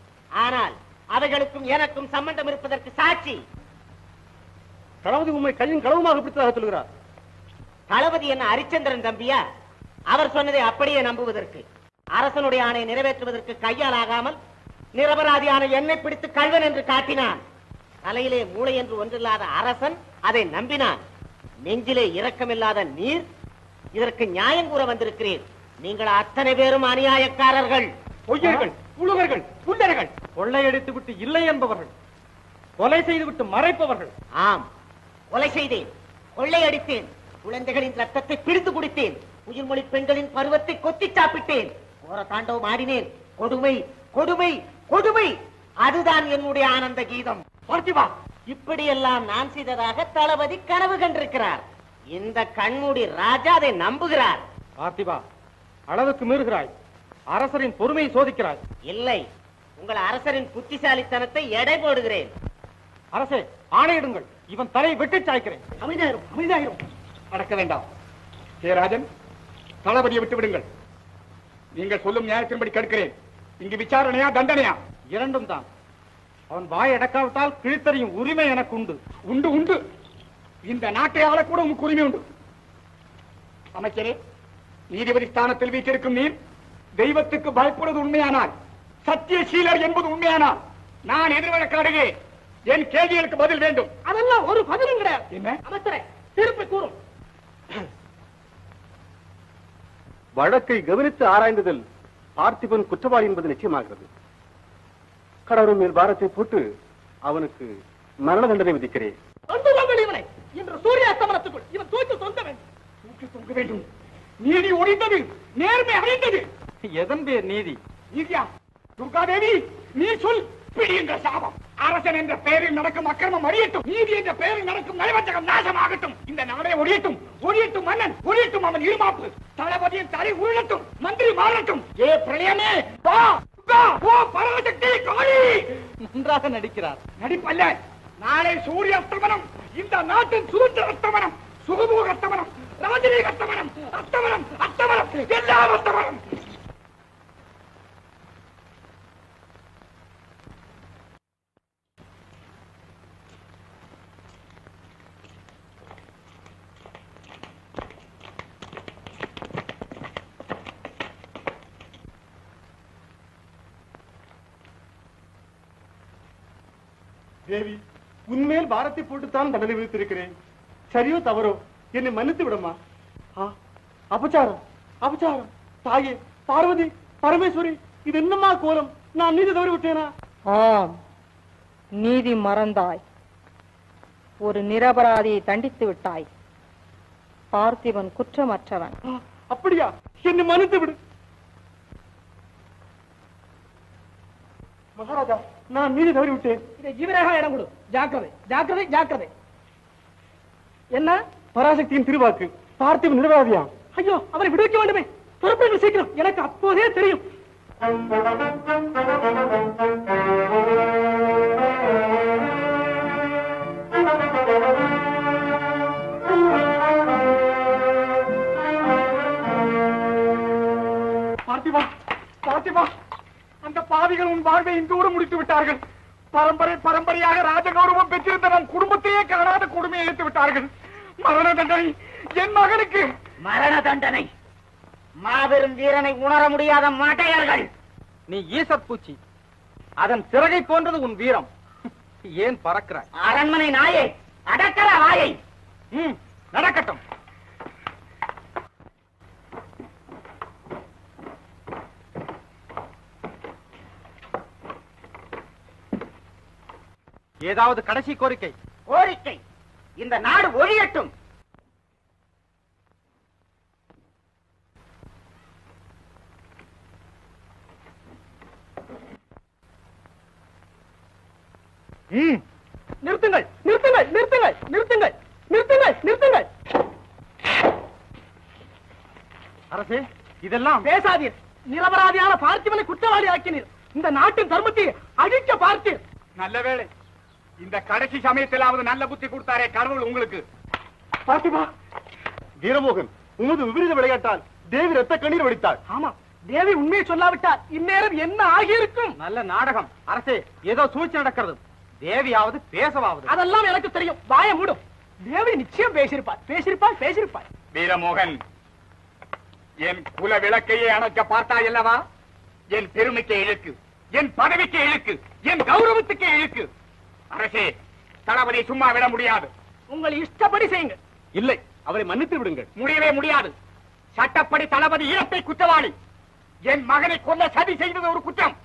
ஆனால் அவைகளுக்கும் எனக்கும் சம்பந்தம் இருப்பதற்கு சாட்சி. தளபதி உண்மை கையும் களவுமாக பிடித்ததாக சொல்கிறார் தளபதி என்ன ஹரிச்சந்திரன் தம்பியா? அவர் சொன்னதை அப்படியே நம்புவதற்கு அரசனுடைய ஆணை நிறைவேற்றுவதற்கு கையால் ஆகாமல் நிரபராதியான என்னை பிடித்து கல்வன் என்று காட்டினான். தலையிலே மூளை என்று ஒன்றில்லாத அரசன் அதை நம்பினான். நெஞ்சிலே இரக்கமில்லாத நீர் இதற்கு நியாயம் கூற வந்திருக்கிறேன். நீங்கள் அத்தனை பேரும் அநியாயக்காரர்கள். பொய்யர்கள் புழுகர்கள் புல்லர்கள் கொள்ளையடித்து விட்டு இல்லை என்பவர்கள். கொலை செய்துவிட்டு மறைப்பவர்கள். ஆம் கொலை செய்தேன். கொள்ளையடித்தேன் குழந்தைகளின் ரத்தத்தை பிடித்து குடித்தேன். உயிர்மொழி பெண்களின் பருவத்தை கொத்தி சாப்பிட்டேன். கோர தாண்டவம் ஆடினேன். கொடுமை கொடுமை கொடுமை. அதுதான் என்னுடைய ஆனந்த கீதம். பார்த்திவா இப்படியெல்லாம் நான் செய்ததாக தளபதி கனவு கண்டிருக்கிறார். இந்த கண்மூடி ராஜா அதை நம்புகிறார். பார்த்திபா அளவுக்கு மீறுகிறாய். அரசரின் பொறுமையை சோதிக்கிறாய். இல்லை உங்கள் அரசரின் புத்திசாலித்தனத்தை எடை போடுகிறேன். அரசே ஆணையிடுங்கள். இவன் தலை வெட்டி சாய்க்கிறேன். அமைதியாயிரும் அமைதியாயிரும். அடக்க வேண்டாம். ஜெயராஜன் தளபதியை விட்டு விடுங்கள். நீங்கள் சொல்லும் நியாயத்தின்படி கேட்கிறேன் இங்கு விசாரணையா தண்டனையா? இரண்டும் தான். அவன் வாய் அடக்காவிட்டால் கிழித்தறியும் உரிமை எனக்கு உண்டு உண்டு. உண்டு இந்த நாட்டை ஆளக்கூட உமக்கு உரிமை உண்டு. அமைச்சரே நீதிபதி ஸ்தானத்தில் வீற்றிருக்கும் நீர் தெய்வத்துக்கு பயப்படுவது உண்மையானால் சத்தியசீலர் என்பது உண்மையானால் நான் எதிர்வழக்காடுகிறேன் என் கேள்விகளுக்கு பதில் வேண்டும். அதெல்லாம் ஒரு பதிலும் கிடையாது. என்ன? அமைச்சரே தீர்ப்பை கூறும். வழக்கை கவனித்து ஆராய்ந்ததில் பார்த்திபன் குற்றவாளி என்பது நிச்சயமாகிறது. கடவுள் மேல் பாரத்தை போட்டு அவனுக்கு மரண தண்டனை விதிக்கிறேன். இன்று சூரிய அஸ்தமனத்துக்குள் இவன் தூக்கி தொங்க வேண்டும். தூக்கி தொங்க வேண்டும். நீதி ஒழிந்தது நேர்மை அடைந்தது. எதன் பேர் நீதி? நீதியா? துர்காதேவி நீ சொல். பிடியுங்க சாபம். அரசன் என்ற பெயரில் நடக்கும் அக்கிரமம் அழியட்டும். நீதி என்ற பெயரில் நடக்கும் நலவஞ்சகம் நாசமாகட்டும். இந்த நாடே ஒழியட்டும். ஒழியட்டும் மன்னன் ஒழியட்டும் அவன் இருமாப்பு. தளபதியின் தலை உருளட்டும். மந்திரி மாறட்டும். ஏ பிரளயமே வா! நன்றாக நடிக்கிறார். நடிப்பல்ல. நாளை சூரிய அஸ்தமனம் இந்த நாட்டின் சுதந்திர அஸ்தமனம் சுகபோக அஸ்தமனம் ராஜரீக அஸ்தமனம் அஸ்தமனம் அஸ்தமனம் எல்லாம் அஸ்தமனம். தேவி உன்மேல் பாரத்தை போட்டுத்தான் தண்டனை விதித்திருக்கிறேன். சரியோ தவறோ? என்னை மன்னித்து விடமா? அபச்சாரம் அபச்சாரம். தாயே பார்வதி பரமேஸ்வரி இது என்னம்மா கோலம்? நான் நீதி தவறி விட்டேனா? ஆம் நீதி மறந்தாய். ஒரு நிரபராதியை தண்டித்து விட்டாய். பார்த்திபன் குற்றமற்றவன். அப்படியா? என்னை மன்னித்து விடு. மகாராஜா நான் நீதி தவறி விட்டேன் இதை ஜீவரேகா இடம் கொடு. ஜாக்கிரதை ஜாக்கிரதை ஜாக்கிரதை. என்ன? பராசக்தியின் திருவாக்கு. பார்த்திபன் நிரபராதியா ஐயோ அவரை விடுவிக்க வேண்டுமே. புறப்படுங்கள் சீக்கிரம். எனக்கு அப்போதே தெரியும். பார்த்திபா பார்த்திபா. பாவிகள் உன் வாழ்வை இன்றோடு முடித்து விட்டார்கள். பரம்பரை பரம்பரையாக ராஜகௌரவம் பெற்றிருந்த நம் குடும்பத்தையே காணாத கொடுமையை எடுத்து விட்டார்கள். மரண தண்டனை என் மகனுக்கு. மரண தண்டனை. மாபெரும் வீரனை உணர முடியாத மாட்டையர்கள். நீ ஈசப் பூச்சி. அதன் சிறகை போன்றது உன் வீரம். ஏன் பறக்கிறாய்? அரண்மனை நாயே அடக்கல வாயை. ம், நடக்கட்டும். ஏதாவது கடைசி கோரிக்கை? கோரிக்கை. இந்த நாடு ஒழியட்டும். நிறுத்துங்கள் நிறுத்துங்கள் நிறுத்துங்கள் நிறுத்துங்கள் நிறுத்துங்கள் நிறுத்துங்கள். அரசே இதெல்லாம் பேசாதீர். நிரபராதியான பார்த்திபனை குற்றவாளி ஆக்கினீர். இந்த நாட்டின் தர்மத்தை அழிக்க பார்த்தீர் நல்ல வேளை. இந்த கடைசி சமயத்திலாவது நல்ல புத்தி கொடுத்தாரே கடவுள் உங்களுக்கு. பார்த்திபா வீரமோகன் உமது விபரீத விளையாட்டால் தேவி ரத்த கண்ணீர் வடித்தாள். ஆமா தேவி உண்மையை சொல்லாவிட்டால் இந்நேரம் என்ன ஆகியிருக்கும்? நல்ல நாடகம் அரசே ஏதோ சூழ்ச்சி நடக்கிறது. தேவியாவது பேசவாவது. அதெல்லாம் எனக்கு தெரியும். வாய மூடும் தேவி நிச்சயம் பேசியிருப்பார் பேசியிருப்பார் பேசியிருப்பார் வீரமோகன் என் குல விளக்கையே அணைக்க பார்த்தாய் அல்லவா? என் பெருமைக்கு இழுக்கு என் பதவிக்கு இழுக்கு என் கௌரவத்துக்கு இழுக்கு. அரசே தளபதி சும்மா விட முடியாது. உங்கள் இஷ்டப்படி செய்யுங்க. இல்லை அவரை மன்னித்து விடுங்கள். முடியவே முடியாது. சட்டப்படி தளபதி ஈரத்தை குற்றவாளி. என் மகனை கொல்ல சதி செய்தது ஒரு குற்றம்.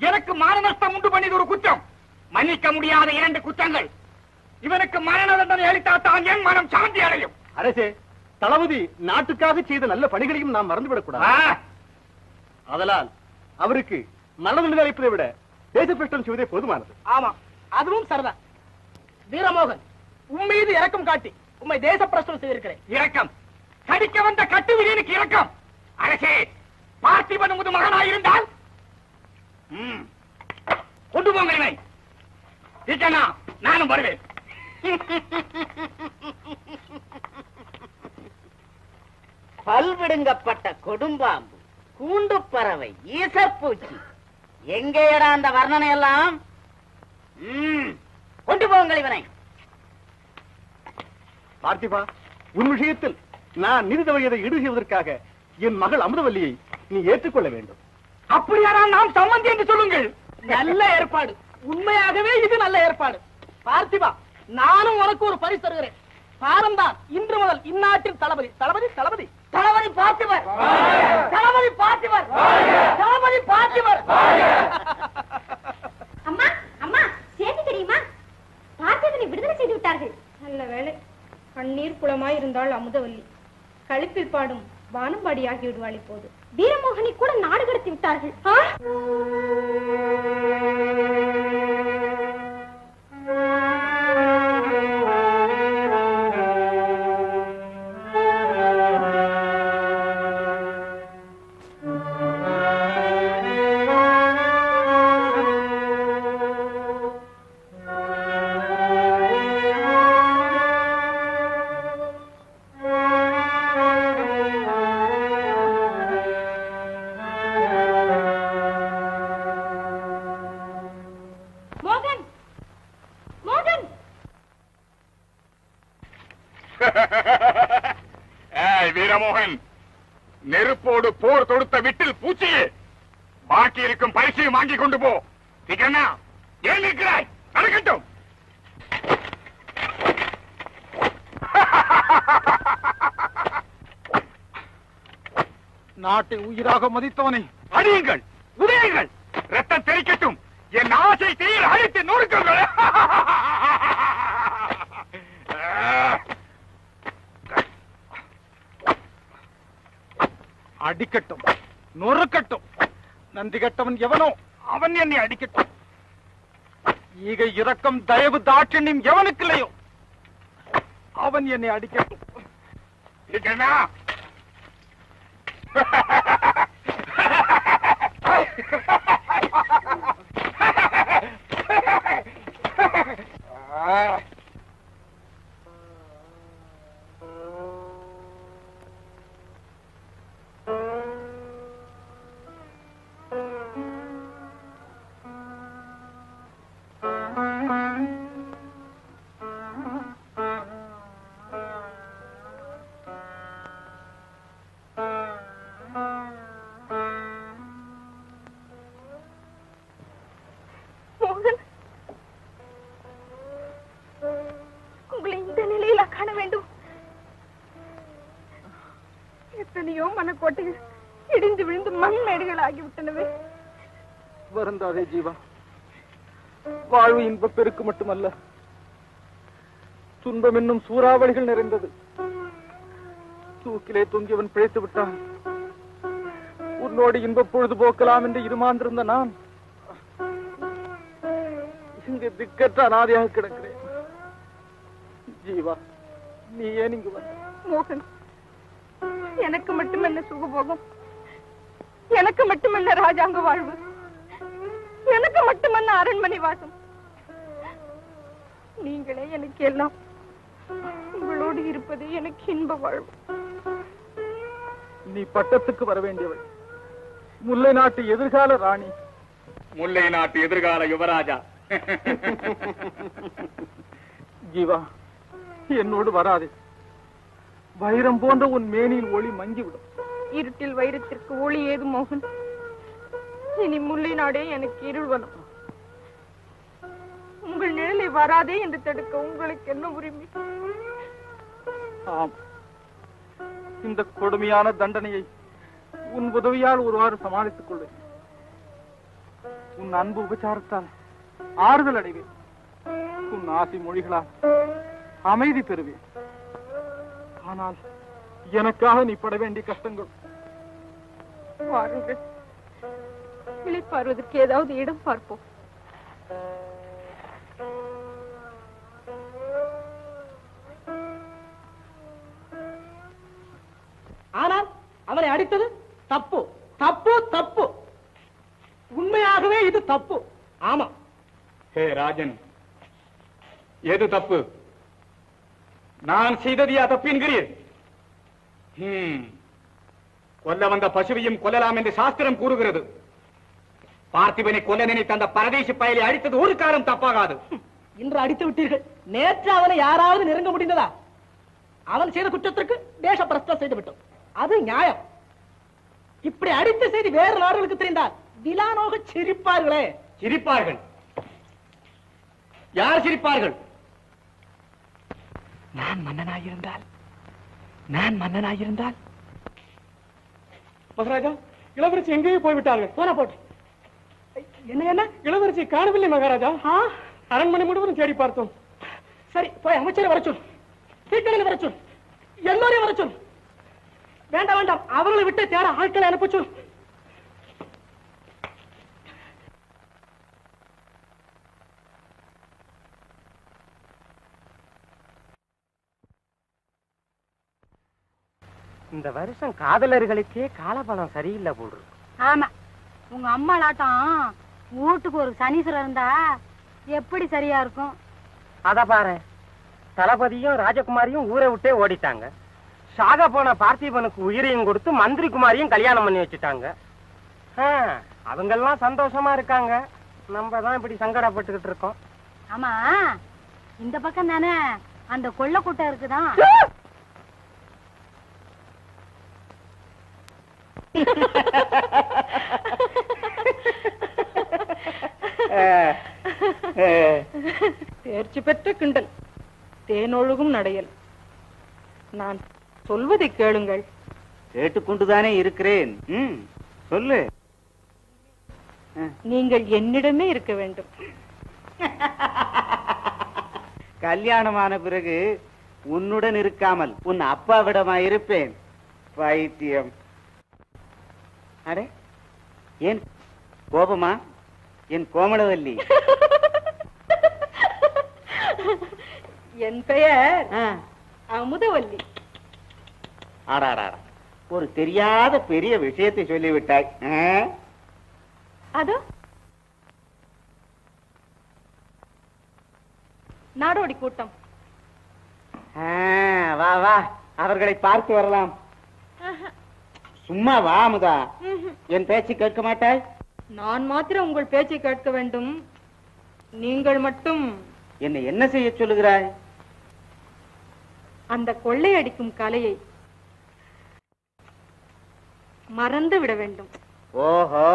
எனக்கு மான நஷ்டம் உண்டு பண்ணியது ஒரு குற்றம். மன்னிக்க முடியாத இரண்டு குற்றங்கள். இவனுக்கு மரண தண்டனை அளித்தால் தான் என் மனம் சாந்தி அடையும். அரசே தளபதி நாட்டுக்காக செய்த நல்ல பணிகளையும் நாம் மறந்துவிடக் கூடாது ஆ, அதனால் அவருக்கு நல்லது அளிப்பதை விட தேசப்பிரஷ்டம் செய்வதே போதுமானது. ஆமா அதுவும் சரிதான். வீரமோகன் உம்மீது இரக்கம் காட்டி உம்மை தேச பிரச்சனை செய்திருக்கிறேன். இரக்கம். கடிக்க வந்த கட்டு விரியனுக்கு இரக்கம். அரசே பார்த்திபன் உமது மகனாயிருந்தால் ம், கொண்டு போங்க இவனை. நானும் வருவேன். பல்விடுங்கப்பட்ட கொடும்பாம்பு கூண்டு பறவை ஈசப்பூச்சி. எங்கேயடா அந்த வர்ணனை எல்லாம் கொண்டு போங்கள் இவனை. பார்த்திபா உன் விஷயத்தில் நான் நிதி தவறியதை ஈடு செய்வதற்காக என் மகள் அமுதவல்லியை நீ ஏற்றுக்கொள்ள வேண்டும். அப்படியானால் நாம் சம்மந்தி என்று சொல்லுங்கள். நல்ல ஏற்பாடு. உண்மையாகவே இது நல்ல ஏற்பாடு. பார்த்திபா நானும் உனக்கு ஒரு பரிசு தருகிறேன். பாரம்தான் இன்று முதல் இந்நாட்டின் தளபதி. தளபதி தளபதி. தளபதி பார்த்திபர். தளபதி பார்த்திபர். தளபதி பார்த்திபர் அம்மா அம்மா செய்தி தெரியுமா பார்த்திபனை விடுதலை செய்து விட்டார்கள். நல்ல வேளை. கண்ணீர் குளமாய் இருந்தால் அமுதவல்லி. கழுப்பில் பாடும் வானம்பாடியாகி விடுவாள் இப்போது வீரமோகனை கூட நாடு கடத்தி விட்டார்கள். மதித்தவனை அடியுங்கள் உதயுங்கள். ரத்தம் தெரிக்கட்டும் என் ஆசை தீர் அழித்து நொறுக்குங்கள். அடிக்கட்டும் நொறுக்கட்டும். நந்தி கட்டவன் எவனோ அவன் என்னை அடிக்கட்டும். ஈகை இரக்கம் தயவு தாட்சண்யம் எவனுக்கு இல்லையோ அவன் என்னை அடிக்கட்டும். எத்தனையோ மனக்கோட்டைகள் இடிந்து விழுந்து மண் மேடுகள் ஆகிவிட்டனவே வருந்தாதே ஜீவா. வாழ்வு இன்பப் பெருக்கு மட்டுமல்ல. துன்பம் என்னும் சூறாவளிகள் நிறைந்தது. தூக்கிலே தொங்கியவன் பிழைத்து விட்டான். உன்னோடு இன்பப் பொழுது போக்கலாம் என்று இருமாந்திருந்த நான் இங்கு திக்கற்ற அனாதையாக கிடக்கிறேன். ஜீவா நீ ஏன் இங்கு வந்த? மோகன் எனக்கு மட்டும் என்ன சுகபோகம்? எனக்கு மட்டும் என்ன ராஜாங்க வாழ்வு? எனக்கு மட்டும் என்ன அரண்மனை வாசம்? நீங்களே எனக்கு எல்லாம் உங்களோடு இருப்பது எனக்கு இன்ப வாழ்வு. நீ பட்டத்துக்கு வர வேண்டியவள். முல்லை நாட்டு எதிர்கால ராணி. முல்லை நாட்டு எதிர்கால யுவராஜா. ஜீவா என்னோடு வராதே. வைரம் போன்ற உன் மேனியில் ஒளி மங்கிவிடும். இருட்டில் வைரத்திற்கு ஒளி ஏது மோகன்? இனி முல்லை நாடே எனக்கு இருள்வனம் உங்கள் நிழலை வராதே என்று தடுக்க உங்களுக்கு என்ன உரிமை? ஆம். இந்த கொடுமையான தண்டனையை உன் உதவியால் ஒருவாறு சமாளித்துக் கொள்வேன். உன் அன்பு உபச்சாரத்தால் ஆறுதல் அடைவேன். உன் ஆசை மொழிகளால் அமைதி பெறுவேன். ஆனால் எனக்காக நீ பட வேண்டிய கஷ்டங்கள். வாருங்கள் இளைப்பாறுவதற்கு ஏதாவது இடம் பார்ப்போம். ஆனால் அவனை அடித்தது தப்பு. தப்பு தப்பு. உண்மையாகவே இது தப்பு. ஆமா ஹே ராஜன். எது தப்பு? நான் செய்ததியா தப்பு என்கிறீர். கொல்ல வந்த பசுவையும் கொல்லலாம் என்று சாஸ்திரம் கூறுகிறது. பார்த்திபனை கொல்ல நினைத்த அந்த பரதேசி பயலை அடித்தது ஒரு காலம் தப்பாகாது. இன்று அடித்து விட்டீர்கள். நேற்று அவனை யாராவது நெருங்க முடிந்ததா? அவன் செய்த குற்றத்திற்கு தேச பிரஸ்தம் செய்து விட்டோம். அது நியாயம். இப்படி அடித்த செய்தி வேறு நாடுகளுக்கு தெரிந்தால் விலானோக சிரிப்பார்களே. சிரிப்பார்கள். யார் சிரிப்பார்கள்? நான் மன்னனாயிருந்தால்? நான் மன்னனாயிருந்தால்? மகாராஜா இளவரசி எங்கேயோ போய்விட்டார்கள். போன போட்டு. என்ன என்ன? இளவரசி காணவில்லை மகாராஜா. அரண்மனை முழுவதும் தேடி பார்த்தோம். சரி போய் அமைச்சரை வர சொல். சீக்கிரம் வர சொல். எல்லோரையும் வர சொல். வேண்டாம் வேண்டாம். அவர்களை விட்டு தேட ஆட்களை அனுப்ப சொல். இந்த வருஷம் காதலர்களுக்கே காலபலம் சரியில்லை போடு ஆமா. உங்க அம்மாளாட்டம் வீட்டுக்கு ஒரு சனீஸ்வரர் இருந்தா எப்படி சரியா இருக்கும்? அத பாரு. தளபதியும் ராஜகுமாரியும் ஊரை விட்டே ஓடிட்டாங்க. சாக போன பார்த்திபனுக்கு உயிரையும் கொடுத்து மந்திரி குமாரியும் கல்யாணம் பண்ணி வச்சுட்டாங்க. ஆ, அவங்கெல்லாம் சந்தோஷமா இருக்காங்க. நம்ம தான் இப்படி சங்கடப்பட்டுக்கிட்டு இருக்கோம். ஆமா. இந்த பக்கம் தானே அந்த கொள்ள கூட்டம் இருக்குதான். தேர்ச்சி பெற்ற கிண்டல். தேனொழுகும் நடையல். நான் சொல்வதை கேளுங்கள். கேட்டுக்கொண்டுதானே இருக்கிறேன். சொல்லு. நீங்கள் என்னிடமே இருக்க வேண்டும். கல்யாணமான பிறகு உன்னுடன் இருக்காமல் உன் அப்பாவிடமா இருப்பேன். பைத்தியம். அடே ஏன் கோபமா? என் கோமளவல்லி என் பெயர் அமுதவல்லி. ஆடாடா ஒரு தெரியாத பெரிய விஷயத்தை சொல்லிவிட்டாய்? அதோ. நாடோடி கூட்டம். வா வா. அவர்களை பார்த்து வரலாம். சும்மா வா அமுதா என் பேச்சு கேட்க மாட்டாய்? நான் மாத்திரம் உங்கள் பேச்சை கேட்க வேண்டும். நீங்கள் மட்டும். என்னை என்ன செய்ய சொல்லுகிறாய்? அந்த கொள்ளையடிக்கும் கலையை மறந்து விட வேண்டும். ஓஹோ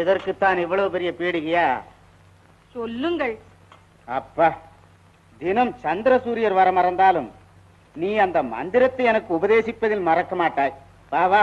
இதற்குத்தான் இவ்வளவு பெரிய பீடிகையா? சொல்லுங்கள். அப்பா தினம் சந்திர சூரியர் வர மறந்தாலும் நீ அந்த மந்திரத்தை எனக்கு உபதேசிப்பதில் மறக்க மாட்டாய். வா வா.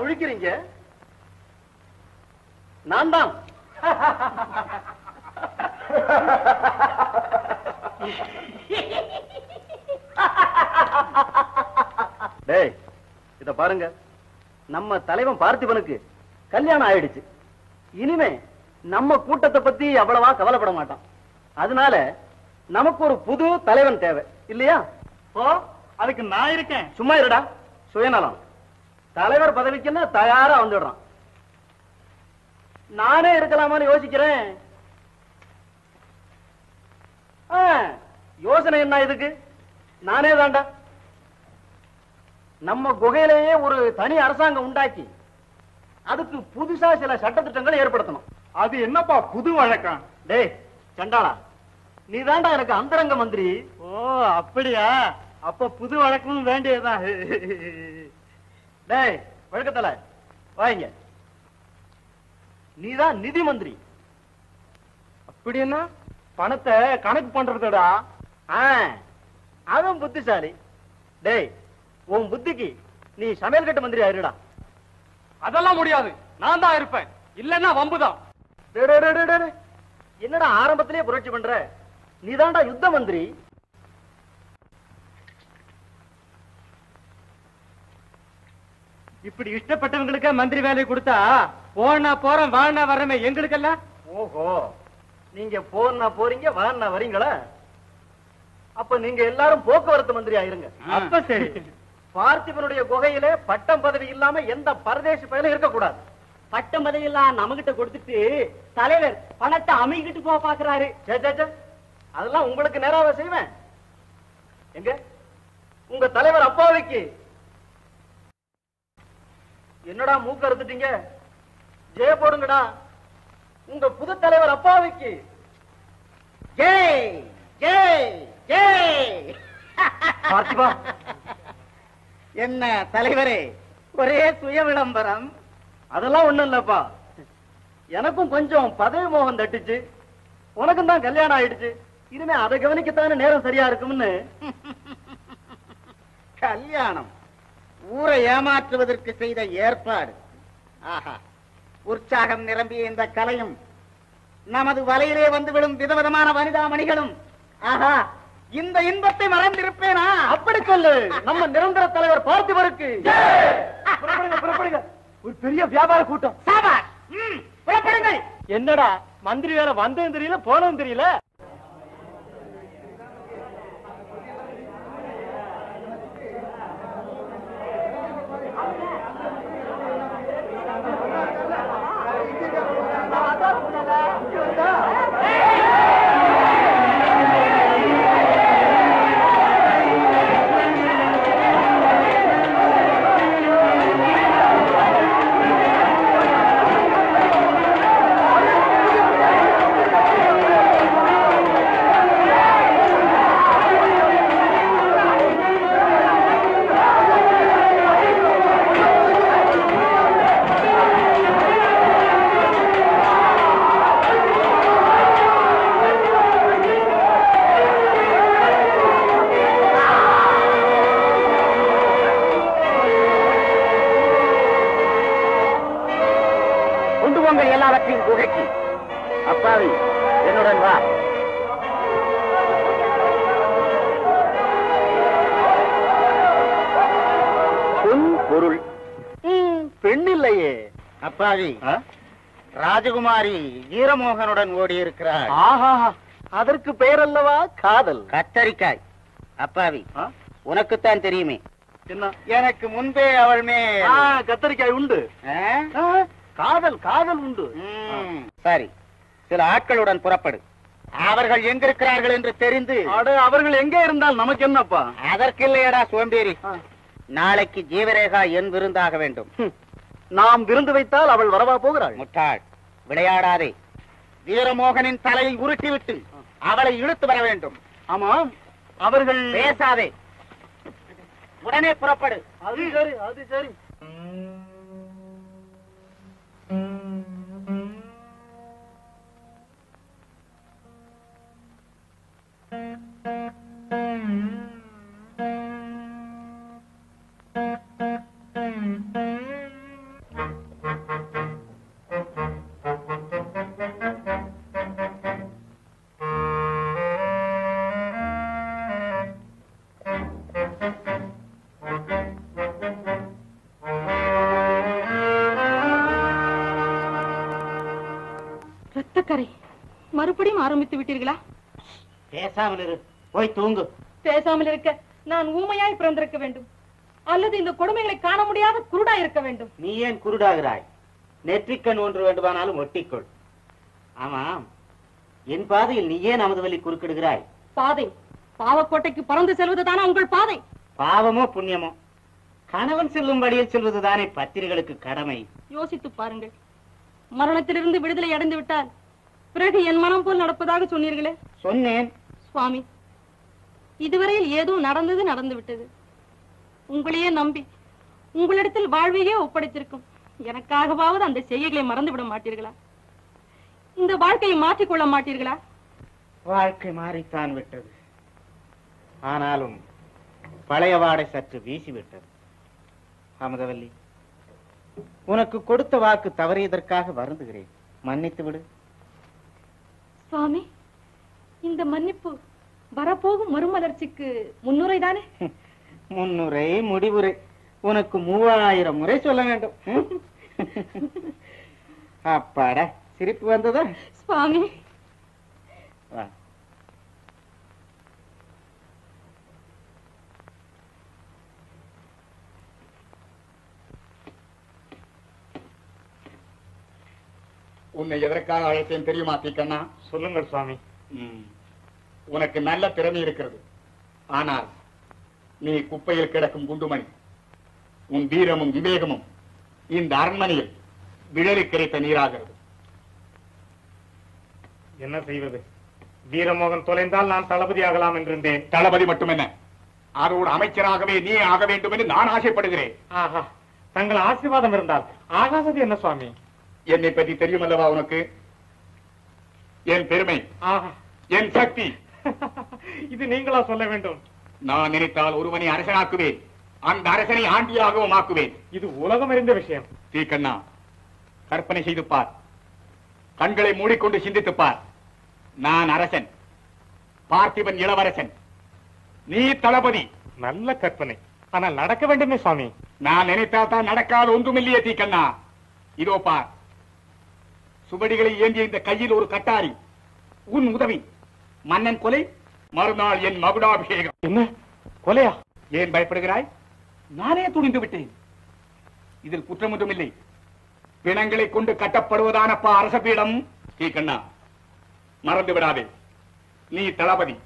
முழிக்கிறீங்க? நான் தான் டேய் இத பாருங்க. நம்ம தலைவன் பார்த்திபனுக்கு கல்யாணம் ஆயிடுச்சு. இனிமே நம்ம கூட்டத்தை பத்தி அவ்வளவா கவலைப்பட மாட்டான். அதனால நமக்கு ஒரு புது தலைவன் தேவை. இல்லையா? ஓ அதுக்கு நான் இருக்கேன். சும்மா இருடா. சுயநலம். தலைவர் பதவிக்குன்னா தயாரா வந்துடுறான். நானே இருக்கலாமான்னு யோசிக்கிறேன். யோசனை என்ன இதுக்கு? நானே தாண்டா. நம்ம குகையிலேயே ஒரு தனி அரசாங்கம் உண்டாக்கி அதுக்கு புதுசா சில சட்டத்திட்டங்களை ஏற்படுத்தணும். அது என்னப்பா புது வழக்கம் டேய் சண்டாளா நீ தாண்டா எனக்கு அந்தரங்க மந்திரி. ஓ அப்படியா? அப்ப புது வழக்கமும் வேண்டியதுதான். டேய் வழக்கத்தல வாங்க. நீதான் நிதி மந்திரி அப்படின்னா பணத்தை கணக்கு பண்றதுடா அவன் புத்திசாலி. டேய் உன் புத்திக்கு நீ சமையல் கட்டு மந்திரி ஆயிருடா. அதெல்லாம் முடியாது. நான் தான் இருப்பேன். இல்லன்னா வம்புதான். என்னடா ஆரம்பத்திலே புரட்சி பண்ற? நீதான்டா யுத்த மந்திரி. இப்படி இஷ்டப்பட்டவங்களுக்கு மந்திரி வேலை கொடுத்தா போனா போறோம் வாழ்னா வர்றமே எங்களுக்கெல்லாம்? ஓஹோ நீங்க போனா போறீங்க வான்னா வரீங்களா? அப்ப நீங்க எல்லாரும் போக்குவரத்து மந்திரி ஆயிருங்க அப்ப சரி. பார்த்திபனுடைய குகையில பட்டம் பதவி இல்லாம எந்த பரதேசி பயிலும் இருக்கக்கூடாது. பட்டம் பதவியெல்லாம் நம்மகிட்ட கொடுத்துட்டு தலைவர் பணத்தை அமைக்கிட்டு போக பாக்குறாரு. அதெல்லாம் உங்களுக்கு நேராக செய்வேன். எங்க? உங்க தலைவர் அப்பாவைக்கு என்னடா மூக்க அறுத்துட்டீங்க? ஜெய போடுங்கடா. உங்க புது தலைவர் அப்பாவைக்கு. ஜெய் ஜெய் ஜெய். பார்த்திபா. என்ன தலைவரே ஒரே சுய விளம்பரம். அதெல்லாம் ஒண்ணும் இல்லப்பா. எனக்கும் கொஞ்சம் பதவி மோகம் தட்டுச்சு. உனக்கும் தான் கல்யாணம் ஆயிடுச்சு. இனிமே அதை கவனிக்கத்தானே நேரம் சரியா இருக்கும்னு. கல்யாணம். ஊரை ஏமாற்றுவதற்கு செய்த ஏற்பாடு. ஆஹா உற்சாகம் நிரம்பிய இந்த கலையும் நமது வலையிலே வந்து விழும் விதவிதமான வனிதாமணிகளும் ஆஹா இந்த இன்பத்தை மறந்திருப்பேனா? அப்படி சொல்லு. நம்ம நிரந்தர தலைவர் பார்த்திபருக்கு. புறப்படுங்க ஒரு பெரிய வியாபார கூட்டம். புறப்படுங்கள். என்னடா மந்திரி வேலை வந்ததும் தெரியல போனதும் தெரியல? ஆ? ராஜகுமாரி வீரமோகனுடன் ஓடி இருக்கிறாள் ஆஹா. அதற்கு பெயர் அல்லவா காதல். கத்தரிக்காய். அப்பாவி? உனக்குத்தான் தெரியுமே. எனக்கு முன்பே அவள் ஆ, கத்தரிக்காய் உண்டு. காதல் காதல் உண்டு. ம், சரி. சில ஆட்களுடன் புறப்படு. அவர்கள் எங்கிருக்கிறார்கள் என்று தெரிந்து. அவர்கள் எங்கே இருந்தால் நமக்கு என்னப்பா? அதற்கில்லையடா சோம்பேறி. நாளைக்கு ஜீவரேகா என் விருந்தாக வேண்டும். நாம் விருந்து வைத்தால் அவள் வரவா போகிறாள்? முட்டாள் விளையாடாதே. வீரமோகனின் தலையை உருட்டிவிட்டு அவளை இழுத்து வர வேண்டும். ஆமாம் அவர்கள் பேசாதே. உடனே புறப்படு. அது சரி அது சரி. ரத்தக்கரை மறுபடியும் ஆரம்பித்து விட்டீர்களா? பேசாமல் இரு. போய் தூங்கு. பேசாமல் இருக்க நான் ஊமையாய் பிறந்திருக்க வேண்டும். அல்லது இந்த கொடுமைகளை காண முடியாத குருடா இருக்க வேண்டும். நீ ஏன் குருடாகிறாய்? நெற்றிக்கண் ஒன்று வேண்டுமானாலும் ஒட்டிக்கொள். ஆமாம். என் பாதையில் நீ ஏன் அமுதவல்லி குறுக்கிடுகிறாய்? பாதை. பாவக்கோட்டைக்கு பறந்து செல்வதுதானா உங்கள் பாதை? பாவமோ புண்ணியமோ? கணவன் செல்லும் வழியில் செல்வதுதானே பத்திரிகளுக்கு கடமை. யோசித்து பாருங்கள். மரணத்திலிருந்து விடுதலை அடைந்து விட்டால் பிறகு என் மனம் போல் நடப்பதாக சொன்னீர்களே? சொன்னேன். சுவாமி இதுவரையில் ஏதோ நடந்தது நடந்து விட்டது உங்களையே நம்பி உங்களிடத்தில் வாழ்வையே ஒப்படைத்திருக்கும் எனக்காகவாவது அந்த செய்கைகளை மறந்து விட மாட்டீர்களா? இந்த வாழ்க்கையை மாற்றிக்கொள்ள மாட்டீர்களா? வாழ்க்கை மாறித்தான் விட்டது. ஆனாலும் பழைய வாடை சற்று வீசிவிட்டது. அமுதவல்லி உனக்கு கொடுத்த வாக்கு தவறியதற்காக வருந்துகிறேன். மன்னித்து விடு சுவாமி இந்த மன்னிப்பு வரப்போகும் மறுமலர்ச்சிக்கு முன்னுரைதானே? முன்னுரை முடிவுரை. உனக்கு மூவாயிரம் முறை சொல்ல வேண்டும்? அப்பாடா சிரிப்பு வந்ததா? சுவாமி. வா. உன்னை எதற்காக அழைத்தேன் தெரியுமா தீக்கண்ணா? சொல்லுங்கள் சுவாமி. உனக்கு நல்ல திறமை இருக்கிறது. ஆனால் நீ குப்பையில் கிடக்கும் குண்டுமணி உன் வீரமும் விவேகமும் இந்த அரண்மனையில் விழறி கிடைத்த நீராகிறது. என்ன செய்வது? வீரமோகன் தொலைந்தால் நான் தளபதி ஆகலாம் என்றிருந்தேன். தளபதி மட்டுமென்ன? அதோடு அமைச்சராகவே நீ ஆக வேண்டும் என்று நான் ஆசைப்படுகிறேன். ஆஹா தங்கள் ஆசீர்வாதம் இருந்தால் ஆகாதது என்ன சுவாமி? என்னை பற்றி தெரியுமல்லவா உனக்கு? என் பெருமை என் சக்தி. இது நீங்களா சொல்ல வேண்டும். நான் நினைத்தால் ஒருவனை அரசனாக்குவேன். அந்த அரசனை ஆண்டியாகவும் ஆக்குவேன். இது உலகம் அறிந்த விஷயம். தீக்கண்ணா கற்பனை செய்து பார். கண்களை மூடிக்கொண்டு சிந்தித்துப் பார். நான் அரசன். பார்த்திபன் இளவரசன். நீ தளபதி. நல்ல கற்பனை. ஆனால் நடக்க வேண்டுமே சுவாமி. நான் நினைத்தால் தான் நடக்காத ஒன்றுமில்லையே தீக்கண்ணா இதோ பார். சுவடிகளை ஏந்திய இந்த கையில் ஒரு கட்டாரி. உன் உதவி. மன்னன் கொலை மறுநாள் என் மகுடாபிஷேகம். என்ன? கொலையா? ஏன் பயப்படுகிறாய்? நானே துணிந்து விட்டேன். இதில் குற்றம் ஒன்றும் இல்லை பிணங்களை கொண்டு கட்டப்படுவதானப்பா அரச பீடம் தீக்கண்ணா மறந்து விடாதே. நீ தளபதி.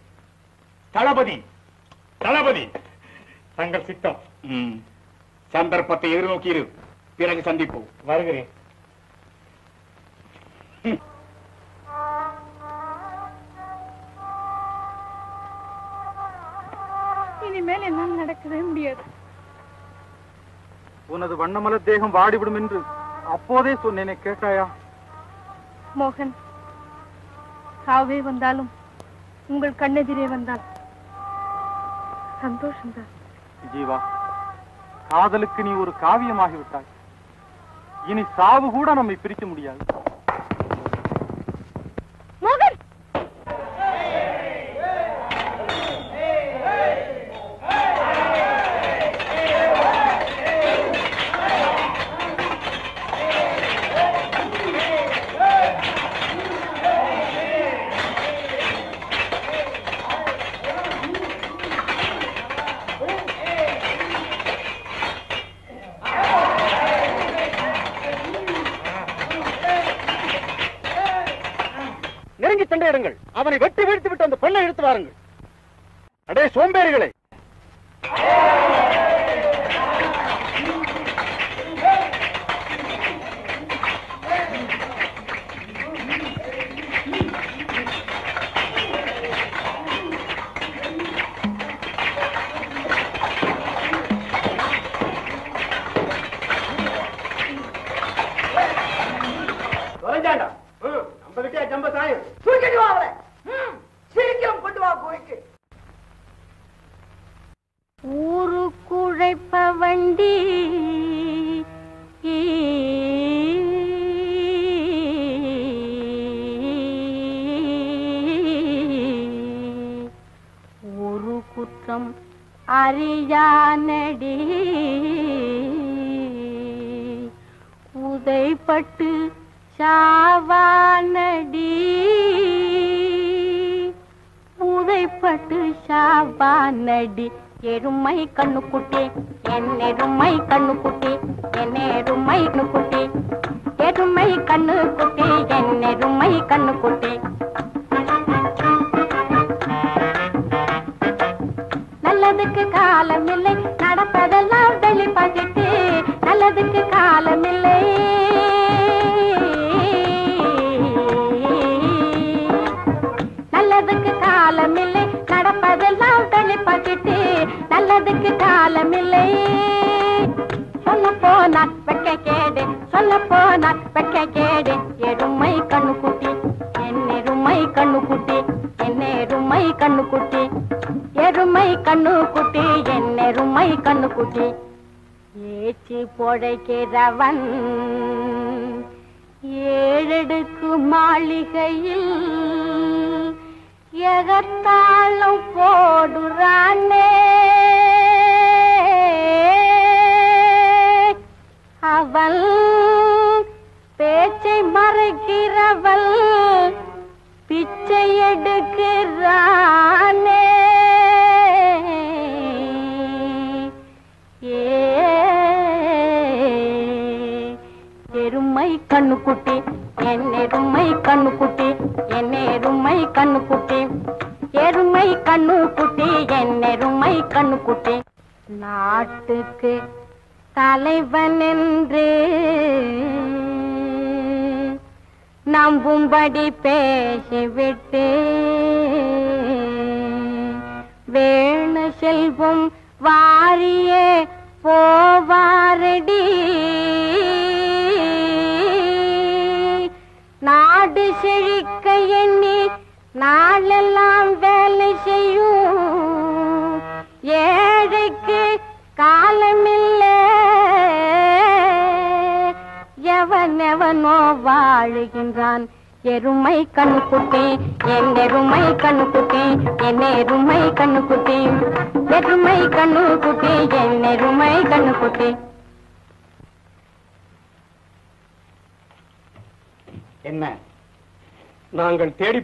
தளபதி. தளபதி. தங்கள் சித்தம். சந்தர்ப்பத்தை எதிர்நோக்கி இரு பிறகு சந்திப்போம். வருகிறேன். இனிமேல் என்னால் நடக்கவே முடியாது. உனது வண்ணமலர் தேகம் வாடிவிடும் என்று அப்போதே சொன்னேனே கேட்டாயா? மோகன் சாவே வந்தாலும் உங்கள் கண்ணெதிரே வந்தால் சந்தோஷம்தான். ஜீவா காதலுக்கு நீ ஒரு காவியமாகி விட்டாய் இனி சாவு கூட நம்மை பிரிக்க முடியாது.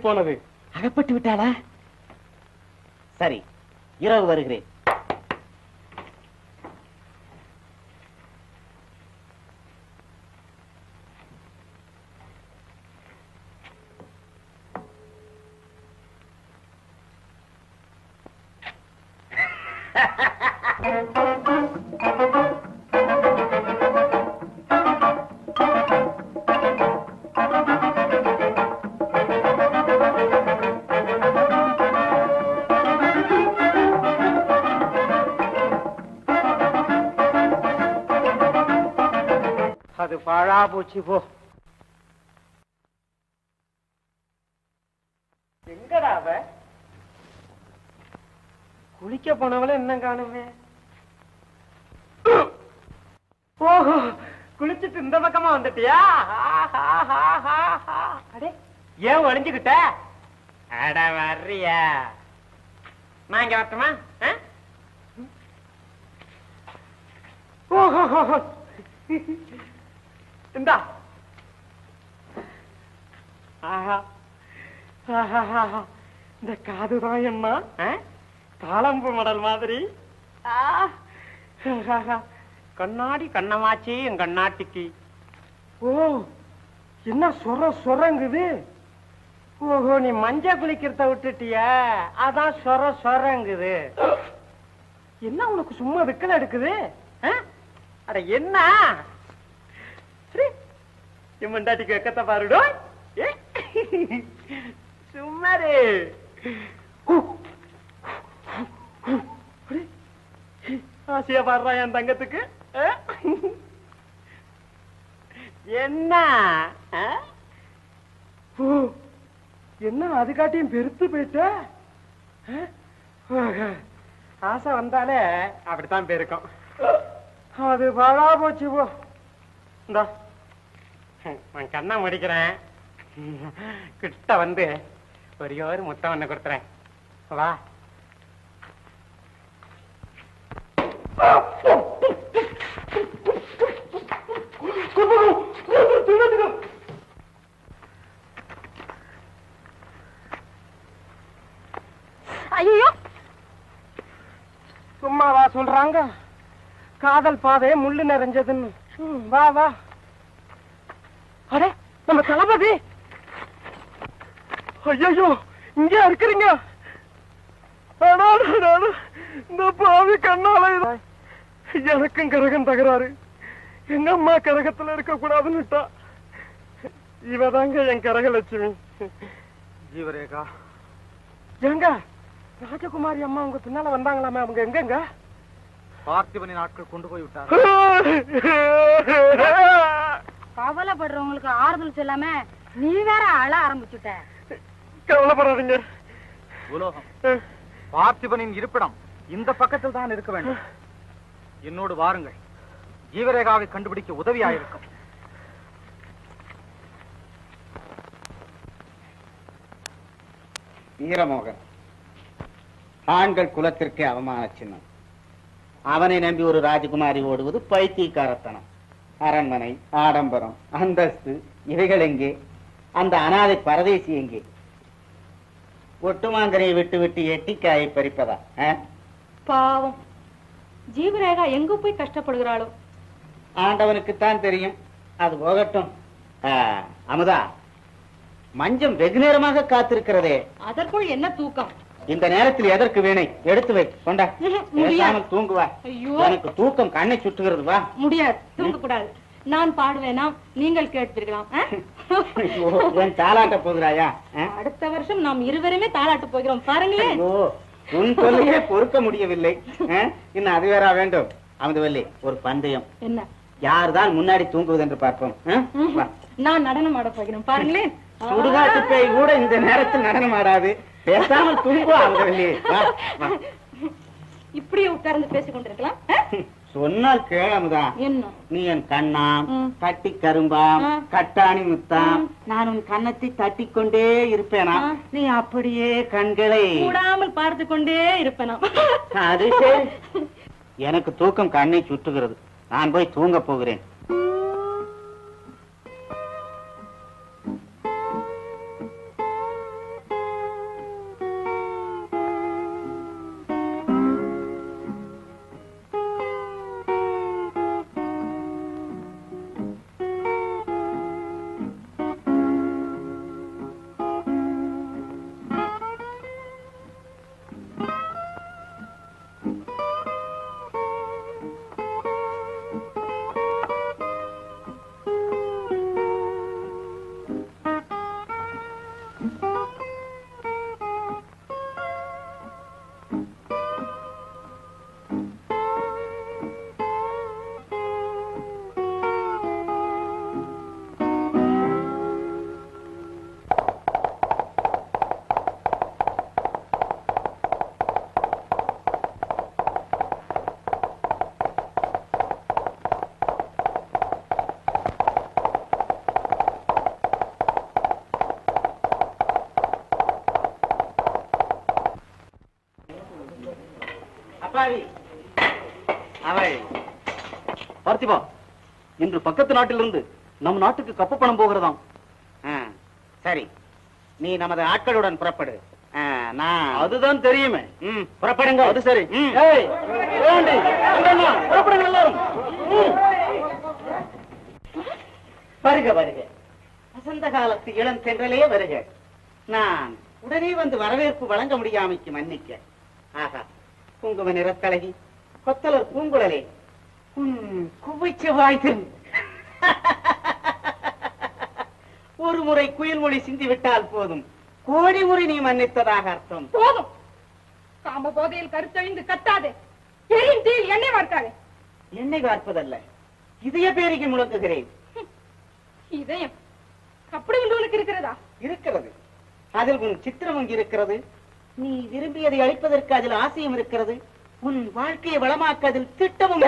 போனது bravo, Tivô. அதுதான் எம்மா தாளம்பு மடல் மாதிரி. கண்ணாடி கண்ணமாச்சி என் கண்ணாட்டிக்கு. ஓ என்ன சொர சொரங்குது? ஓஹோ நீ மஞ்ச குளிக்கிறத விட்டுட்டிய. அதான் சொர சொரங்குது. என்ன உனக்கு சும்மா விக்கல் எடுக்குது? அட என்ன? என் மண்டாட்டிக்கு வெக்கத்தை பாருடும் சும்மாரு ஆசையா பாடுறா என் தங்கத்துக்கு? என்ன? என்ன அதுக்காட்டியும் பெருத்து போயிட்ட? ஆசை வந்தாலே அப்படித்தான் பெருக்கும். அது பாழா போச்சு போ. இந்தா நான் கண்ணா முடிக்கிறேன். கிட்ட வந்து ஒரே ஒரு முத்தம் ஒன்று கொடுத்துறேன். வா. ஐயோ. சும்மாவா சொல்றாங்க? காதல் பாதை முள்ளு நிறைஞ்சதுன்னு. வா வா. அடே நம்ம தளபதி. ஐயோ இங்க இருக்கிறீங்க? இந்த பாவி கண்ணால எனக்கும் கரகம் தகராறு. எங்க அம்மா கரகத்துல இருக்க கூடாதுன்னுட்டா இவதாங்க என் கரகலட்சுமி. ஜீவரேகா. ஏங்க ராஜகுமாரி அம்மா உங்க பின்னால வந்தாங்களாமே அவங்க எங்கங்க? பார்த்திபனின் ஆட்கள் கொண்டு போய் விட்டார் கவலைப்படுறவங்களுக்கு ஆறுதல் சொல்லாம நீ வேற அழ ஆரம்பிச்சுட்ட. கவலைப்படாதீங்க. உலோகம். பார்த்திபனின் இருப்பிடம் இந்த பக்கத்தில் தான் இருக்க வேண்டும். என்னோடு வாருங்கள். ஜீவரேகாவை கண்டுபிடிக்க உதவியாயிருக்கும். வீரமோகன் ஆண்கள் குலத்திற்கே அவமான சின்னம். அவனை நம்பி ஒரு ராஜகுமாரி ஓடுவது பைத்தியக்காரத்தனம். அரண்மனை ஆடம்பரம் அந்தஸ்து இவைகள் எங்கே? அந்த அனாதை பரதேசி எங்கே? ஒட்டுமாங்கரையை விட்டு விட்டு எட்டிக்காயை பறிப்பதா? பாவம். ஜீவரேகா எங்க போய் கஷ்டப்படுகிறாளோ? ஆண்டவனுக்குத்தான் தெரியும். அது போகட்டும். அமுதா மஞ்சம் வெகு நேரமாக காத்திருக்கிறதே. அதற்குள் என்ன தூக்கம்? இந்த நேரத்தில் எதற்கு வீணை? எடுத்து வை கொண்டா. தூங்குவா. ஐயோ. எனக்கு தூக்கம் கண்ணை சுட்டுகிறது வா. முடியாது. தூங்க கூடாது நான் பாடுவேனா? நீங்கள் கேட்பீர்களாம் என் தாலாட்ட போகிறாயா? அடுத்த வருஷம் நாம் இருவருமே தாளாட்டு போகிறோம். பாருங்களேன். உன் சொல்லையே பொறுக்க முடியவில்லை? இன்னும் அது வேறா வேண்டும்? அமுதவல்லி ஒரு பந்தயம். என்ன? யார்தான் முன்னாடி தூங்குவது என்று பார்ப்போம். நான் நடனம் ஆட போகிறேன். பாருங்களேன். சுடுகாட்டு பேய் கூட இந்த நேரத்தில் நடனம் ஆடாது. பேசாமல் தூங்குவா அமுதவல்லி. இப்படியே உட்கார்ந்து பேசிக் கொண்டிருக்கலாம் ஆ? சொன்னால் கேளமுதா என்ன நீ என் கண்ணாம். கட்டி கரும்பாம். கட்டாணி முத்தாம் நான் உன் கன்னத்தை தட்டிக் கொண்டே இருப்பேனா. நீ அப்படியே கண்களை கூடாமல் பார்த்து கொண்டே இருப்பேன். அது சரி. எனக்கு தூக்கம் கண்ணை சுட்டுகிறது நான் போய் தூங்க போகிறேன் நாட்டிலிருந்து நம் நாட்டுக்கு கப்பு பணம் போகிறதாம். சரி. நீ நமது ஆட்களுடன் புறப்படு. நான் அதுதான் தெரியுமே. புறப்படுங்க. அது சரி. புறப்படுங்க எல்லாரும். வருக வருக. வசந்த காலத்து இளம் தென்றலே வருக. நான் உடனே வந்து வரவேற்பு வழங்க முடியாமைக்கு மன்னிக்க. ஆகா குங்கும நிறத்தழகி கொத்தலர் பூங்குழலே உன் குவைச்சு வாய்த்து ஒரு முறை குயில் மொழி சிந்தி விட்டால் போதும். கோடி முறை நீ மன்னித்ததாக அர்த்தம். போதும். காம போதையில் கருத்தழிந்து கத்தாதே. எரியும் தீயில் எண்ணெய் வார்க்காதே. என்னை பார்ப்பதல்ல இதய பேரிகை முழங்குகிறேன். இதயம். அப்படி ஒன்று உனக்கு இருக்கிறதா? இருக்கிறது. அதில் உன் சித்திரம் அங்கு இருக்கிறது. நீ விரும்பியதை அளிப்பதற்கு அதில் ஆசையும் இருக்கிறது. உன் வாழ்க்கையை வளமாக்க அதில் திட்டமும்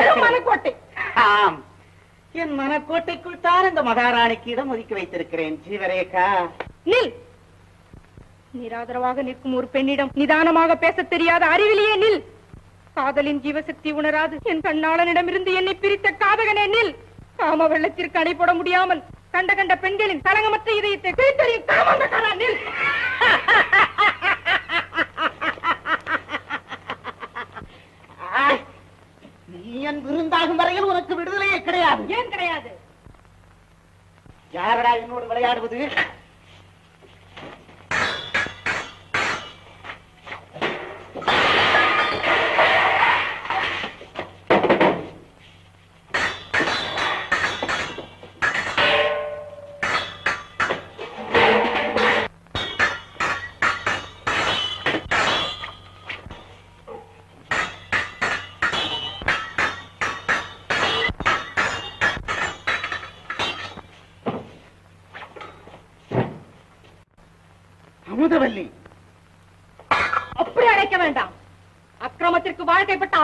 ஆம். என் மனக்கோட்டைக்குள் தான் இந்த மகாராணிக்கு இடம் ஒதுக்கி வைத்திருக்கிறேன் ஜீவரேகா. நில்! நிராதரவாக நிற்கும் ஒரு பெண்ணிடம் நிதானமாக பேச தெரியாத அறிவிலேயே நில்! காதலின் ஜீவசக்தி உணராது என் கண்ணாளனிடமிருந்து என்னை பிரித்த காதகனே நில்! காம வெள்ளத்திற்கு அணை போட முடியாமல் கண்ட கண்ட பெண்களின் கலங்கமற்ற இதயத்தை பிரித்தறியும் காமந்தக்காரா நில்! என் விருந்தாகும் வரையில் உனக்கு விடுதலையே கிடையாது. ஏன் கிடையாது? யாரடா என்னோடு விளையாடுவது?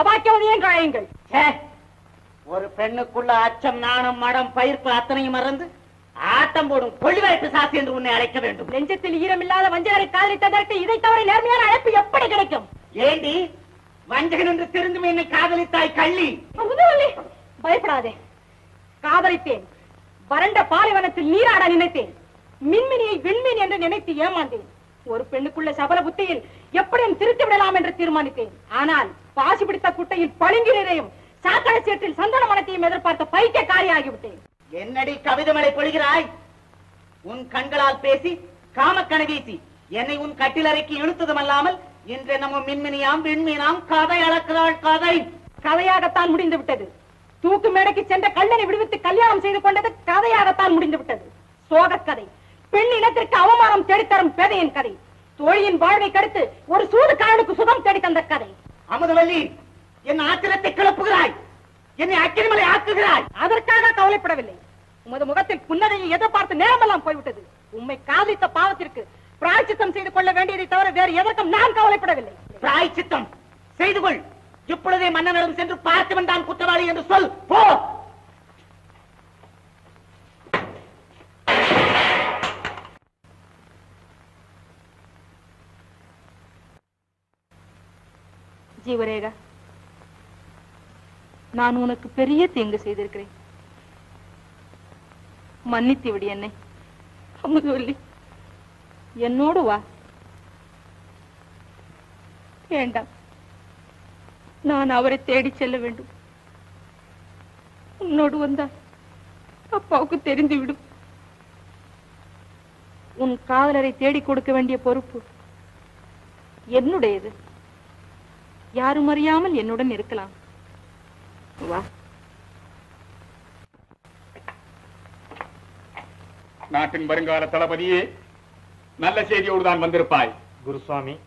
அழையுங்கள் ச்சே! ஒரு பெண்ணுக்குள்ள அச்சம் நாணம் மடம் பயிர்ப்பு அத்தனையும் மறந்து ஆட்டம் போடும் கொள்ளிவாய்ப்பு சாசி என்று உன்னை அழைக்க வேண்டும். நெஞ்சத்தில் ஈரமில்லாத வஞ்சகரை காதலித்ததற்கு இதை தவிர நேர்மையான அழைப்பு எப்படி கிடைக்கும்? ஏண்டி? வஞ்சகன் என்று தெரிந்தும் என்னை காதலித்தாய் கள்ளி. பயப்படாதே. காதலித்தேன். வறண்ட பாலைவனத்தில் நீராட நினைத்தேன். மின்மினியை விண்மீன் என்று நினைத்து ஏமாந்தேன். ஒரு பெண்ணுக்குள்ள சபல புத்தியில் எப்படியும் திருத்தி விடலாம் என்று தீர்மானித்தேன். ஆனால் பாசி பிடித்த குட்டையில் பளிங்கு நிறையும் சாக்கடை சேற்றில் சந்தன மனத்தையும் எதிர்பார்த்த பைத்தியக்காரி ஆகிவிட்டேன் என்னடி கவிதமலை பொழிகிறாய்? உன் கண்களால் பேசி காமக்கண வீசி என்னை உன் கட்டிலறைக்கு இழுத்ததும் அல்லாமல் இன்று நம்ம மின்மினியாம் விண்மீனாம் கதை அளக்கிறாள் கதை. கதையாகத்தான் முடிந்து விட்டது தூக்கு மேடைக்கு சென்ற கள்ளனை விடுவித்து கல்யாணம் செய்து கொண்டது கதையாகத்தான் முடிந்து விட்டது சோகக் கதை பெண் இனத்திற்கு அவமானம் தேடித்தரும் பேதையின் கதை. தோழியின் வாழ்வை கடுத்து ஒரு சூதுக்காரனுக்கு சுகம் தேடி தந்த கதை. அமுதவல்லி என் ஆத்திரத்தை கிளப்புகிறாய். என்னை அக்கிரிமலை ஆக்குகிறாய். அதற்காக கவலைப்படவில்லை. உமது முகத்தில் புன்னகையை எதிர்பார்த்து நேரமெல்லாம் போய்விட்டது. உம்மை காதலித்த பாவத்திற்கு பிராய்ச்சித்தம் செய்து கொள்ள வேண்டியதை தவிர வேறு எதற்கும் நான் கவலைப்படவில்லை. பிராய்ச்சித்தம். செய்து கொள். இப்பொழுதே மன்னனிடம் சென்று பார்த்தவன் தான் குற்றவாளி என்று சொல். போ! ஜீவரேகா. நான் உனக்கு பெரிய தீங்கு செய்திருக்கிறேன். மன்னித்து விடு என்னை. அமுதவல்லி என்னோடு வா. வேண்டாம். நான் அவரை தேடி செல்ல வேண்டும். உன்னோடு வந்தால் அப்பாவுக்கு தெரிந்து விடும் உன் காதலரை தேடி கொடுக்க வேண்டிய பொறுப்பு என்னுடையது. யாரும் அறியாமல் என்னுடன் இருக்கலாம். வா. நாட்டின் வருங்கால தளபதியே நல்ல செய்தியோடு தான் வந்திருப்பாய். குருசுவாமி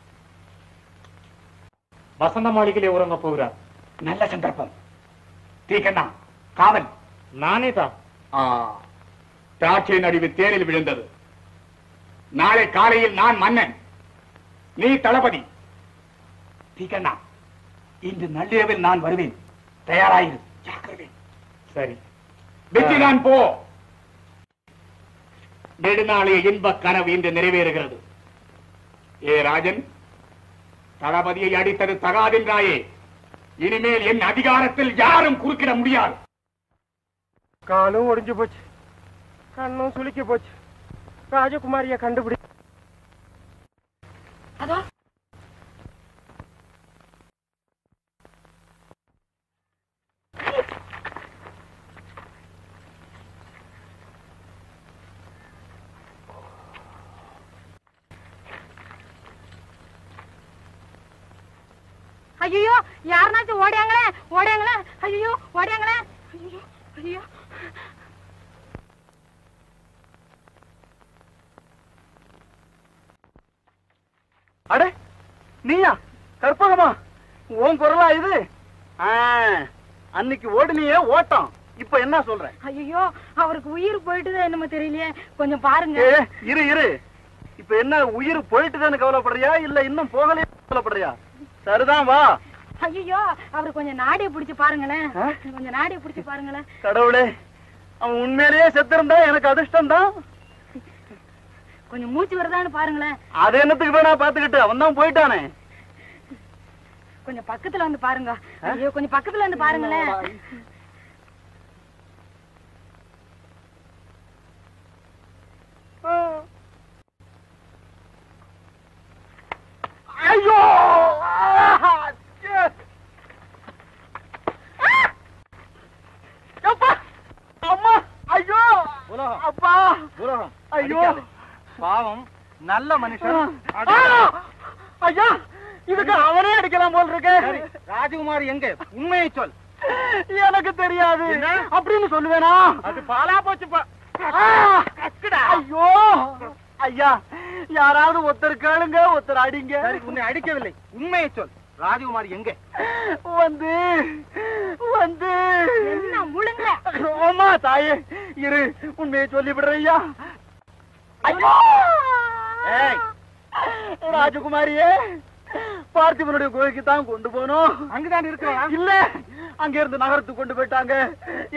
வசந்த மாளிகையிலே உறங்க போகிறார். நல்ல சந்தர்ப்பம். தீக்கண்ணா காவல். நானே தான் ஆ, திராட்சை நடுவு தேரில் விழுந்தது. நாளை காலையில் நான் மன்னன். நீ தளபதி. தீக்கண்ணா இன்று நள்ளிரவில் நான் வருவேன். தயாராயிரு. சரி. வெற்றிதான் போ. நெடுநாளைய இன்ப கனவு இன்று நிறைவேறுகிறது. ஏ ராஜன் தளபதியை அடித்தது தகாதென்றாயே. இனிமேல் என் அதிகாரத்தில் யாரும் குறுக்கிட முடியாது. காலும் ஒடிஞ்சு போச்சு. கண்ணும் சுளுக்கி போச்சு. ராஜகுமாரிய கண்டுபிடி ஐயோ யாருனாச்சும் ஓடியாங்களே? ஓடியாங்களே? ஐயோ ஓடியாங்களே? ஐயோ ஐயோ. அடே நீயா? கற்பகமா? உன் குரலா இது? அன்னைக்கு ஓடுனியே ஓட்டம். இப்ப என்ன சொல்ற? ஐயோ அவருக்கு உயிர் போயிட்டுதான் என்னமோ தெரியலையே. கொஞ்சம் பாருங்க. இரு இரு. இப்ப என்ன உயிர் போயிட்டுதான்னு கவலைப்படுறியா? இல்ல இன்னும் போகலையே? கவலைப்படுறியா? சரிதான் வா. ஐயோ அவர் கொஞ்சம் நாடிய புடிச்சு பாருங்களேன்? கொஞ்சம் நாடிய புடிச்சு பாருங்களேன். கடவுளே அவன் உண்மையிலேயே செத்திருந்தா எனக்கு அதிர்ஷ்டம் தான் கொஞ்சம் மூச்சு வருதான்னு பாருங்களேன். அது என்னத்துக்கு வேணா பாத்துக்கிட்டு அவன் தான் போயிட்டானே. கொஞ்சம் பக்கத்துல வந்து பாருங்க. ஐயோ கொஞ்சம் பக்கத்துல வந்து பாருங்களேன். ஐயோ! அப்பா அம்மா! ஐயோ! அப்பா! ஐயோ! பாவம். நல்ல மனுஷன். ஐயா! இதுக்கு அவனே அடிக்கலாம் போல் இருக்கு. ராஜகுமாரி எங்க? உண்மையை சொல். எனக்கு தெரியாது. அப்படின்னு சொல்லுவேனா? அது பாலா போச்சுப்பா. ஐயோ! ஐயா! யாராவது ஒருத்தர் கேளுங்க ஒருத்தர் அடிங்க. சரி உன்னை அடிக்கவில்லை. உண்மையை சொல். ராஜகுமாரி எங்க? வந்து வந்து. என்ன முழுங்க? ஆமா தாயே இரு. உண்மையை சொல்லி விடுறையா ஐயோ! ஏய். ராஜகுமாரியே பார்த்திபனுடைய கோயிலுக்கு தான் கொண்டு போனோம். அங்கதான் இருக்கிறா இல்ல அங்க இருந்து நகரத்துக்கு கொண்டு போயிட்டாங்க.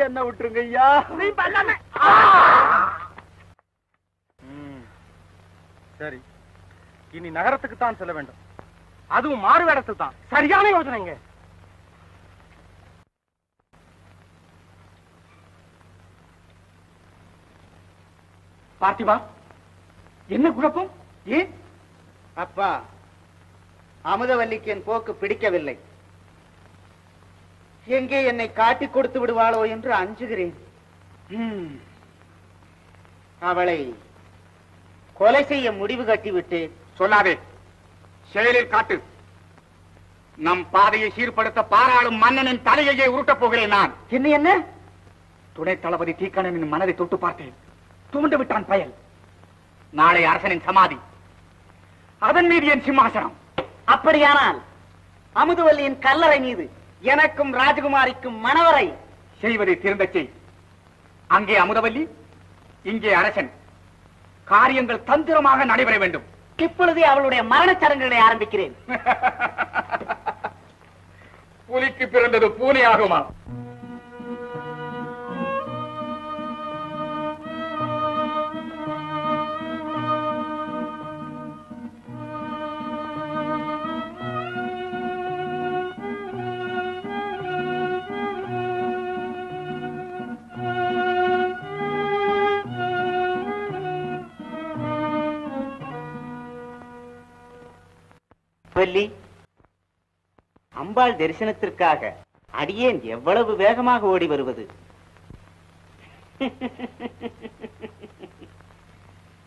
என்ன விட்டுருங்க ஐயா நீ பண்ணாம சரி. இனி நகரத்துக்கு தான் செல்ல வேண்டும். அதுவும் மாறு வேடத்தில் தான். சரியான யோசனைங்க பார்த்திபா என்ன குழப்பம்? ஏன்? அப்பா அமுதவல்லிக்கு என் போக்கு பிடிக்கவில்லை. எங்கே என்னை காட்டிக் கொடுத்து விடுவாளோ என்று அஞ்சுகிறேன். அவளை கொலை செய்ய முடிவு கட்டிவிட்டு சொல்லாதே. செயலில் காட்டு. நம் பாதையை சீர்படுத்த பாராளும் மன்னனின் தலையையே உருட்டப் போகிறேன் நான். என்ன என்ன? துணை தளபதி தீக்கணனின் மனதை தொட்டு பார்த்தேன். துவண்டு விட்டான் பயல். நாளை அரசனின் சமாதி. அதன் மீது என் சிம்மாசனம். அப்படியானால் அமுதவல்லியின் கல்லறை மீது எனக்கும் ராஜகுமாரிக்கும் மணவரை செய்வதை திருந்தச் செய். அங்கே அமுதவல்லி இங்கே அரசன். காரியங்கள் தந்திரமாக நடைபெற வேண்டும். இப்பொழுதே அவளுடைய மரணச் சடங்குகளை ஆரம்பிக்கிறேன். புலிக்கு பிறந்தது பூனை ஆகுமா வள்ளி அம்பாள் தரிசனத்திற்காக அடியேன் எவ்வளவு வேகமாக ஓடி வருவது?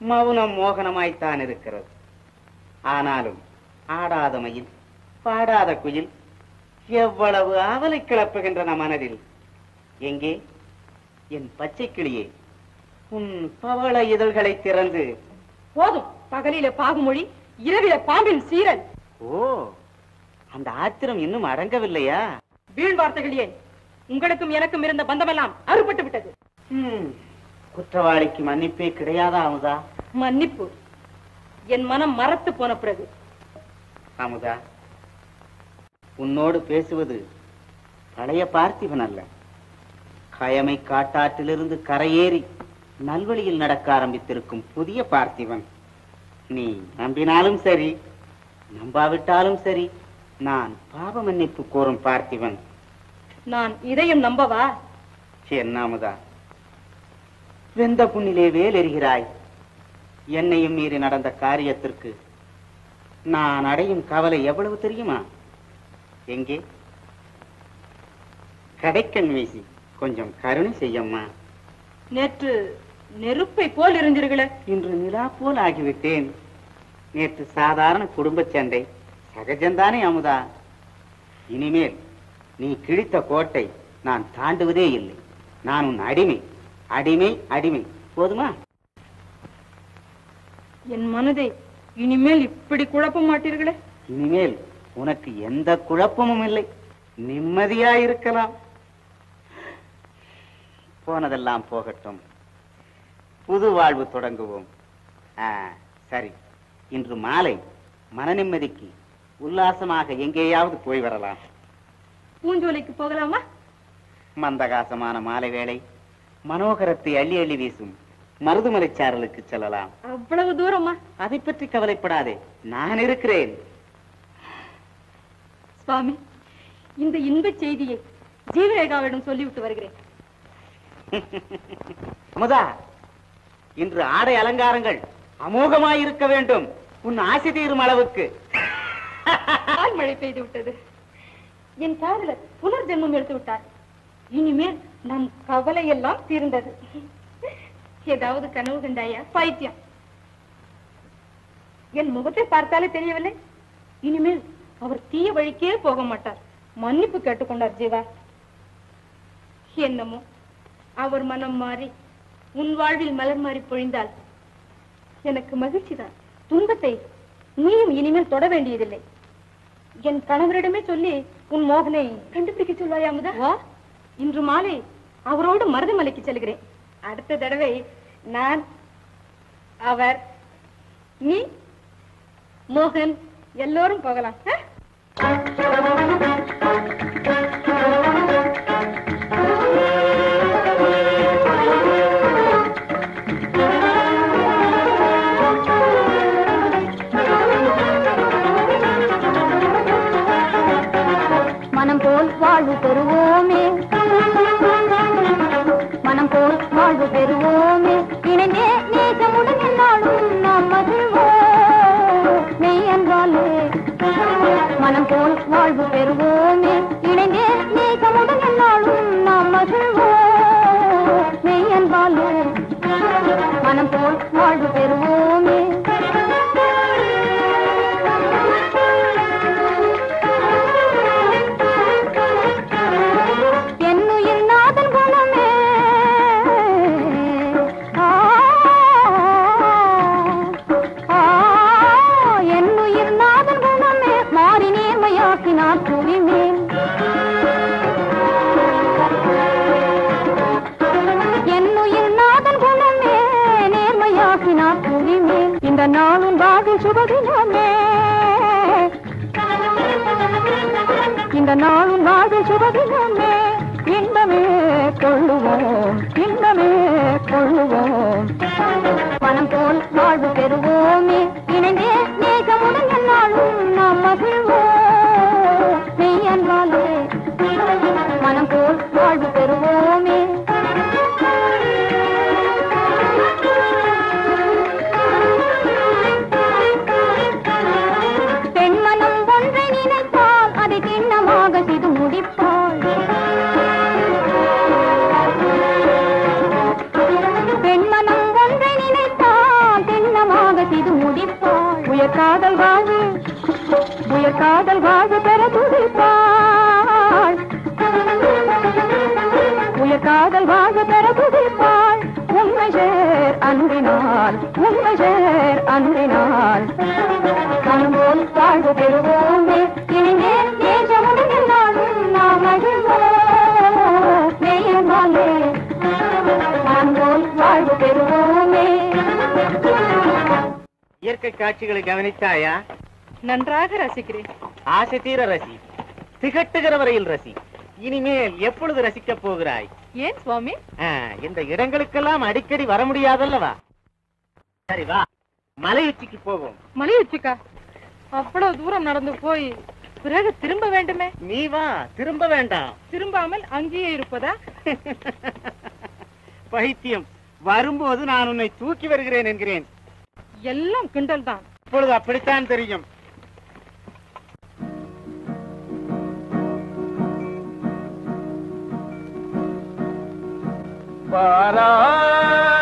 மௌனம் மோகனமாய்த்தான் இருக்கிறது. ஆனாலும் ஆடாத மயில் பாடாத குயில் எவ்வளவு ஆவலை கிளப்புகின்றன மனதில்? எங்கே? என் பச்சை கிளியே உன் பவள இதழ்களை திறந்து போதும் பகலில பாகுமொழி இரவில பாம்பின் சீரன். ஓ அந்த ஆத்திரம் இன்னும் அடங்கவில்லையா? வீண் வார்த்தைகள் ஏன் உங்களுக்கும் எனக்கும் இருந்த பந்தமெல்லாம் அறுபட்டு விட்டது. குற்றவாளிக்கு மன்னிப்பே கிடையாதா அமுதா? மன்னிப்பு. என் மனம் மறத்து போன பிறகு. அமுதா உன்னோடு பேசுவது பழைய பார்த்திபன் அல்ல. கயமை காட்டாற்றிலிருந்து கரையேறி நல்வழியில் நடக்க ஆரம்பித்திருக்கும் புதிய பார்த்திபன். நீ நம்பினாலும் சரி நம்பாவிட்டாலும் சரி நான் பாவ மன்னிப்பு கோரும் பார்த்திபன். நான் இதையும் நம்பவா? என்ன அமுதா வெந்த புண்ணிலே வேல் எறிகிறாய் என்னையும் மீறி நடந்த காரியத்திற்கு நான் அடையும் கவலை எவ்வளவு தெரியுமா? எங்கே? கடைக்கண் வீசி கொஞ்சம் கருணை செய்யம்மா. நேற்று நெருப்பை போல் இருந்தீர்களே இன்று நிலா போல் ஆகிவிட்டேன். நேற்று சாதாரண குடும்ப சண்டை. சகஜம்தானே அமுதா? இனிமேல் நீ கிழித்த கோட்டை நான் தாண்டுவதே இல்லை. நான் உன் அடிமை. அடிமை அடிமை. போதுமா? என் மனதை இனிமேல் இப்படி குழப்ப மாட்டீர்களே? இனிமேல் உனக்கு எந்த குழப்பமும் இல்லை. நிம்மதியாயிருக்கலாம். போனதெல்லாம் போகட்டும். புது வாழ்வு தொடங்குவோம். சரி. இன்று மாலை மன நிம்மதிக்கு உல்லாசமாக எங்கேயாவது போய் வரலாம். பூஞ்சோலைக்கு போகலாமா? மந்தகாசமான மாலை வேளை மனோகரத்தை அள்ளி அள்ளி வீசும் மருதுமலைச் சாரலுக்கு செல்லலாம். அவ்வளவு தூரமா? அதை பற்றி கவலைப்படாதே நான் இருக்கிறேன். சுவாமி இந்த இன்பச் செய்தியை ஜீவரேகாவிடம் சொல்லிவிட்டு வருகிறேன். அமுதா இன்று ஆடை அலங்காரங்கள் அமோகமாயிருக்க வேண்டும். உன் ஆசை தீரும் அளவுக்கு. மழை பெய்து விட்டது. என் காதலர் புனர்ஜென்மம் எடுத்து விட்டார். இனிமேல் நம் கவலை எல்லாம் தீர்ந்தது. ஏதாவது கனவு கண்டாயா? பைத்தியம். என் முகத்தை பார்த்தாலே தெரியவில்லை. இனிமேல் அவர் தீய வழிக்கே போக மாட்டார். மன்னிப்பு கேட்டுக்கொண்டார் ஜீவா. என்னமோ அவர் மனம் மாறி உன் வாழ்வில் மலர் மாறி பொழிந்தால் எனக்கு மகிழ்ச்சிதான். துன்பத்தை நீயும் இனிமேல் தொட வேண்டியதில்லை. என் கணவரிடமே சொல்லி உன் மோகனை கண்டுபிடிக்க சொல்வாயா அமுதா? வா. இன்று மாலை அவரோடு மருதமலைக்கு செல்கிறேன். அடுத்த தடவை நான் அவர் நீ மோகன் எல்லோரும் போகலாம். பெறுவோமே. மனம் போல் வாழ்வு பெறுவோமே. இந்த நாளும் வாழ்வில் சுபதினமே இன்பமே கொள்ளுவோம் இன்பமே கொள்ளுவோம். பணம் போல் வாழ்வு பெறுவோமே இணைந்தே நேசமுடன் நாளும் நாம் மகிழ்வோம். மெய் அன்பாலே மனம் போல் வாழ்வு பெறுவோம். அன்பினால் உண்மை சேர் அன்பினால் மனம் போல் வாழ்வு பெறுவோமே இனிமே தேசமுடன் எல்லாரும் நாம் மகிழ்வோம். மெய்யமாலே மனம் போல் வாழ்வு பெறுவோமே. இயற்கை காட்சிகளை கவனித்தாயா? நன்றாக ரசிக்கிறேன். ஆசை தீர ரசி திகட்டுகிற வரையில் ரசி இனிமேல் எப்பொழுது ரசிக்கப் போகிறாய்? ஏன் சுவாமி? இந்த இடங்களுக்கெல்லாம் அடிக்கடி வர முடியாதல்லவா? சரி வா. மலை உச்சிக்கு போவோம். மலை உச்சிக்கா அவ்வளவு தூரம் நடந்து போய் பிறகு திரும்ப வேண்டுமே? நீ வா. திரும்ப வேண்டாம். திரும்பாமல் அங்கேயே இருப்பதா? பைத்தியம். வரும்போது நான் உன்னை தூக்கி வருகிறேன் என்கிறேன். எல்லாம் கிண்டல் தான். இப்பொழுது அப்படித்தான் தெரியும். வாராய்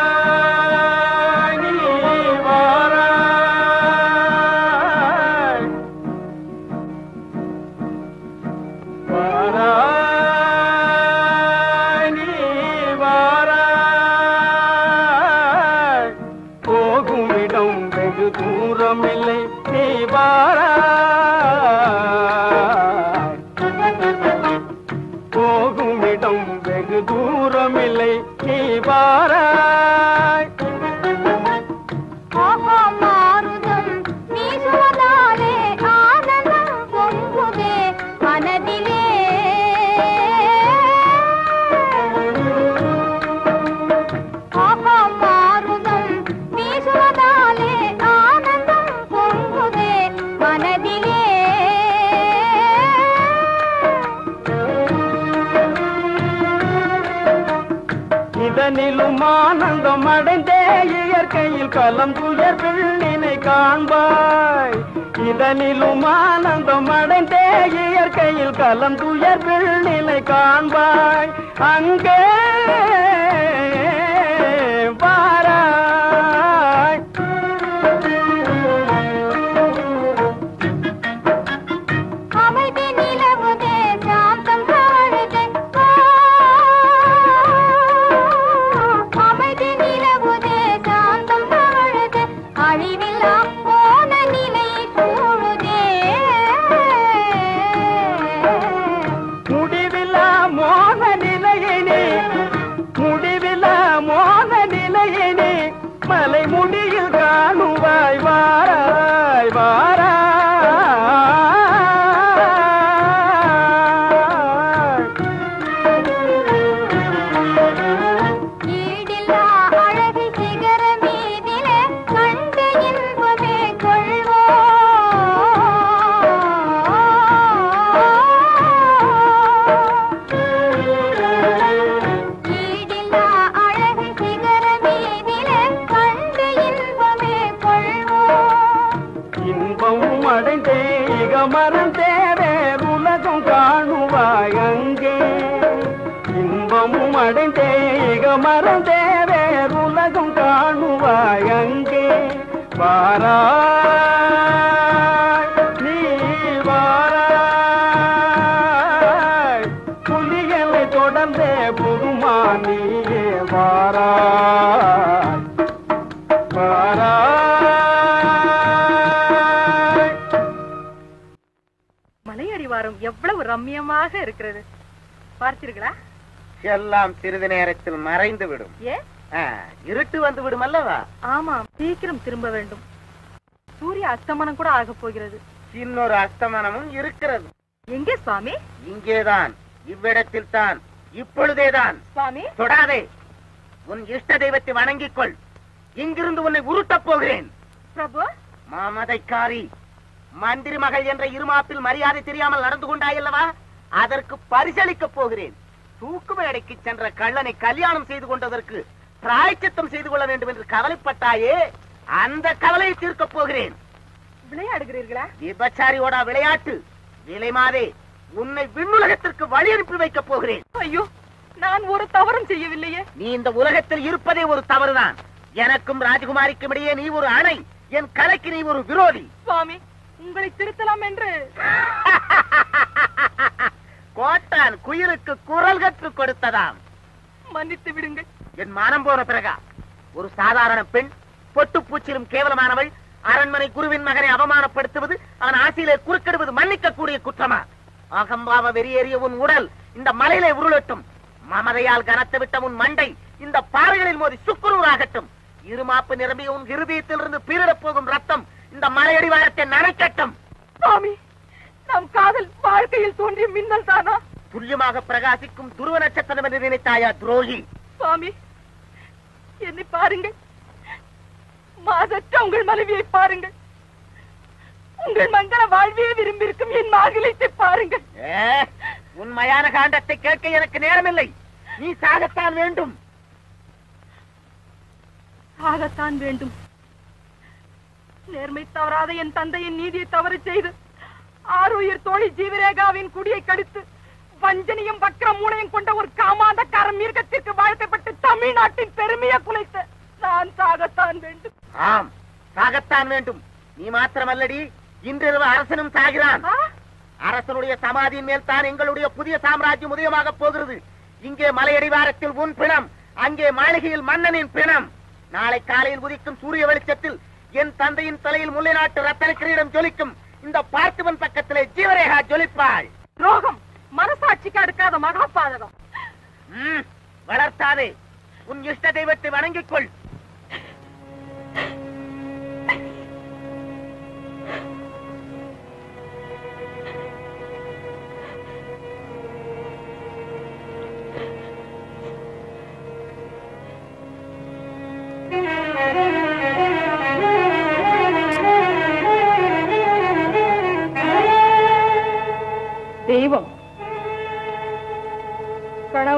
வாழ்க்கையில் கலம் துயர் பிள்ளினை காண்பாய். இதனிலும் ஆனந்தம் அடைந்தே இயற்கையில் கலம் துயர் பிள்ளினை காண்பாய். அங்கே எல்லாம் சிறிது நேரத்தில் மறைந்து விடும். இருட்டு வந்து விடும் அல்லவா? ஆமாம் சீக்கிரம் திரும்ப வேண்டும். சூரிய அஸ்தமனம் கூட ஆகப் போகிறது. இன்னொரு அஸ்தமனமும் இருக்கிறது. எங்கே சுவாமி? இங்கேதான் இவ்விடத்தில் தான் இப்பொழுதேதான். சுவாமி? தொடாதே உன் இஷ்ட தெய்வத்தை வணங்கிக் கொள் இங்கிருந்து உன்னை உருட்டப் போகிறேன். பிரபு? மாமதைக்காரி மந்திரி மகள் என்ற இருமாப்பில் மரியாதை தெரியாமல் நடந்து கொண்டாயல்லவா அதற்கு பரிசளிக்கப் போகிறேன். தூக்கு மேடைக்கு சென்ற கள்ளனை கல்யாணம் செய்து கொண்டதற்கு பிராய்ச்சித்தம் செய்து கொள்ள வேண்டும் என்று கவலைப்பட்டாயே அந்த கவலையை தீர்க்கப் போகிறேன். விளையாடுகிறீர்களா? விபச்சாரியோட விளையாட்டு. விலைமாதே உன்னை விண்ணுலகத்திற்கு வழி அனுப்பி வைக்கப் போகிறேன். ஐயோ நான் ஒரு தவறும் செய்யவில்லையே. நீ இந்த உலகத்தில் இருப்பதே ஒரு தவறுதான். எனக்கும் ராஜகுமாரிக்கும் இடையே நீ ஒரு அணை என் கலைக்கு நீ ஒரு விரோதி. சுவாமி உங்களை திருத்தலாம் என்று. கோட்டான் குயிலுக்கு குரல் கற்றுக் கொடுத்ததாம். மன்னித்து விடுங்கள். என் மானம் போன பிறகா ஒரு சாதாரண பெண் பொட்டு பூச்சிலும் கேவலமானவள் அரண்மனை குருவின் மகனை அவமானப்படுத்துவது அவன் ஆசையிலே குறுக்கிடுவது மன்னிக்க கூடிய குற்றமா? அகம்பாவ வெறியேறிய உன் உடல் இந்த மலையிலே உருளட்டும். மமதையால் கனத்து விட்ட உன் மண்டை இந்த பாறைகளில் மோதி சுக்குநூறாகட்டும் இருமாப்பு நிரம்பிய உன் இருதயத்திலிருந்து பீரிடப் போகும் ரத்தம் இந்த மலையடிவாரத்தை நனைக்கட்டும். சுவாமி! நம் காதல் வாழ்க்கையில் தோன்றிய மின்னல் தானா? துல்லியமாக பிரகாசிக்கும் துருவ நட்சத்திரம் என்று நினைத்தாயா துரோகி? சுவாமி என்னை பாருங்கள். மாதற்ற உங்கள் மனைவியை பாருங்கள். உங்கள் மங்கள வாழ்வையே விரும்பியிருக்கும் என் மார்கலத்தை பாருங்கள். ஏ, உன் மயான காண்டத்தை கேட்க எனக்கு நேரமில்லை. நீ சாகத்தான் வேண்டும். ஆகத்தான் வேண்டும். நேர்மை தவறாத என் தந்தையின் நீதியை தவறு செய்து ஆறுயிர் தோழி ஜீவரேகாவின் குடியை கடித்து வஞ்சனையும் வக்கர மூளையும் கொண்ட ஒரு காமாந்தக்கார மிருகத்திற்கு வாழ்க்கைப்பட்டு தமிழ்நாட்டின் பெருமையை குலைத்த நான் சாகத்தான் வேண்டும். ஆம் சாகத்தான் வேண்டும். நீ மாத்திரமல்லடி இன்றிரவு அரசனும் சாகிறான்? அரசனுடைய சமாதியின் மேல் தான் எங்களுடைய புதிய சாம்ராஜ்யம் உதயமாக போகிறது. இங்கே மலையடிவாரத்தில் உன் பிணம் அங்கே மாளிகையில் மன்னனின் பிணம். நாளை காலையில் உதிக்கும் சூரிய வெளிச்சத்தில் என் தந்தையின் தலையில் முல்லை நாட்டு ரத்தன கிரீடம் ஜொலிக்கும். இந்த பார்த்திபன் பக்கத்திலே ஜீவரேகா ஜொலிப்பாள். துரோகம். மனசாட்சிக்கு அடுக்காத மகாபாதகம் வளர்த்தாதே. உன் இஷ்ட தெய்வத்தை வணங்கிக்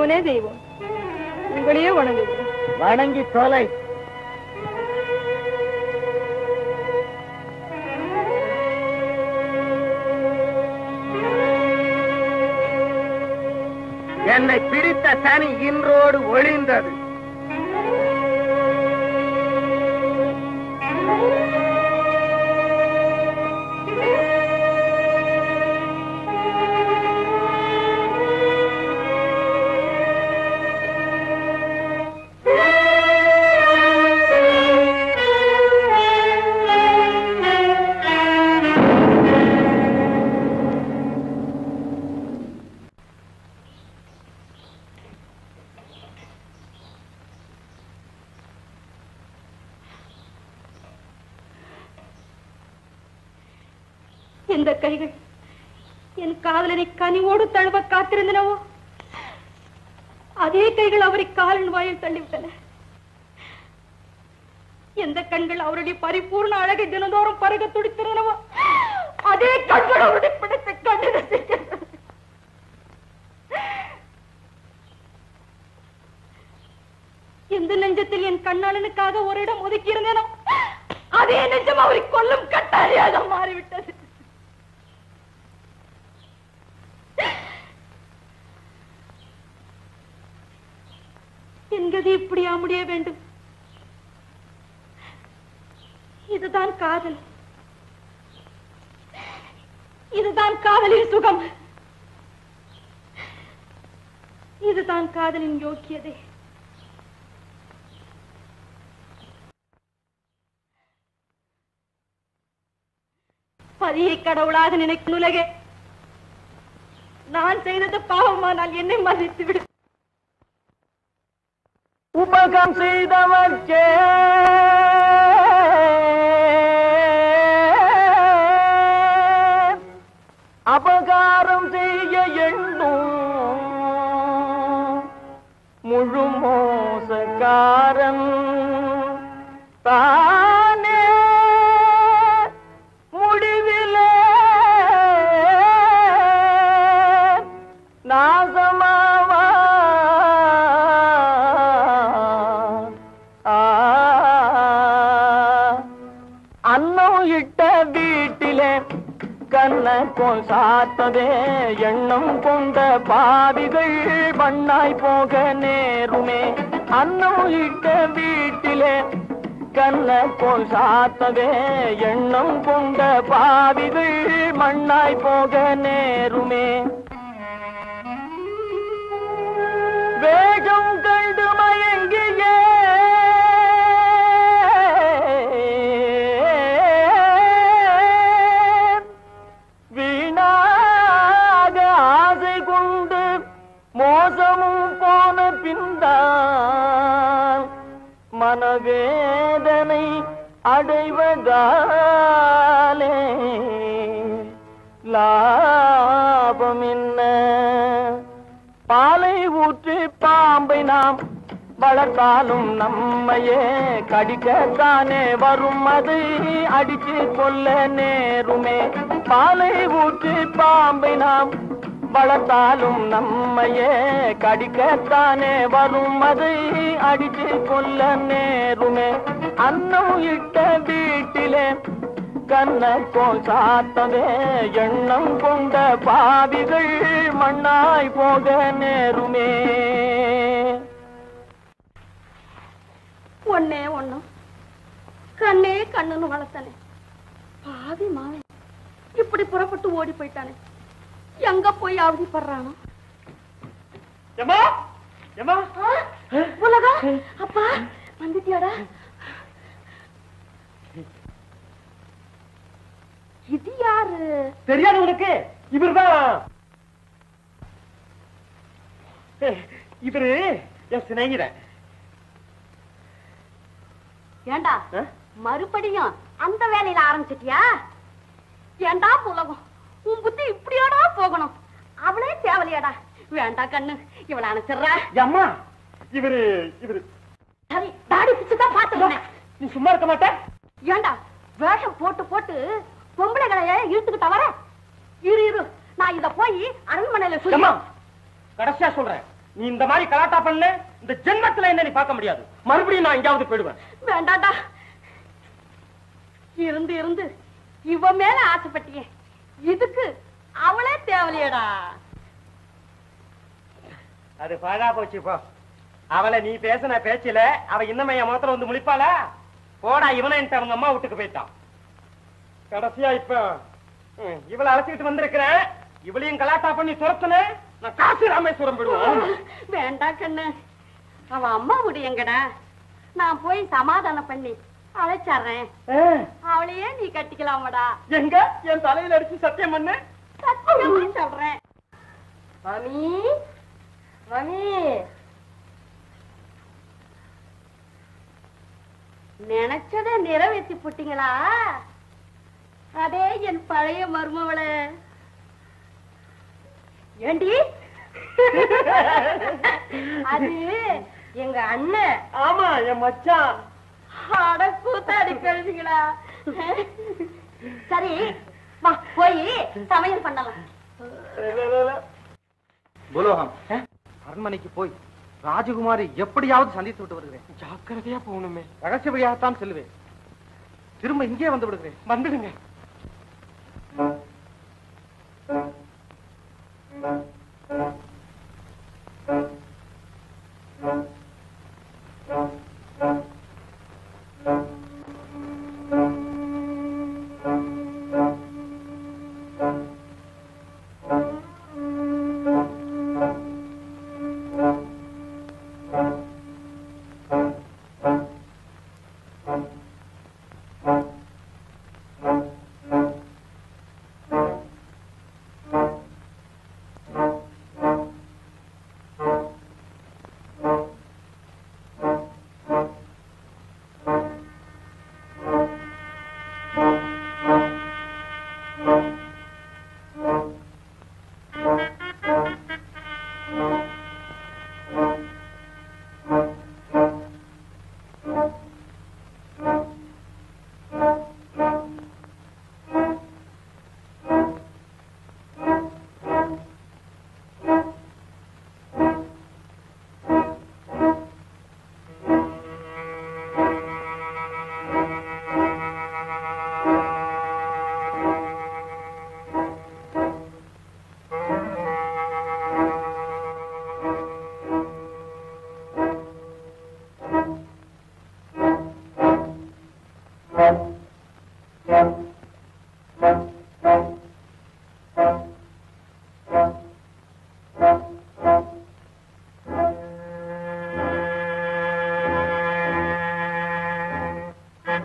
அவனே தெய்வம். உங்களையே வணங்குகிறேன். வணங்கி தொலை. என்னை பிடித்த சனி இன்றோடு ஒளிந்தது கைகள் அவரை காலின் வாயில் தள்ளிவிட்டன. எந்த கண்கள் அவருடைய பரிபூர்ண அழகை தினந்தோறும் பருக துடித்திருந்தனவோ அதே கண்கள் அவருடைய பிடித்த கண்ணை எந்த நெஞ்சத்தில் என் கண்ணாளனுக்காக ஒரு இடம் ஒதுக்கி இருந்தேனோ அதே நெஞ்சம் அவரை கொல்லும் கட்டாரியாக மாறிவிட்டது என் கதி முடிய வேண்டும். இதுதான் காதல். இதுதான் காதலின் சுகம். இதுதான் காதலின் யோக்கியதை. பதியை கடவுளாக நினைக்கும் உலகே நான் செய்தது பாவமானால் என்னை மன்னித்து விடு உபகம் செய்தவர்க்கே. அபகாரம் செய்ய எண்ணும் முழு மோசக்காரன். சாத்ததே. எண்ணம் கொண்ட பாவிகள் பண்ணாய் போக நேருமே. அன்னம் இட்ட வீட்டிலே கண்ண போல் சாத்ததே. எண்ணம் கொண்ட பாவிகள் மண்ணாய் போக நேருமே. அடைவதாலே லாபம் என்ன பாலை ஊற்றி பாம்பை நாம் வளர்த்தாலும் நம்மையே கடிக்கத்தானே வரும். அது அடிச்சு கொல்ல நேருமே. பாலை ஊற்றி பாம்பை நாம் வளர்த்தாலும் நம்மையே கடிக்கத்தானே வரும். அது அடிச்சு கொல்ல நேருமே. அன்னம் இட்ட வீட்டிலே கண்ண போல் சாத்ததே எண்ணம் கொண்ட பாவிகள் மண்ணாய் போக நேருமே. ஒன்னே ஒண்ணும். கண்ணே கண்ணுன்னு வளர்த்தனே. பாவி மாவன் இப்படி புறப்பட்டு ஓடி போயிட்டானே. எங்க போய் அவதிப்படுறானோ அப்பா வந்துட்டியாடா? இது யாரு? தெரியாது உனக்கு இவர்தான் இவரு என் சிநேகிதன். ஏண்டா? மறுபடியும் அந்த வேலையில ஆரம்பிச்சிட்டியா? ஏண்டா புலகம் உன் புத்தி இப்படியாடா போகணும். அவளே தேவலையாடா. வேண்டா கண்ணு இவள அனுப்பிச்சிடுற. அம்மா இவரு இவரு. தாடி பிச்சுதான் பாத்துக்கிறேன் நீ சும்மா இருக்க மாட்ட. ஏண்டா வேஷம் போட்டு போட்டு பொம்பளைகளைய இழுத்துக்கிட்ட வர? இரு இரு. நான் இத போய் அரண்மனையில அம்மா சொல்லி கடைசியா சொல்றேன். நீ இந்த மாதிரி கலாட்டா பண்ண இந்த ஜென்மத்துல என்ன நீ பார்க்க முடியாது. மறுபடியும் நான் எங்கேயாவது போயிடுவேன். வேண்டாடா இருந்து இருந்து. இவ மேல ஆசைப்பட்டியே இதுக்கு அவளே தேவலையடா. அது பாழா போச்சு போ. அவளை நீ பேசின பேச்சில அவ இன்னமே என் முகத்துல வந்து முழிப்பாளா? போடா இவனை அவங்க அம்மா வீட்டுக்கு போயிட்டான். கடைசியா இப்ப இவளை அழைச்சிட்டு வந்திருக்கிறேன் இவளையும் கலாட்டா பண்ணி துரத்துன நான் காசி ராமேஸ்வரம் போயிடுவோம் வேண்டா கண்ணு. அவ அம்மா வீடு எங்கடா? நான் போய் சமாதானம் பண்ணி அழைச்சறேன் அவளையே நீ கட்டிக்கலாமடா. எங்க? என் தலையில அடிச்சு சத்தியம் பண்ணு. சத்தியமா சொல்றேன். ரமி ரமி. நினைச்சதை நிறைவேற்றி போட்டீங்களா? பழைய மருமவளே. ஏண்டி? அது எங்க அண்ணன். ஆமா என் மச்சான். அட கூத்தாடி கழுதிங்களா சரி வா போய் சமையல் பண்ணலாம். புலோகம். அரண்மனைக்கு போய் ராஜகுமாரி எப்படியாவது சந்தித்து விட்டு வருகிறேன். ஜாக்கிரதையா போகணுமே. ரகசிய வழியாகத்தான் செல்வேன் திரும்ப இங்கே வந்து விடுகிறேன். வந்துடுங்க.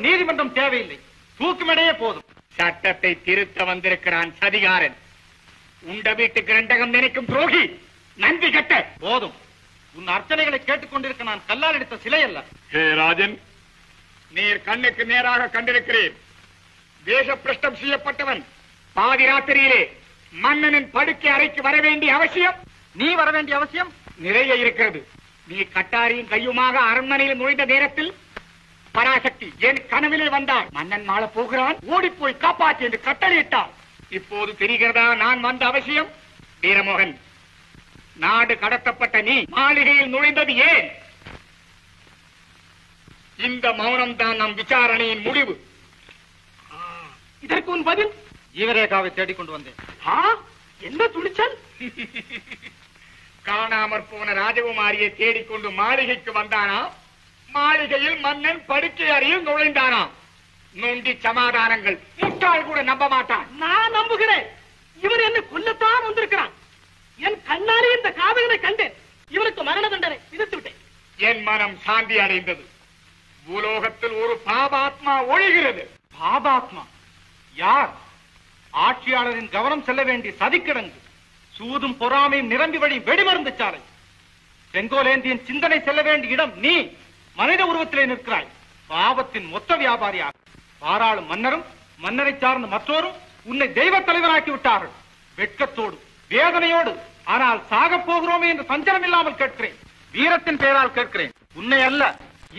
நீதிமன்றம் தேவையில்லை. தூக்குமடையே போதும். சட்டத்தை திருத்த வந்திருக்கிறான் சதிகாரன். உண்ட வீட்டுக்கு ரெண்டகம் நினைக்கும் துரோகி. நன்றி கட்ட. போதும். உன் அர்ச்சனைகளை கேட்டுக்கொண்டிருக்க நான் கல்லால் எடுத்த சிலை அல்ல. ஹே ராஜன் நீர் கண்ணுக்கு நேராக கண்டிருக்கிறேன் தேச பிரஷ்டம் செய்யப்பட்டவன். பாதி ராத்திரியிலே மன்னனின் படுக்கை அறைக்கு வர வேண்டிய அவசியம். நீ வர வேண்டிய அவசியம்? நிறைய இருக்கிறது. நீ கட்டாரியும் கையுமாக அரண்மனையில் நுழைந்த நேரத்தில் பராசக்தி என் கனவிலே வந்தாள் மன்னன் மாள போகிறான். ஓடிப்போய் காப்பாற்று என்று கட்டளையிட்டாள் இப்போது தெரிகிறதா நான் வந்த அவசியம்? வீரமோகன் நாடு கடத்தப்பட்ட நீ மாளிகையில் நுழைந்தது ஏன்? இந்த மௌனம் தான் நம் விசாரணையின் முடிவு. இதற்கு உன் பதில்? ஜீவரேகாவை தேடிக் கொண்டு வந்தேன். ஆ என்ன துணிச்சல்? காணாமற் போன ராஜகுமாரியை தேடிக்கொண்டு மாளிகைக்கு வந்தானா? மாளிகையில் மன்னன் படுக்கை அறையில் நுழைந்தானா நொண்டி சமாதானங்கள். முட்டாள் கூட நம்ப மாட்டான். நான் நம்புகிறேன். இவர் என்னை கொல்லத்தான் வந்திருக்கிறான். என் கண்ணாலே இந்த காதகனை கண்டேன். இவனுக்கு மரண தண்டனை விதித்து விட்டேன். என் மனம் சாந்தி அடைந்தது. பூலோகத்தில் ஒரு பாபாத்மா ஒழிகிறது. பாபாத்மா? யார்? ஆட்சியாளரின் கவனம் செல்ல வேண்டிய சதிக்கிடங்கு. சூதும் பொறாமையும் நிரம்பி வழி வெடிமருந்து சாலை. செங்கோலேந்தியின் சிந்தனை செல்ல வேண்டிய இடம் நீ. மனித உருவத்திலே நிற்கிறாய். பாவத்தின் மொத்த வியாபாரியாக பாராளும் மன்னரும் மன்னரை சார்ந்த மற்றோரும் உன்னை தெய்வ தலைவராக்கி விட்டார்கள். வெட்கத்தோடு வேதனையோடு ஆனால் சாகப் போகிறோமே என்று சஞ்சலம் இல்லாமல் கேட்கிறேன். வீரத்தின் பெயரால் கேட்கிறேன். உன்னை அல்ல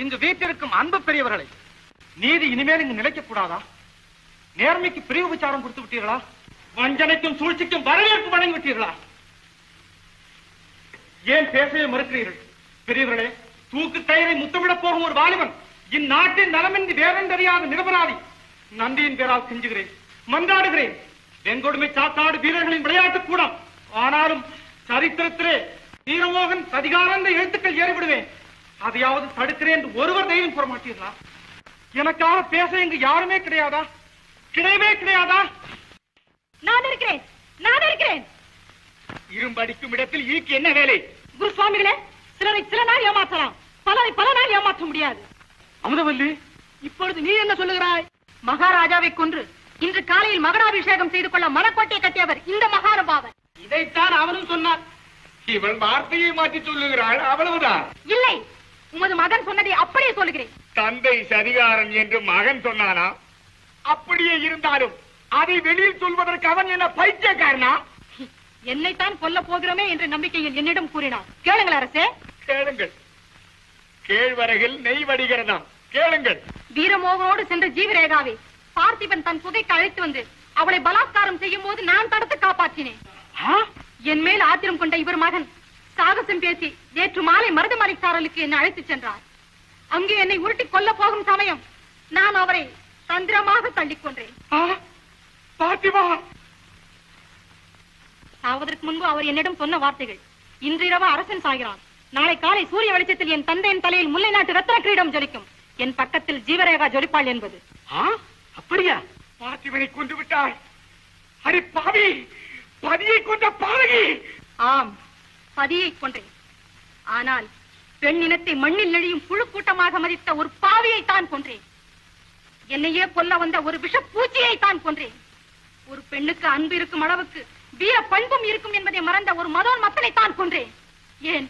இங்கு வீட்டிற்கும் அன்பு பெரியவர்களை. நீதி இனிமேல் இங்கு நிலைக்க கூடாதா? நேர்மைக்கு பிரிவு விசாரம் கொடுத்து விட்டீர்களா? வஞ்சனைக்கும் சூழ்ச்சிக்கும் வரவேற்பு வழங்கி விட்டீர்களா? ஏன் பேசவே மறுக்கிறீர்கள்? பெரியவர்களே தூக்கு கயிறை முத்தமிடப் போகும் ஒரு வாலிபன். இந்நாட்டின் நலமின்றி வேறென்றறியாத நிரபராதி. நன்றியின் பேரால் செஞ்சுகிறேன். மன்றாடுகிறேன். வெங்கொடுமை சாத்தாடு வீரர்களின் விளையாட்டு கூடம். ஆனாலும் சரித்திரத்திலே வீரமோகன் சதிகாரந்த எழுத்துக்கள் ஏறிவிடுவேன். அதையாவது தடுக்கிறேன் என்று ஒருவர் தெய்வம் கூற மாட்டீர்களா? எனக்காக பேச இங்கு யாருமே கிடையாதா? கிடையவே கிடையாதா? நான் இருக்கிறேன். நான் இருக்கிறேன். இரும்படிக்கும் இடத்தில் ஈக்கு என்ன வேலை? குரு சுவாமிகளே சிலரை சில நாள் ஏமாற்றலாம். பலரை பல நாள் ஏமாற்ற முடியாது. அமுதவல்லி. இப்பொழுது நீ என்ன சொல்லுகிறாய்? மகாராஜாவை கொன்று இன்று காலையில் மகடாபிஷேகம் செய்து கொள்ள மனக்கோட்டை கட்டியவர் இந்த மகானுபாவர். இதைத்தான் அவனும் சொன்னான். இவள் வார்த்தையை மாற்றி சொல்லுகிறாள் அவ்வளவுதான். இல்லை உமது மகன் சொன்னதை அப்படியே சொல்லுகிறேன். தந்தை சதிகாரன் என்று மகன் சொன்னானா? அப்படியே இருந்தாலும் அதை வெளியில் சொல்வதற்கு அவன் என்ன பைத்தியக்காரனா? என்னைத்தான் கொல்ல போகிறோமே என்ற நம்பிக்கையில் என்னிடம் கூறினார். கேளுங்கள் அரசே. கேளுங்கள். கேழ்வரகில் நெய் வடிகிறதாம். கேளுங்கள். வீரமோகனோடு சென்ற ஜீவரேகாவை பார்த்திபன் தன் குகைக்கு அழைத்து வந்து அவளை பலாத்காரம் செய்யும் போது நான் தடுத்து காப்பாற்றினேன். என் மேல் ஆத்திரம் கொண்ட இவர் மகன் சாகசம் பேசி நேற்று மாலை மருதமலை சாரலுக்கு என்னை அழைத்துச் சென்றார். அங்கே என்னை உருட்டி கொல்ல போகும் சமயம் நான் அவரை தந்திரமாக தள்ளிக் கொன்றேன். சாவதற்கு முன்பு அவர் என்னிடம் சொன்ன வார்த்தைகள் இன்றிரவு அரசன் சாகிறான். நாளை காலை சூரிய வெளிச்சத்தில் என் தந்தையின் தலையில் முல்லை நாட்டு ரத்ன கிரீடம் ஜொலிக்கும். என் பக்கத்தில் ஜீவரேகா ஜொலிப்பாள் என்பது. அப்படியா? பார்த்திபனை கொண்டு விட்டாள். அடி பாவி! பதியை கொண்ட பாவகி ஆம் பதியை கொன்றேன். ஆனால் பெண் இனத்தை மண்ணில் நெழியும் புழு கூட்டமாக மதித்த ஒரு பாவியை தான் கொன்றேன். என்னையே கொல்ல வந்த ஒரு விஷ பூச்சியை தான் கொன்றேன். ஒரு பெண்ணுக்கு அன்பு இருக்கும் அளவுக்கு வீர பண்பும் இருக்கும் என்பதை மறந்த ஒரு மதோன் மத்தனை தான் கொன்றேன். ஏன்?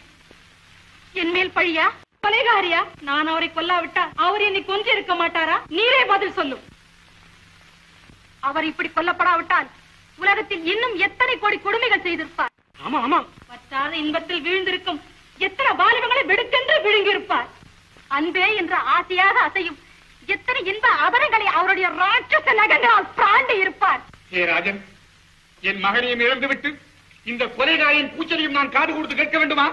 என் மேல் பழியா? கொலைகாரியா? நான் அவரை கொல்லாவிட்டா அவர் என்னை கொன்று இருக்க மாட்டாரா? நீரே பதில் சொல்லும். அவர் இப்படி கொல்லப்படாவிட்டால் உலகத்தில் இன்னும் எத்தனை கோடி கொடுமைகள் செய்திருப்பார்? ஆமா ஆமா. பற்றாத இன்பத்தில் வீழ்ந்திருக்கும் எத்தனை வாலிபங்களை வெடுக்கென்று விழுங்கியிருப்பார்? அன்பே என்ற ஆசையாக அசையும் எத்தனை இன்ப அபரங்களை அவருடைய ராட்சச நகங்களால் பிராண்டி இருப்பார்? ஹே ராஜன் என் மகனையும் இழந்துவிட்டு இந்த கொலைகாரின் கூச்சலையும் நான் காது கொடுத்து கேட்க வேண்டுமா?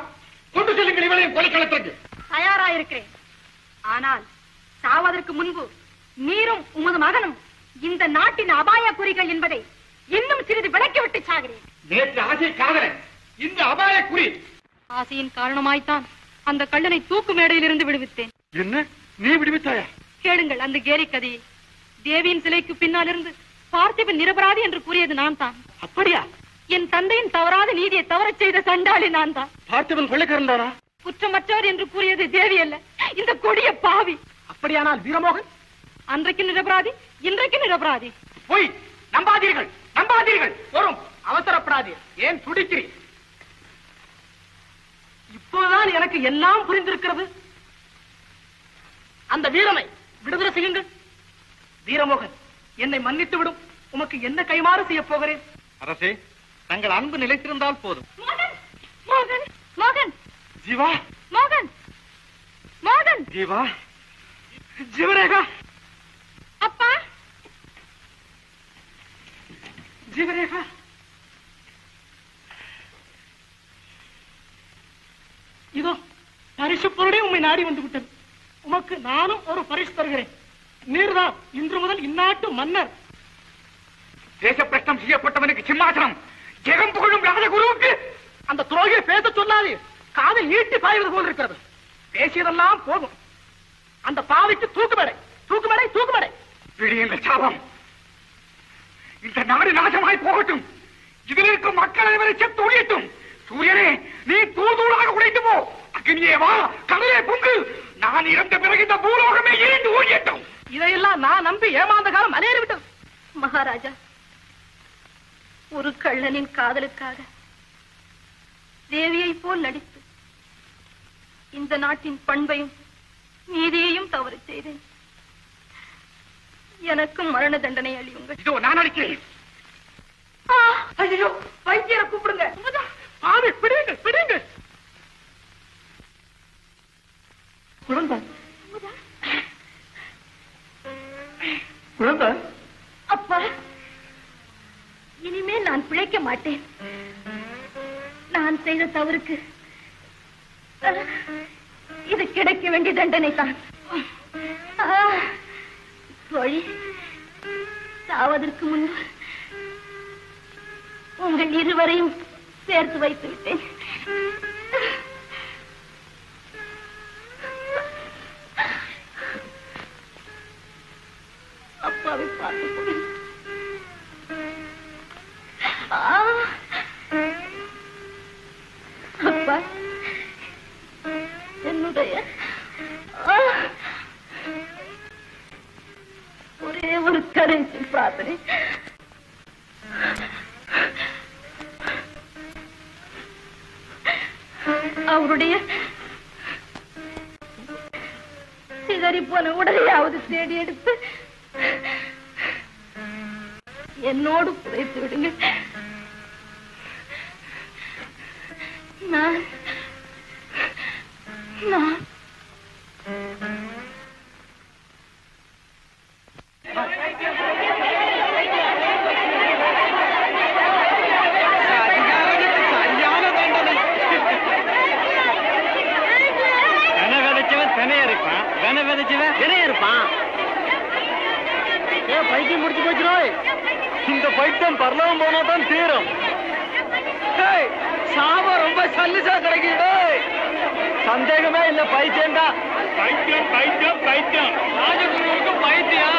கொண்டு செல்லுங்கள் இவளையும் கொலைக்களத்திற்கு. தயாராயிருக்கிறேன். ஆனால் சாவதற்கு முன்பு நீரும் உமது மகனும் இந்த நாட்டின் அபாய குறிகள் என்பதை இன்னும் சிறிது விளக்கிவிட்டு சாகிறேன். நேற்று ஆசை காதலன் இந்த அபாய குறி. ஆசையின் காரணமாய்த்தான் அந்த கள்ளனை தூக்கு மேடையிலிருந்து விடுவித்தேன். என்ன? நீ விடுவித்தாயா? கேளுங்கள் அந்த கேலி கதையை தேவியின் சிலைக்கு பின்னால் இருந்து பார்த்திபன் நிரபராதி என்று கூறியது நான் தான் அப்படியா? என் தந்தையின் தவறாத நீதியை தவறச் செய்த சண்டாளி நான் தான் பார்த்திபன் கொள்ளைக்காரன் தானா குற்றமற்றவர் என்று கூறியது தேவி அல்ல. இந்த கொடிய பாவி. அப்படியானால் வீரமோகன்? அன்றைக்கு நிரபராதி இன்றைக்கு நிரபராதி. போய் நம்பாதீர்கள் நம்பாதீர்கள். வரும் அவசரப்படாதீர் ஏன் துடிக்கிறீர் இப்போதுதான் எனக்கு எல்லாம் புரிந்திருக்கிறது. அந்த வீரனை விடுதலை செய்யுங்கள். வீரமோகன் என்னை மன்னித்து விடும் உமக்கு என்ன கைமாறு செய்ய போகிறேன்? அரசே தங்கள் அன்பு நிலைத்திருந்தால் போதும். மோகன்! மோகன்! மோகன்! ஜீவா! மோகன்! ஜீவா! ஜீவரேகா! அப்பா! ஜீவரேகா! இதோ பரிசு பொருளே உண்மை நாடி வந்து விட்டது உமக்கு நானும் ஒரு பரிசு தருகிறேன். நீர்தான் இன்று முதல் இந்நாட்டு மன்னர். தேச பிரஷ்டம் செய்யப்பட்டவனுக்கு சிம்மாசனம். ஜெகம் புகழும் ராஜகுருவுக்கு அந்த துரோகியை பேச சொல்லாது. காதில் ஈட்டி பாய்வது போல் இருக்கிறது. பேசியதெல்லாம் போதும். அந்த பாவிக்கு தூக்குமடை தூக்குமடை தூக்குமடை. விடியுங்கள் சாபம். இந்த நாடு நாசமாய் போகட்டும். இதில் இருக்கும் மக்கள் அனைவரை செத்து ஒழியட்டும். சூரியனே நீ தூள் தூளாக உடைத்து போ. அக்னியே வா கடலே பொங்கு. நான் இறந்த பிறகு இந்த பூலோகமே ஏண்டு ஒழியட்டும். இதையெல்லாம் நான் நம்பி ஏமாந்த காலம் அலையறி விட்டது மகாராஜா கள்ளனின் காதலுக்காக. தேவியை போல் நடித்து. இந்த நாட்டின் பண்பையும் நீதியையும் தவறு செய்தேன். எனக்கும் மரண தண்டனை அழியுங்கள் இதோ நான் அடிக்கிறேன். ஐயோ வைத்தியரை கூப்பிடுங்க. ஆவி பிடிங்க பிடிங்க. குழந்தை. குழந்தை. அப்பா! இனிமே நான் பிழைக்க மாட்டேன். நான் செய்த தவறுக்கு இது கிடைக்க வேண்டிய தண்டனை தான் தோழி சாவதற்கு முன்பு உங்கள் இருவரையும் சேர்த்து வைத்து விட்டேன். அப்பாவை பார்த்து போகிறேன். ஆ! அப்பா என்னுடைய ஒரே ஒரு கடைசி பிரார்த்தனை அவருடைய சிதறி போன உடலையாவது தேடி எடுத்து என்னோடு புதைத்து விடுங்க நான் பைத்தியம் முடிச்சு போச்சுரோய் இந்த பைத்தியம் பரலவம் போனா தான் தீரும் சாபம் ரொம்ப சல்லிசா கிடைக்குது? சந்தேகமே இல்ல பைத்தியம் தான் பைத்தியம் பைத்தியம் பைத்தியம் ராஜகுருவுக்கு பைத்தியம்